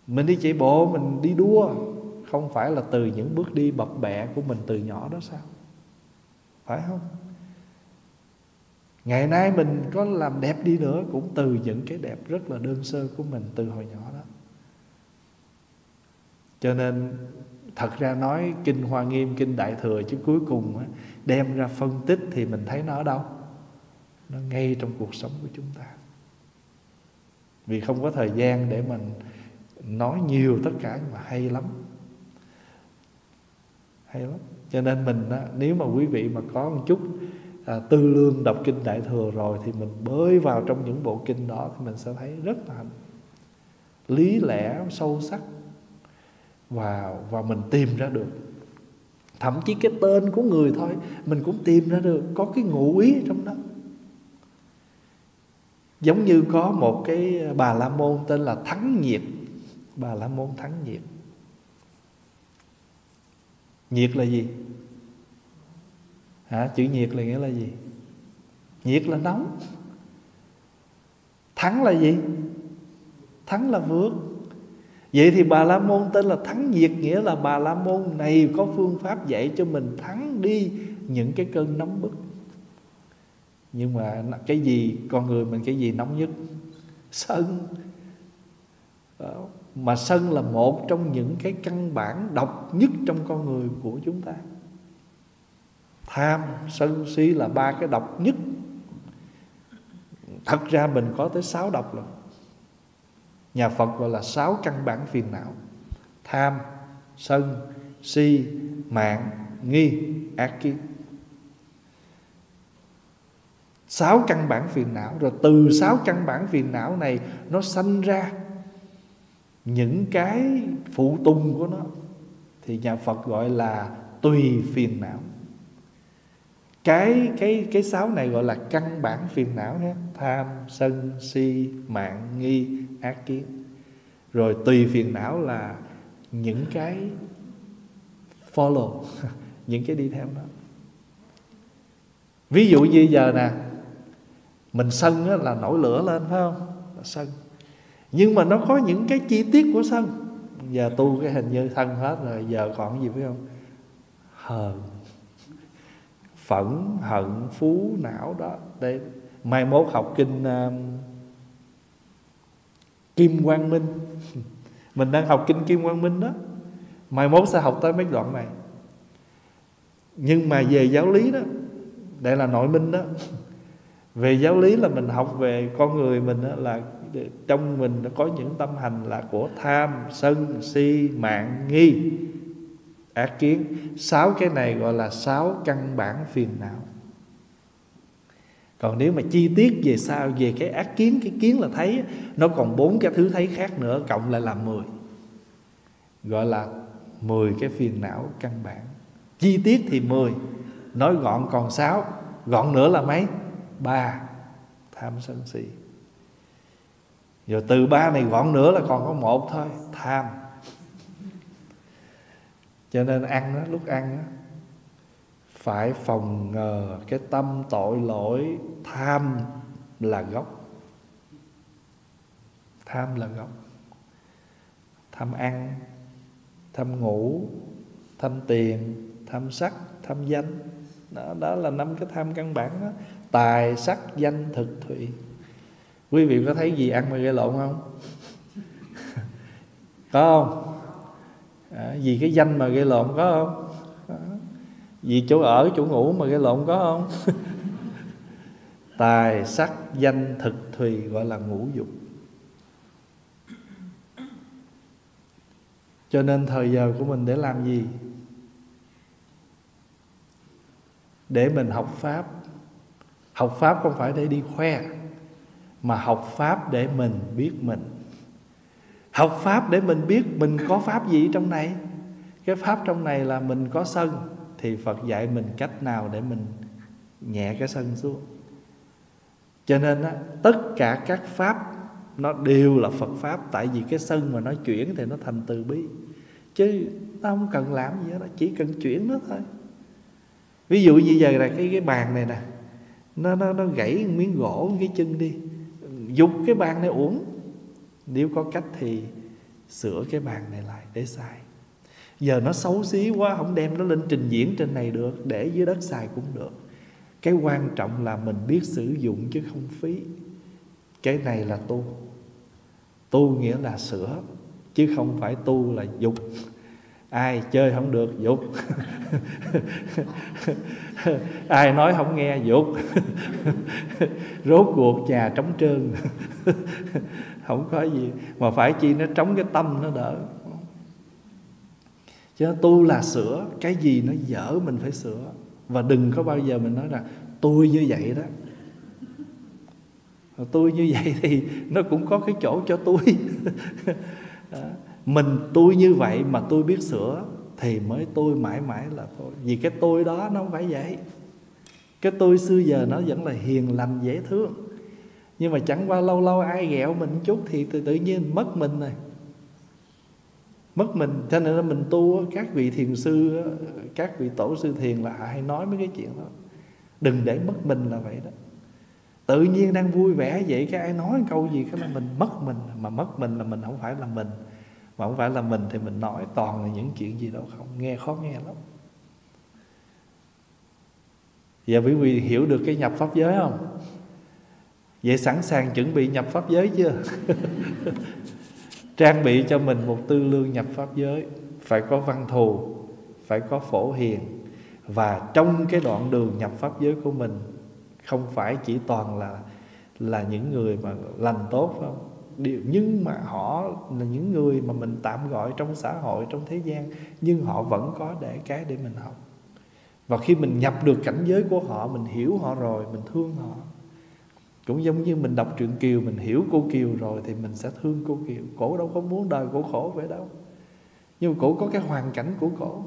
Mình đi chạy bộ, mình đi đua. Không phải là từ những bước đi bập bẹ của mình từ nhỏ đó sao? Phải không? Ngày nay mình có làm đẹp đi nữa cũng từ những cái đẹp rất là đơn sơ của mình từ hồi nhỏ đó. Cho nên thật ra nói kinh hoa nghiêm kinh đại thừa chứ cuối cùng đem ra phân tích thì mình thấy nó ở đâu? Nó ngay trong cuộc sống của chúng ta. Vì không có thời gian để mình nói nhiều tất cả nhưng mà hay lắm. Hay lắm. Cho nên mình á, nếu mà quý vị mà có một chút à, tư lương đọc kinh đại thừa rồi thì mình bơi vào trong những bộ kinh đó thì mình sẽ thấy rất là lý lẽ sâu sắc và và mình tìm ra được. Thậm chí cái tên của người thôi, mình cũng tìm ra được, có cái ngụ ý trong đó. Giống như có một cái bà la môn tên là thắng nhiệt. Bà la môn thắng nhiệt. Nhiệt là gì? Hả? Chữ nhiệt là nghĩa là gì? Nhiệt là nóng. Thắng là gì? Thắng là vượt vậy thì bà la môn tên là thắng Diệt nghĩa là bà la môn này có phương pháp dạy cho mình thắng đi những cái cơn nóng bức. Nhưng mà cái gì, con người mình cái gì nóng nhất? Sân. Ờ, mà sân là một trong những cái căn bản độc nhất trong con người của chúng ta. Tham, sân, si là ba cái độc nhất. Thật ra mình có tới sáu độc rồi nhà phật gọi là sáu căn bản phiền não. Tham, sân, si, mạng, nghi, ác kiến. Sáu căn bản phiền não. Rồi từ sáu căn bản phiền não này, nó sanh ra những cái phụ tùng của nó. Thì nhà Phật gọi là tùy phiền não. Cái cái cái sáu này gọi là căn bản phiền não nhé. Tham, sân, si, mạng, nghi ác kiến. Rồi tùy phiền não là những cái follow những cái đi theo đó. Ví dụ như giờ nè mình sân là nổi lửa lên phải không? Là sân. Nhưng mà nó có những cái chi tiết của sân. Giờ tu cái hình như thân hết rồi giờ còn gì phải không? Hờn. Phẫn hận phú não đó. Để mai mốt học kinh uh, kim quang minh. Mình đang học kinh kim quang minh đó. Mai mốt sẽ học tới mấy đoạn này. Nhưng mà về giáo lý đó đây là nội minh đó. Về giáo lý là mình học về con người mình đó, là trong mình nó có những tâm hành là của tham sân si mạng nghi ác kiến. Sáu cái này gọi là sáu căn bản phiền não còn nếu mà chi tiết về sao về cái ác kiến cái kiến là thấy nó còn bốn cái thứ thấy khác nữa cộng lại là mười. Gọi là mười cái phiền não căn bản. Chi tiết thì mười nói gọn còn sáu gọn nữa là mấy? Ba. Tham sân si. Rồi từ ba này gọn nữa là còn có một thôi tham. Cho nên ăn đó, lúc ăn đó, phải phòng ngờ cái tâm tội lỗi. Tham là gốc. Tham là gốc. Tham ăn tham ngủ tham tiền tham sắc tham danh. Đó, đó là năm cái tham căn bản đó. Tài sắc danh thực thụy. Quý vị có thấy gì ăn mà gây lộn không? Có không? À, vì cái danh mà gây lộn có không? Vì chỗ ở, chỗ ngủ mà cái lộn có không? Tài sắc danh thực thùy gọi là ngũ dục. Cho nên thời giờ của mình để làm gì? Để mình học pháp. Học pháp không phải để đi khoe, mà học pháp để mình biết mình. Học pháp để mình biết mình có pháp gì trong này. Cái pháp trong này là mình có sân thì phật dạy mình cách nào để mình nhẹ cái sân xuống? Cho nên á, tất cả các pháp nó đều là phật pháp tại vì cái sân mà nó chuyển thì nó thành từ bi. Chứ ta không cần làm gì hết chỉ cần chuyển nó thôi. Ví dụ như giờ là cái cái bàn này nè nó nó nó gãy miếng gỗ cái chân đi dục cái bàn này uổng. Nếu có cách thì sửa cái bàn này lại để xài giờ nó xấu xí quá, không đem nó lên trình diễn trên này được, để dưới đất xài cũng được. Cái quan trọng là mình biết sử dụng chứ không phí. Cái này là tu. Tu nghĩa là sửa, chứ không phải tu là dục. Ai chơi không được, dục. Ai nói không nghe, dục. Rốt cuộc nhà trống trơn. Không có gì. Mà phải chi nó trống cái tâm nó đỡ chứ tu là sửa cái gì nó dở mình phải sửa. Và đừng có bao giờ mình nói rằng tôi như vậy đó. Tôi như vậy thì nó cũng có cái chỗ cho tôi. À, mình tôi như vậy mà tôi biết sửa thì mới tôi mãi mãi là tôi vì cái tôi đó nó không phải vậy. Cái tôi xưa giờ nó vẫn là hiền lành dễ thương. Nhưng mà chẳng qua lâu lâu ai ghẹo mình chút thì tự, tự nhiên mất mình này mất mình, cho nên là mình tu các vị thiền sư các vị tổ sư thiền là hay nói mấy cái chuyện đó. Đừng để mất mình là vậy đó. Tự nhiên đang vui vẻ vậy, cái ai nói câu gì, cái là mình mất mình. Mà mất mình là mình không phải là mình. Mà không phải là mình thì mình nói toàn là những chuyện gì đâu không. Nghe khó nghe lắm. Giờ quý vị hiểu được cái nhập pháp giới không? Vậy sẵn sàng chuẩn bị nhập pháp giới chưa? Trang bị cho mình một tư lương nhập pháp giới, Phải có văn thù, Phải có phổ hiền. Và trong cái đoạn đường nhập pháp giới của mình, Không phải chỉ toàn là Là những người mà lành tốt không? Điều, nhưng mà họ là những người mà mình tạm gọi trong xã hội, trong thế gian, nhưng họ vẫn có để cái để mình học. Và khi mình nhập được cảnh giới của họ, mình hiểu họ rồi, mình thương họ cũng giống như mình đọc truyện kiều, mình hiểu cô kiều rồi thì mình sẽ thương cô kiều. Cổ đâu có muốn đời cổ khổ vậy đâu. Nhưng mà cổ có cái hoàn cảnh của cổ.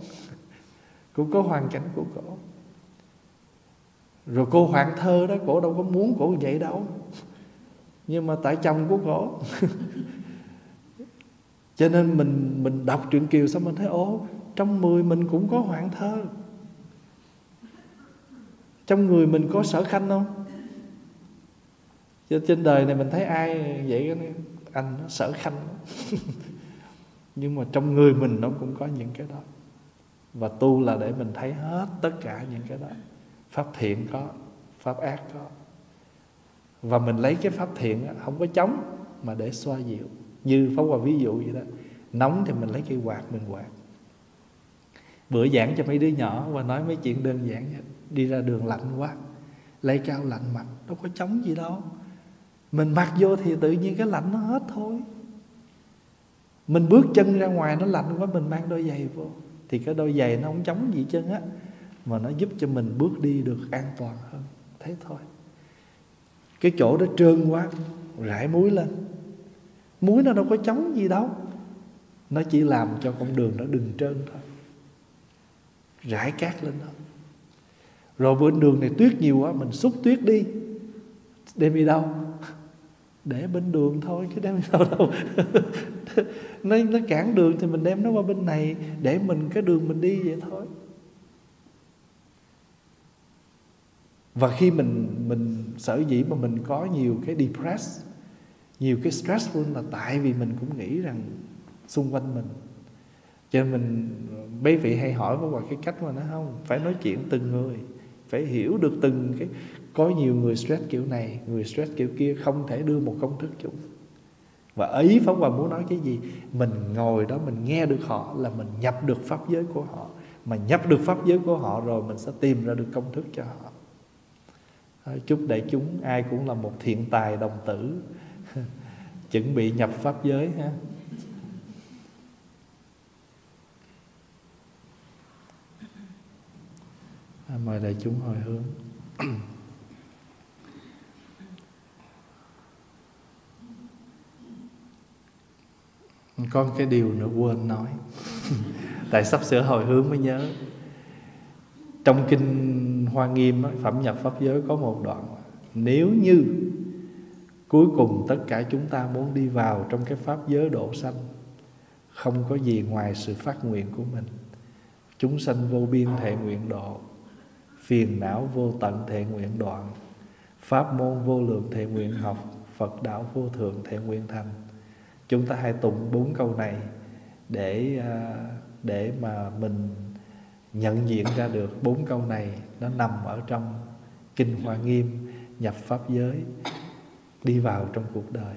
Cổ có hoàn cảnh của cổ. Rồi cô hoàng thơ đó, cổ đâu có muốn cổ vậy đâu. Nhưng mà tại chồng của cổ. Cho nên mình mình đọc truyện kiều xong mình thấy ố trong mười mình cũng có hoàng thơ. Trong người mình có sở khanh không? Trên đời này mình thấy ai vậy anh nó sở khanh nhưng mà trong người mình nó cũng có những cái đó. Và tu là để mình thấy hết tất cả những cái đó. Pháp thiện có, pháp ác có. Và mình lấy cái pháp thiện không có chống mà để xoa dịu. Như pháp hòa ví dụ vậy đó, nóng thì mình lấy cây quạt mình quạt. Bữa giảng cho mấy đứa nhỏ và nói mấy chuyện đơn giản vậy, đi ra đường lạnh quá, lấy cao lạnh mặt, đâu có chống gì đâu mình mặc vô thì tự nhiên cái lạnh nó hết thôi. Mình bước chân ra ngoài nó lạnh quá, mình mang đôi giày vô. Thì cái đôi giày nó không chống gì chân á, mà nó giúp cho mình bước đi được an toàn hơn. Thế thôi. Cái chỗ đó trơn quá, rải muối lên. Muối nó đâu có chống gì đâu. Nó chỉ làm cho con đường nó đừng trơn thôi. Rải cát lên đó. Rồi bên đường này tuyết nhiều quá, mình xúc tuyết đi. Đem đi đâu? Để bên đường thôi, chứ đem sao đâu. Nó nó cản đường thì mình đem nó qua bên này, để mình cái đường mình đi vậy thôi. Và khi mình mình sở dĩ mà mình có nhiều cái depress, nhiều cái stressful là tại vì mình cũng nghĩ rằng xung quanh mình. Cho nên mình, mấy vị hay hỏi có cái cách mà nó không? Phải nói chuyện từng người, phải hiểu được từng cái có nhiều người stress kiểu này, người stress kiểu kia không thể đưa một công thức chung. Và ý Pháp Hòa muốn nói cái gì? Mình ngồi đó mình nghe được họ Là mình nhập được pháp giới của họ. Mà nhập được pháp giới của họ rồi Mình sẽ tìm ra được công thức cho họ. À, chúc đại chúng, Ai cũng là một thiện tài đồng tử. Chuẩn bị nhập pháp giới ha. À, mời đại chúng hồi hướng. có cái điều nữa quên nói. Tại sắp sửa hồi hướng mới nhớ. Trong kinh hoa nghiêm phẩm nhập pháp giới có một đoạn nếu như cuối cùng tất cả chúng ta muốn đi vào trong cái pháp giới độ sanh, không có gì ngoài sự phát nguyện của mình. Chúng sanh vô biên thệ nguyện độ, phiền não vô tận thệ nguyện đoạn, pháp môn vô lượng thệ nguyện học, phật đạo vô thượng thệ nguyện thành chúng ta hãy tụng bốn câu này để à, để mà mình nhận diện ra được bốn câu này nó nằm ở trong kinh hoa nghiêm, nhập pháp giới, đi vào trong cuộc đời.